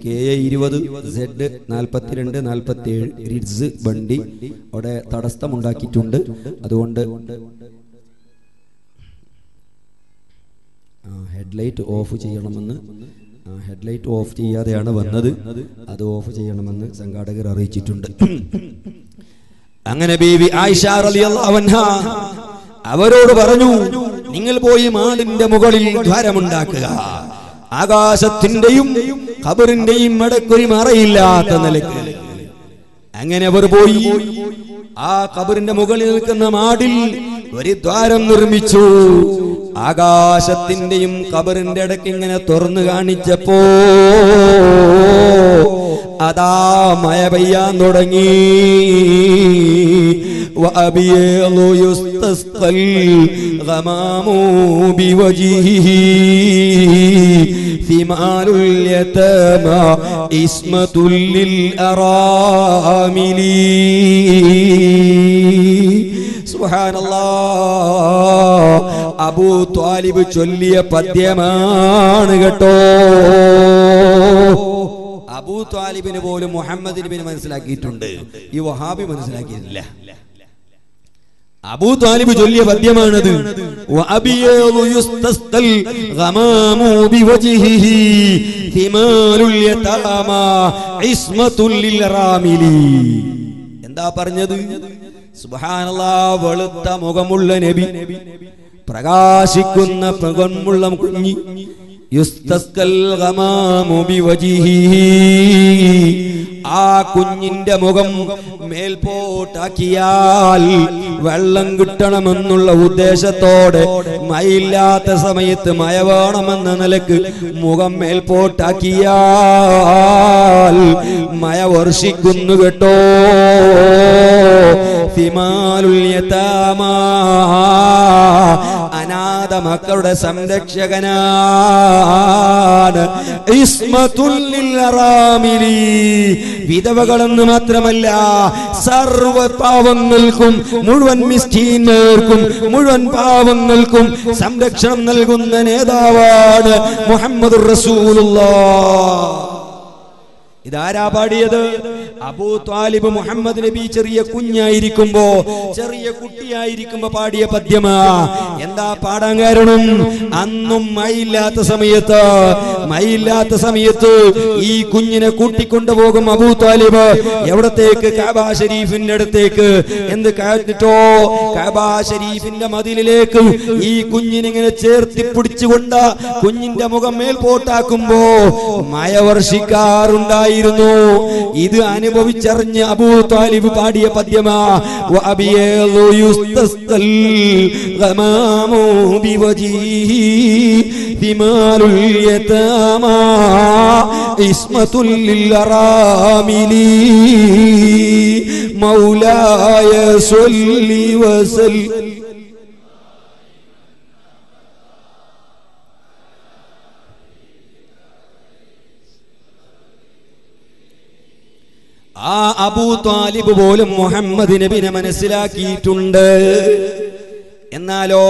കെ ഇരുപത് സെഡ് നാൽപ്പത്തിരണ്ട് നാൽപ്പത്തി ഏഴ് റിഡ്സ് വണ്ടി അവിടെ തടസ്സമുണ്ടാക്കിയിട്ടുണ്ട് അതുകൊണ്ട് ഹെഡ്ലൈറ്റ് ഓഫ് ചെയ്യണമെന്ന് ഹെഡ്ലൈറ്റ് ഓഫ് ചെയ്യാതെയാണ് വന്നത്. അത് ഓഫ് ചെയ്യണമെന്ന് സംഘാടകർ അറിയിച്ചിട്ടുണ്ട്. അങ്ങനെ ബീവി ആയിഷ അവരോട് പറഞ്ഞു നിങ്ങൾ പോയി മാടിന്റെ മുകളിൽ ദ്വാരമുണ്ടാക്കുക. ആകാശത്തിന്റെയും ഖബറിന്റെയും ഇടക്കൊരു മറയില്ലാത്ത നിലയ്ക്ക്. അങ്ങനെ അവർ പോയി. ആ ഖബറിന്റെ മുകളിൽ നിൽക്കുന്ന മാടിൽ ഒരു ദ്വാരം നിർമ്മിച്ചു ആകാശത്തിന്റെയും ഖബറിന്റെ ഇടയ്ക്ക് ഇങ്ങനെ തുറന്നു കാണിച്ചപ്പോ അതാ മഴ പെയ്യാൻ തുടങ്ങി وأبيض يستسقى الغمام بوجهه ثمال اليتامى اسمة للأرامل سبحان الله അബൂ ത്വാലിബ് ചൊല്ലിയ പദ്യമാണ് കേട്ടോ. അബൂ ത്വാലിബിന് പോലും മുഹമ്മദ് നബിന് മനസ്സിലാക്കിയിട്ടുണ്ട്. ഈ വഹാബി മനസ്സിലാക്കിയിട്ടില്ല. അബൂ താലിബ് ചൊല്ലിയ പദ്യമാണത്. എന്താ പറഞ്ഞത്? സുബ്ഹാനല്ലാ വെളുത്ത മുഖമുള്ള നബി. പ്രകാശിക്കുന്ന മുഖമുള്ള കുഞ്ഞി. യുസ്തസ്കൽ ആ കുഞ്ഞിന്റെ മുഖം മേൽപോട്ടാക്കിയാൽ വെള്ളം കിട്ടണമെന്നുള്ള ഉദ്ദേശത്തോടെ മയില്ലാത്ത സമയത്ത് മയ വേണമെന്ന നിലയ്ക്ക് മുഖം മേൽപോട്ടാക്കിയാൽ മയ വർഷിക്കുന്നു കേട്ടോ അനാഥ മക്കളുടെ സംരക്ഷകനാണ് ഇസ്മത്തുല്ലിൽ. വിധവകളെന്ന് മാത്രമല്ല സർവ പാവങ്ങൾക്കും മുഴുവൻ മിസ്റ്റീനേർക്കും മുഴുവൻ പാവങ്ങൾക്കും സംരക്ഷണം നൽകുന്ന നേതാവാണ് മുഹമ്മദ് റസൂലുള്ള. ഇതാരാ പാടിയത്? അബൂ ത്വാലിബ് മുഹമ്മദ് നബി ചെറിയ കുഞ്ഞായിരിക്കുമ്പോ ചെറിയ കുട്ടിയായിരിക്കുമ്പോ പാടിയ പദ്യമാ. എന്താ പാടാൻ കാരണം? അന്നും മയില്ലാത്ത സമയത്ത് മയില്ലാത്ത സമയത്ത് ഈ കുഞ്ഞിനെ കൂട്ടിക്കൊണ്ടുപോകും അബൂ ത്വാലിബ്. എവിടത്തേക്ക്? കാബാ ഷരീഫിന്റെ അടുത്തേക്ക്. എന്ത് കാറ്റിട്ടോ കാബാ ഷരീഫിന്റെ മതിലിലേക്ക് ഈ കുഞ്ഞിനിങ്ങനെ ചേർത്തി പിടിച്ചുകൊണ്ട് കുഞ്ഞിന്റെ മുഖം മേൽപോട്ടാക്കുമ്പോ മഴ വർഷിക്കാറുണ്ടായിരുന്നു ഇത് അനുഭവിച്ചറിഞ്ഞ് അബൂ താലിബ് പാടിയ പദ്യമാ മൗലായ യുസ്തസ്കൽ ഗമാമു ആ അബൂ താലിബ് പോലും മുഹമ്മദ് നബിനെ മനസ്സിലാക്കിയിട്ടുണ്ട്. എന്നാലോ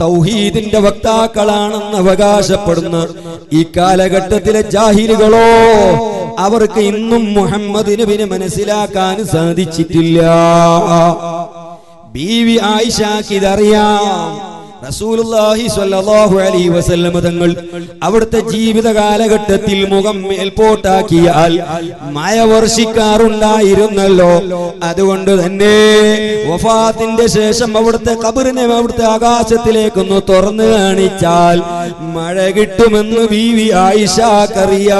തൗഹീദിന്റെ വക്താക്കളാണെന്ന് അവകാശപ്പെടുന്ന ഈ കാലഘട്ടത്തിലെ ജാഹിലുകളോ അവർക്ക് ഇന്നും മുഹമ്മദ് നബിനെ മനസ്സിലാക്കാൻ സാധിച്ചിട്ടില്ല. ബീവി ആയിഷാക്ക് തങ്ങൾ അവിടുത്തെ ജീവിത കാലഘട്ടത്തിൽ മുഖം മേൽപോട്ടാക്കിയാൽ മഴ വർഷിക്കാറുണ്ടായിരുന്നല്ലോ. അതുകൊണ്ട് തന്നെ വഫാത്തിന്റെ ശേഷം അവിടുത്തെ കബറിനെ അവിടുത്തെ ആകാശത്തിലേക്കൊന്ന് തുറന്നു കാണിച്ചാൽ മഴ കിട്ടുമെന്ന് ബീവി ആയിഷാക്കറിയാം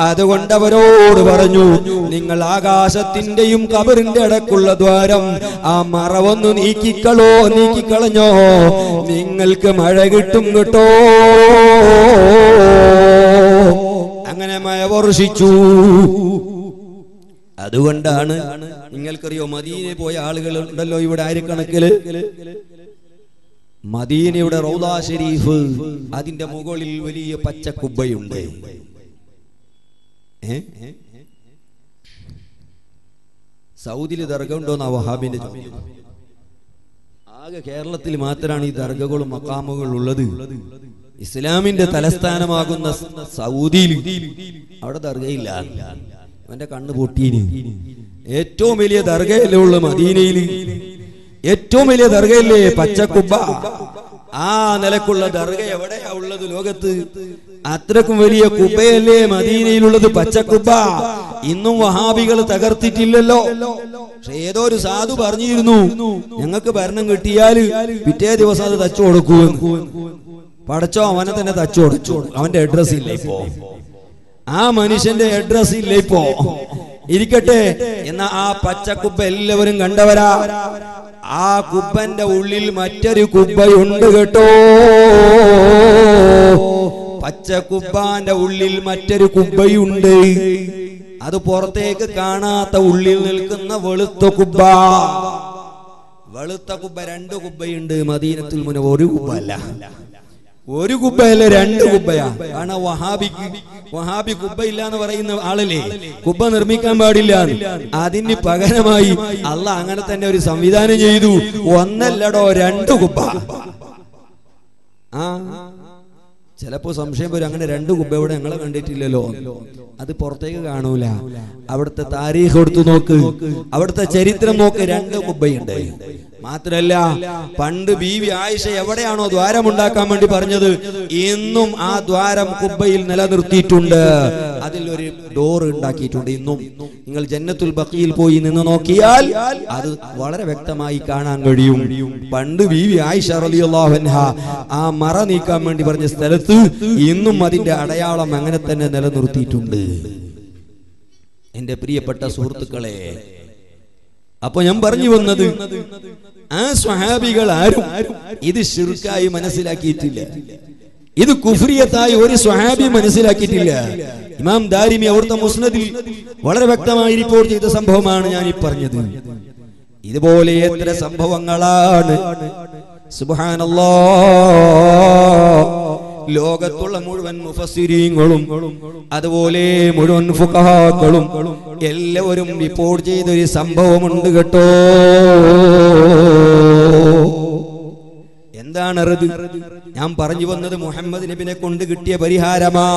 അതുകൊണ്ട് അവരോട് പറഞ്ഞു നിങ്ങൾ ആകാശത്തിന്റെയും കബറിന്റെ അടക്കുള്ള ദ്വാരം ആ മറവൊന്ന് നീക്കിക്കളോ നീക്കിക്കളഞ്ഞോ നിങ്ങൾക്ക് മഴ കിട്ടും കേട്ടോ. അങ്ങനെ മഴ വർഷിച്ചു. അതുകൊണ്ടാണ് നിങ്ങൾക്കറിയോ മദീനെ പോയ ആളുകൾ ഉണ്ടല്ലോ ഇവിടെ ആയിരക്കണക്കിൽ. മദീനയുടെ റൗദാ ഷെരീഫ് അതിന്റെ മുകളിൽ വലിയ പച്ച കുബ്ബയുണ്ട്? സൗദിയിൽ ദർഗ ഉണ്ടോന്നാ വഹാബിന്റെ ചോദ്യം. ആകെ കേരളത്തിൽ മാത്രമാണ് ഈ ദർഗകളും മക്കാമുകളും ഉള്ളത്. ഇസ്ലാമിന്റെ തലസ്ഥാനമാകുന്ന സൗദിയിൽ അവിടെ ദർഗയില്ല. അവന്റെ കണ്ണ് പൊട്ടീന് ഏറ്റവും വലിയ ദർഗയല്ലേ ഉള്ളു മദീനയിൽ. ഏറ്റവും വലിയ ദർഗയല്ലേ പച്ചക്കുബ്ബ. ആ നിലക്കുള്ള ദർഗ എവിടെയാ ഉള്ളത് ലോകത്ത്? അത്രക്കും വലിയ കുബയല്ലേ മദീനയിലുള്ളത് പച്ചക്കുബ്ബ. ഇന്നും വഹാബികൾ തകർത്തിട്ടില്ലല്ലോ. പക്ഷെ ഏതോ ഒരു സാധു പറഞ്ഞിരുന്നു ഞങ്ങൾക്ക് ഭരണം കിട്ടിയാൽ പിറ്റേ ദിവസം അത് തച്ചു കൊടുക്കൂ പടച്ചോ അവനെ തന്നെ തച്ചു കൊടുത്തു. അവന്റെ അഡ്രസ് ഇല്ല ഇപ്പോ? ആ മനുഷ്യന്റെ അഡ്രസ് ഇല്ല ഇപ്പോ? ഇരിക്കട്ടെ എന്ന ആ പച്ചക്കുപ്പ എല്ലാവരും കണ്ടവരാ. ആ കുപ്പന്റെ ഉള്ളിൽ മറ്റൊരു കുപ്പയുണ്ട് കേട്ടോ. പച്ചക്കുപ്പാന്റെ ഉള്ളിൽ മറ്റൊരു കുബ്ബയുണ്ട് അത് പുറത്തേക്ക് കാണാത്ത ഉള്ളിൽ നിൽക്കുന്ന വെളുത്ത കുബ്ബ. വെളുത്ത കുബ്ബ രണ്ട് കുബ്ബയുണ്ട് മദീനത്തിൽ മുന ഒരു കുബ്ബ അല്ല ഒരു കുബ്ബയല്ല രണ്ട് കുബ്ബയാ. കാരണം വഹാബിക്ക് വഹാബി കുബ്ബ ഇല്ല എന്ന് പറയുന്ന ആളല്ലേ? കുബ്ബ നിർമ്മിക്കാൻ പാടില്ല. അതിന് പകരമായി അല്ല അങ്ങനെ തന്നെ ഒരു സംവിധാനം ചെയ്തു. ഒന്നല്ലടോ രണ്ട് കുബ്ബ. ആ? ചിലപ്പോ സംശയം വരും അങ്ങനെ രണ്ട് കുബ്ബ ഇവിടെ ഞങ്ങളെ കണ്ടിട്ടില്ലല്ലോ. അത് പുറത്തേക്ക് കാണൂല. അവിടുത്തെ താരീഖ് എടുത്തു നോക്ക്. അവിടുത്തെ ചരിത്രം നോക്ക് രണ്ട് കുബ്ബയുണ്ട് മാത്രല്ല പണ്ട് ബീവി ആയിഷ എവിടെയാണോ ദ്വാരം ഉണ്ടാക്കാൻ വേണ്ടി പറഞ്ഞത്? ഇന്നും ആ ദ്വാരം കുബയിൽ നിലനിർത്തിയിട്ടുണ്ട്. അതിൽ ഒരു ഡോർ ഉണ്ടാക്കിയിട്ടുണ്ട് ഇന്നും. നിങ്ങൾ ജന്നത്തുൽ ബക്കിയിൽ പോയി നിന്ന് നോക്കിയാൽ അത് വളരെ വ്യക്തമായി കാണാൻ കഴിയും. പണ്ട് ബീവി ആയിഷ അൻഹ ആ മറ നീക്കാൻ വേണ്ടി പറഞ്ഞ സ്ഥലത്ത് ഇന്നും അതിന്റെ അടയാളം അങ്ങനെ തന്നെ നിലനിർത്തിയിട്ടുണ്ട്. എന്റെ പ്രിയപ്പെട്ട സുഹൃത്തുക്കളെ അപ്പൊ ഞാൻ പറഞ്ഞു വന്നത് ആ സ്വഹാബികൾ ആരും ഇത് ഷിർക്കായി മനസ്സിലാക്കിയിട്ടില്ല. ഇത് കുഫ്രിയത്തായി ഒരു സ്വഹാബി മനസ്സിലാക്കിയിട്ടില്ല. ഇമാം ദാരിമി അവിടുത്തെ മുസ്നദിൽ വളരെ വ്യക്തമായി റിപ്പോർട്ട് ചെയ്ത സംഭവമാണ് ഞാൻ ഈ പറഞ്ഞത്. ഇതുപോലെ എത്ര സംഭവങ്ങളാണ്. സുബാനല്ലോ ലോകത്തുള്ള മുഴുവൻ മുഫസിരീങ്ങളും അതുപോലെ മുഴുവൻ ഫുഖഹാക്കളും എല്ലാവരും റിപ്പോർട്ട് ചെയ്തൊരു സംഭവമുണ്ട് കേട്ടോ. എന്താണത് ഞാൻ പറഞ്ഞു വന്നത് മുഹമ്മദ് നബിനെ കൊണ്ട് കിട്ടിയ പരിഹാരമാ.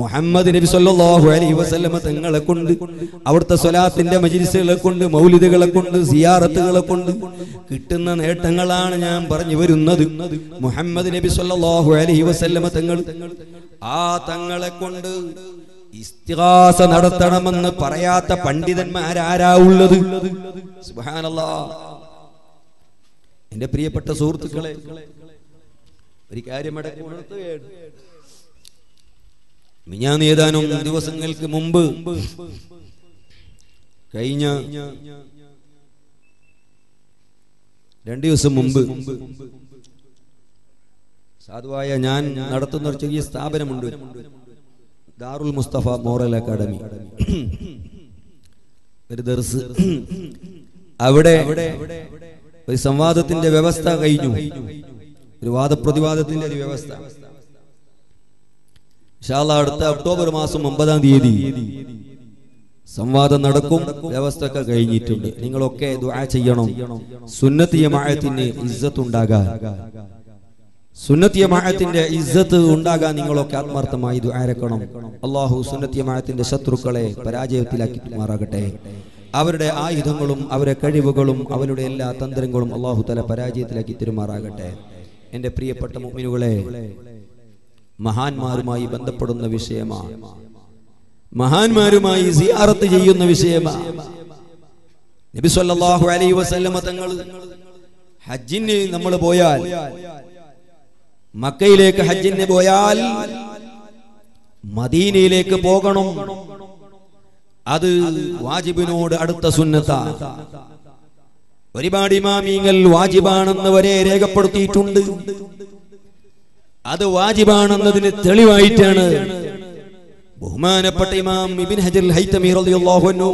മുഹമ്മദ് നബി സല്ലല്ലാഹു അലൈഹി വസല്ലമ തങ്ങളെ കൊണ്ട് അവിടുത്തെ സ്വലാത്തിന്റെ മജിലിസുകളെ കൊണ്ട് മൗലിദുകളെ കൊണ്ട് സിയാറത്തുകളെ കൊണ്ട് കിട്ടുന്ന നേട്ടങ്ങളാണ് ഞാൻ പറഞ്ഞു വരുന്നത്. മുഹമ്മദ് നബി സല്ലല്ലാഹു അലൈഹി വസല്ലമ തങ്ങൾ ആ തങ്ങളെ കൊണ്ട് ഇസ്തിഹാസ നടത്തണമെന്ന് പറയാത്ത പണ്ഡിതന്മാരാരാ ഉള്ളത്? സുബ്ഹാനല്ലാഹ് എന്റെ പ്രിയപ്പെട്ട സുഹൃത്തുക്കളെ ഒരു കാര്യം ഉണർത്തുകയാണ്. മിഞ്ഞാന്ന് ഏതാനും ദിവസങ്ങൾക്ക് മുമ്പ് കഴിഞ്ഞ രണ്ടു ദിവസം മുമ്പ് സാധുവായ ഞാൻ നടത്തുന്ന ഒരു ചെറിയ സ്ഥാപനമുണ്ട്. ദാറുൽ മുസ്തഫ മോറൽ അക്കാദമി ഒരു ദർസ്. അവിടെ ഒരു സംവാദത്തിന്റെ വ്യവസ്ഥ കഴിഞ്ഞു. ഒരു വാദപ്രതിവാദത്തിന്റെ ഒരു വ്യവസ്ഥ. ശാല അടുത്ത ഒക്ടോബർ മാസം ഒമ്പതാം തീയതി സംവാദം നടക്കും വ്യവസ്ഥ ഒക്കെ കഴിഞ്ഞിട്ടുണ്ട്. നിങ്ങളൊക്കെ ദുആ ചെയ്യണം. സുന്നത്തിയമായത്തിന് ഇജ്ജത്ത് ഉണ്ടാകാൻ. സുന്നത്തിയമായത്തിന്റെ ഇജ്ജത്ത് ഉണ്ടാകാൻ നിങ്ങളൊക്കെ ആത്മാർത്ഥമായി ദുആരക്കണം അള്ളാഹു സുന്നത്തിയമായത്തിന്റെ ശത്രുക്കളെ പരാജയത്തിലാക്കി മാറാകട്ടെ. അവരുടെ ആയുധങ്ങളും അവരുടെ കഴിവുകളും അവരുടെ എല്ലാ തന്ത്രങ്ങളും അള്ളാഹു തല പരാജയത്തിലാക്കി തിരുമാറാകട്ടെ. എന്റെ പ്രിയപ്പെട്ട മുമ്മിനുകളെ മഹാന്മാരുമായി ബന്ധപ്പെടുന്ന വിഷയമാണ് മഹാന്മാരുമായി സിയാറത്ത് ചെയ്യുന്ന വിഷയമാണ് നബി അലൈഹി വസല്ലമ തങ്ങൾ ഹജ്ജിന് നമ്മൾ പോയാൽ മക്കയിലേക്ക് ഹജ്ജിന് പോയാൽ മദീനയിലേക്ക് പോകണം. അത് വാജിബിനോട് അടുത്ത സുന്നത്ത ഒരുപാട് ഇമാമിങ്ങൾ വാജിബാണെന്ന് വരെ രേഖപ്പെടുത്തിയിട്ടുണ്ട് അത് വാജിബാണെന്നതിന് തെളിവായിട്ടാണ് ബഹുമാനപ്പെട്ട ഇമാം ഇബിൻ ഹജർ ഹൈതമി റളിയല്ലാഹു അൻഹു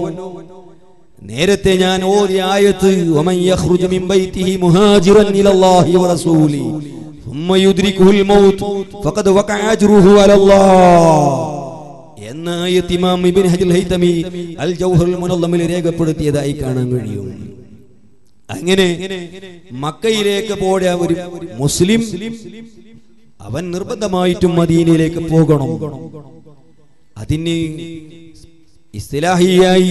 നേരത്തെ ഞാൻ ഓതിയ ആയത്ത് വമൻ യഖ്റുജു മിൻ ബൈതിഹി മുഹാജിറൻ ഇലല്ലാഹി വറസൂലി ثم يدركه الموت فقد وقع اجره على الله ഹൈതമി അൽ ജൗഹറുൽ രേഖപ്പെടുത്തിയതായി കാണാൻ കഴിയും. അങ്ങനെ മക്കയിലേക്ക് പോയ ഒരു മുസ്ലിം അവൻ നിർബന്ധമായിട്ടും മദീനയിലേക്ക് പോകണം. അതിന് ഇസ്ലാഹിയായി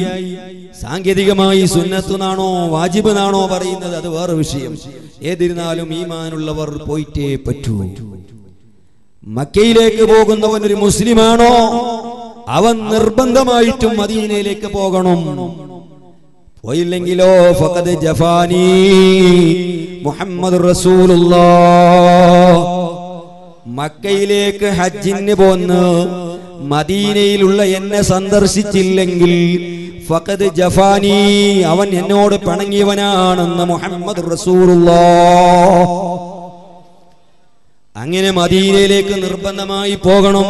സാങ്കേതികമായി സുന്നത്തുനാണോ വാജിബ് നാണോ പറയുന്നത് അത് വേറെ വിഷയം. ഏതിരുന്നാലും ഈമാനുള്ളവർ പോയിട്ടേ പറ്റൂ. മക്കയിലേക്ക് പോകുന്നവൻ ഒരു മുസ്ലിമാണോ? അവൻ നിർബന്ധമായിട്ടും മദീനയിലേക്ക് പോകണം. പോയില്ലെങ്കിലോ ഫഖദ് ജഫാനി മുഹമ്മദ് റസൂലുള്ള മക്കയിലേക്ക് ഹജ്ജിന് പോന്ന് മദീനയിലുള്ള എന്നെ സന്ദർശിച്ചില്ലെങ്കിൽ ഫഖദ് ജഫാനി അവൻ എന്നോട് പിണങ്ങിയവനാണെന്ന് മുഹമ്മദ് റസൂലുള്ള അങ്ങനെ മദീനയിലേക്ക് നിർബന്ധമായി പോകണം.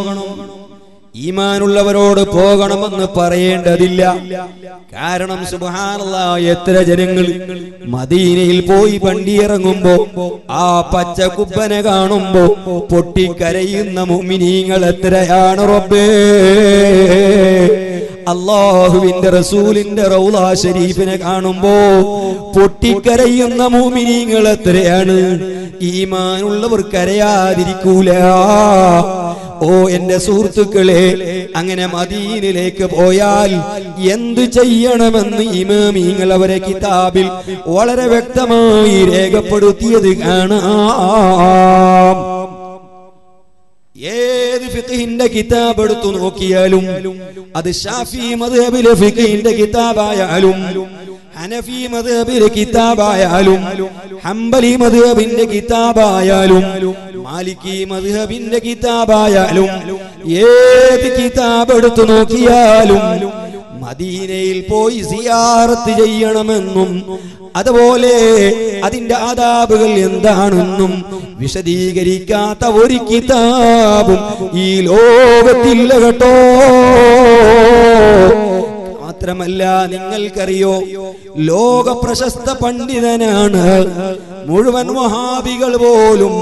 ഈമാനുള്ളവരോട് പോകണമെന്ന് പറയേണ്ടതില്ല. കാരണം സുബാനുള്ള എത്ര ജനങ്ങൾ മദീനയിൽ പോയി വണ്ടിയിറങ്ങുമ്പോ ആ പച്ച കുപ്പനെ കാണുമ്പോ പൊട്ടിക്കരയുന്ന മുമിനീങ്ങൾ എത്രയാണ് റബ്ബേ? അള്ളാഹുവിന്റെ റസൂലിന്റെ റൗലാ ഷരീഫിനെ കാണുമ്പോ പൊട്ടിക്കരയുന്ന മൂമിനീങ്ങൾ എത്രയാണ്? ഈമാനുള്ളവർ കരയാതിരിക്കൂല. ഓ എന്റെ സുഹൃത്തുക്കളെ അങ്ങനെ മദീനിലേക്ക് പോയാൽ എന്ത് ചെയ്യണമെന്ന് ഇമാമിങ്ങൾ അവരെ കിതാബിൽ വളരെ വ്യക്തമായി രേഖപ്പെടുത്തിയത് കാണാം. ഏത് ഫിഖിന്റെ കിതാബ് എടുത്തു നോക്കിയാലും അത് ഷാഫി മദ്ഹബിലെ ഫിഖിന്റെ കിതാബായാലും ഹനഫി മദ്ഹബിലെ കിതാബായാലും ഹംബലി മദ്ഹബിന്റെ കിതാബായാലും മാലിക്കി മദ്ഹബിന്റെ കിതാബായാലും ഏത് കിതാബ് എടുത്തു നോക്കിയാലും മദീനയിൽ പോയി സിയാറത്ത് ചെയ്യണമെന്നും അതുപോലെ അതിന്റെ ആദാബുകൾ എന്താണെന്നും വിശദീകരിക്കാത്ത ഒരു കിതാബും ഈ ലോകത്തില്ല കേട്ടോ. മാത്രമല്ല നിങ്ങൾക്കറിയോ ലോക പ്രശസ്ത പണ്ഡിതനാണ്. മുഴുവൻ മഹാബികൾ പോലും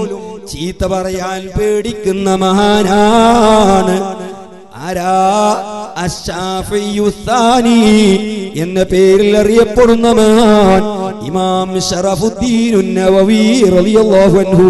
ചീത്ത പറയാൻ പേടിക്കുന്ന മഹാനാണ്. എന്ന പേരിൽ അറിയപ്പെടുന്ന മഹാൻ ഇമാം ഷറഫുദ്ദീൻ റളിയല്ലാഹു അൻഹു.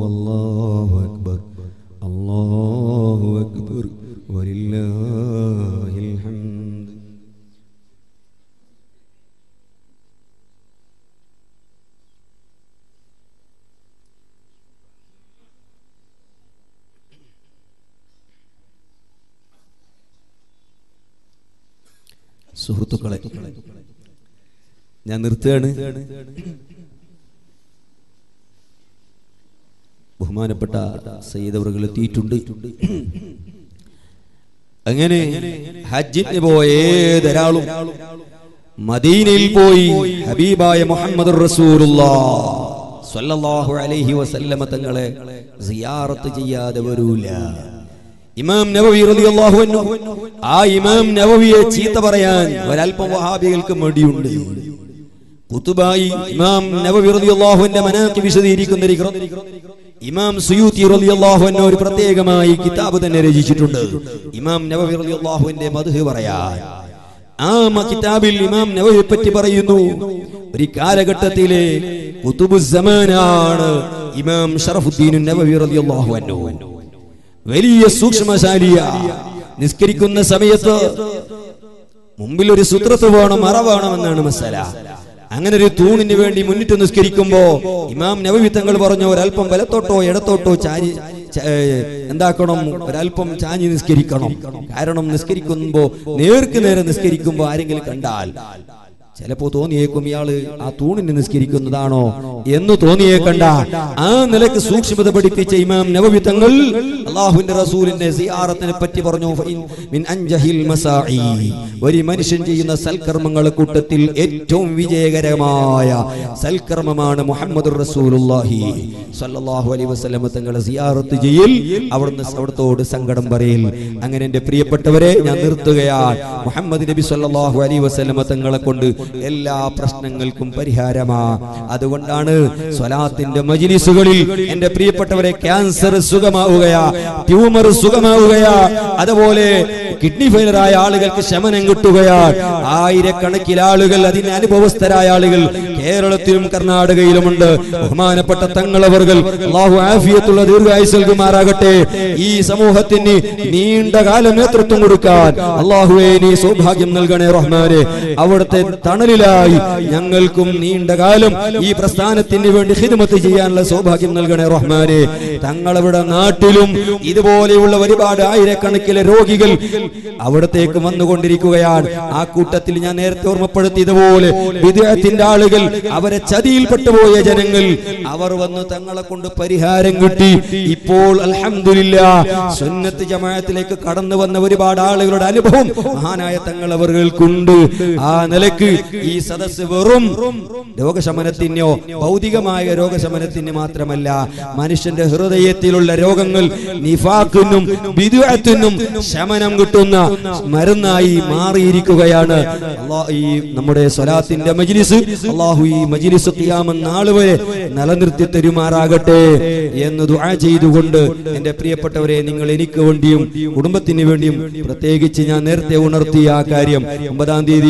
ഞാൻ നിർത്തുകയാണ്. ബഹുമാനപ്പെട്ട സയ്യിദവറുകൾ എത്തിയിട്ടുണ്ട്. അങ്ങനെ ഹജ്ജിന് പോയ ഏതൊരാളും മദീനയിൽ പോയി ഹബീബായ മുഹമ്മദ് സല്ലല്ലാഹു അലൈഹി വസല്ലമ തങ്ങളെ സിയാറത്ത് ചെയ്യാതെ വരൂല. ഇമാം നവവി റളിയല്ലാഹു അൻഹു ആ ഇമാം നവവിയെ ചീത്ത പറയാൻ ഒരൽപ്പം വഹാബികൾക്ക് മടിയുണ്ട്. ഇമാം റളിയല്ലാഹു അൻഹു ഒരു പ്രത്യേകമായി കിതാബ് തന്നെ രചിച്ചിട്ടുണ്ട്. ഇമാം നവവി റളിയല്ലാഹുവിന്റെ മദ്ഹ് പറയാൻ ആ കിതാബിൽ ഇമാം നവവിയെ പറ്റി പറയുന്നു ഒരു കാലഘട്ടത്തിലെ കുത്തുബുസമാനാണ് ഇമാം ഷറഫുദ്ദീൻ റളിയല്ലാഹു അൻഹു. വലിയ സൂക്ഷ്മശാലിയ നിസ്കരിക്കുന്ന സമയത്ത് മുമ്പിൽ ഒരു സുത്രത്ത് വേണം അറ വേണമെന്നാണ് മസാല. അങ്ങനെ ഒരു തൂണിന് വേണ്ടി മുന്നിട്ട് നിസ്കരിക്കുമ്പോ ഇമാം നവവി തങ്ങൾ പറഞ്ഞു ഒരല്പം വലത്തോട്ടോ ഇടത്തോട്ടോ ചാരി എന്താക്കണം? ഒരല്പം ചാഞ്ഞ് നിസ്കരിക്കണം. കാരണം നിസ്കരിക്കുമ്പോ നേർക്ക് നേരെ നിസ്കരിക്കുമ്പോ ആരെങ്കിലും കണ്ടാൽ ചിലപ്പോ തോന്നിയേക്കും ഇയാൾ ആ തൂണിന് നിസ്കരിക്കുന്നതാണോ എന്ന് തോന്നിയേക്കണ്ട. ആ നിലയ്ക്ക് സൂക്ഷ്മത പഠിപ്പിച്ച ഇമാം നവവിധങ്ങൾ അള്ളാഹുവിന്റെ റസൂലിന്റെ സിയാറത്തിനെ പറ്റി പറഞ്ഞു "ഫഇൻ മിൻ അൻജഹിൽ മസാഇ." ഒരു മനുഷ്യൻ ചെയ്യുന്ന സൽക്കർമ്മങ്ങളെ കൂട്ടത്തിൽ ഏറ്റവും വിജയകരമായ സൽക്കർമ്മമാണ് മുഹമ്മദ് റസൂലുള്ളാഹി. സ്വല്ലല്ലാഹു അലൈഹി വസല്ലം തങ്ങളെ സിയാറത്ത് ചെയ്യൽ അവിടുന്ന് അവിടത്തോട് സങ്കടം പറയൽ. അങ്ങനെ എന്റെ പ്രിയപ്പെട്ടവരെ ഞാൻ നിർത്തുകയാണ്. മുഹമ്മദ് നബി സ്വല്ലല്ലാഹു അലൈഹി വസല്ലം തങ്ങളെ കൊണ്ട് എല്ലാ പ്രശ്നങ്ങൾക്കും പരിഹാരമാ. അതുകൊണ്ടാണ് സ്വലാത്തിന്റെ മജിലിസുകളിൽ എന്റെ പ്രിയപ്പെട്ടവരെ ക്യാൻസർ സുഖമാവുകയാ ട്യൂമർ സുഖമാവുകയാ അതുപോലെ കിഡ്നി ഫെയിലറായ ആളുകൾക്ക് ശമനം കിട്ടുകയാ. ആയിരക്കണക്കിന് ആളുകൾ അതിന് അനുഭവസ്ഥരായ ആളുകൾ കേരളത്തിലും കർണാടകയിലുമുണ്ട്. ബഹുമാനപ്പെട്ട തങ്ങളവർ അള്ളാഹു ആഫിയത്തുള്ള ദീർഘായുസ് നൽകുമാറാകട്ടെ. ഈ സമൂഹത്തിന് നീണ്ട കാലം നേതൃത്വം കൊടുക്കാൻ അള്ളാഹുവെ നീ സൗഭാഗ്യം നൽകണേ റഹ്മാനെ. അവിടുത്തെ തണലിലായി. ഞങ്ങൾക്കും നീണ്ട കാലം ഈ പ്രസ്ഥാനത്തിന് വേണ്ടി ഹിദ്മത്ത് ചെയ്യാനുള്ള സൗഭാഗ്യം നൽകണേ റഹ്മാനെ. തങ്ങളവിടെ നാട്ടിലും ഇതുപോലെയുള്ള ഒരുപാട് ആയിരക്കണക്കിലെ രോഗികൾ അവിടത്തേക്ക് വന്നുകൊണ്ടിരിക്കുകയാണ്. ആ കൂട്ടത്തിൽ ഞാൻ നേരത്തെ ഓർമ്മപ്പെടുത്തിയതുപോലെ വിദേഹത്തിന്റെ ആളുകൾ അവരെ ചതിയിൽപ്പെട്ടുപോയ ജനങ്ങൾ അവർ വന്ന് തങ്ങളെ കൊണ്ട് പരിഹാരം കിട്ടി. ഇപ്പോൾ അലഹമില്ല സുന്നത്ത് ജമായത്തിലേക്ക് കടന്നു വന്ന ഒരുപാട് ആളുകളുടെ അനുഭവം മഹാനായ തങ്ങൾ അവർക്കുണ്ട് ആ നിലയ്ക്ക് ഈ സദസ് വെറും രോഗശമനത്തിനോ ഭൗതികമായ രോഗശമനത്തിന് മാത്രമല്ല മനുഷ്യന്റെ ഹൃദയത്തിലുള്ള രോഗങ്ങൾ നിഫാക്കിനും വിദുഅത്തിനും ശമനം കിട്ടുന്ന മരുന്നായി മാറിയിരിക്കുകയാണ്. ഈ നമ്മുടെ സ്വലാത്തിന്റെ മജിലിസ് അള്ളാഹു ഈ മജിലിസ് നാൾ വരെ നിലനിർത്തി തരുമാറാകട്ടെ എന്ന് ദുആ ചെയ്തുകൊണ്ട് എന്റെ പ്രിയപ്പെട്ടവരെ നിങ്ങൾ എനിക്ക് വേണ്ടിയും കുടുംബത്തിന് വേണ്ടിയും പ്രത്യേകിച്ച് ഞാൻ നേരത്തെ ഉണർത്തിയ ആ കാര്യം ഒമ്പതാം തീയതി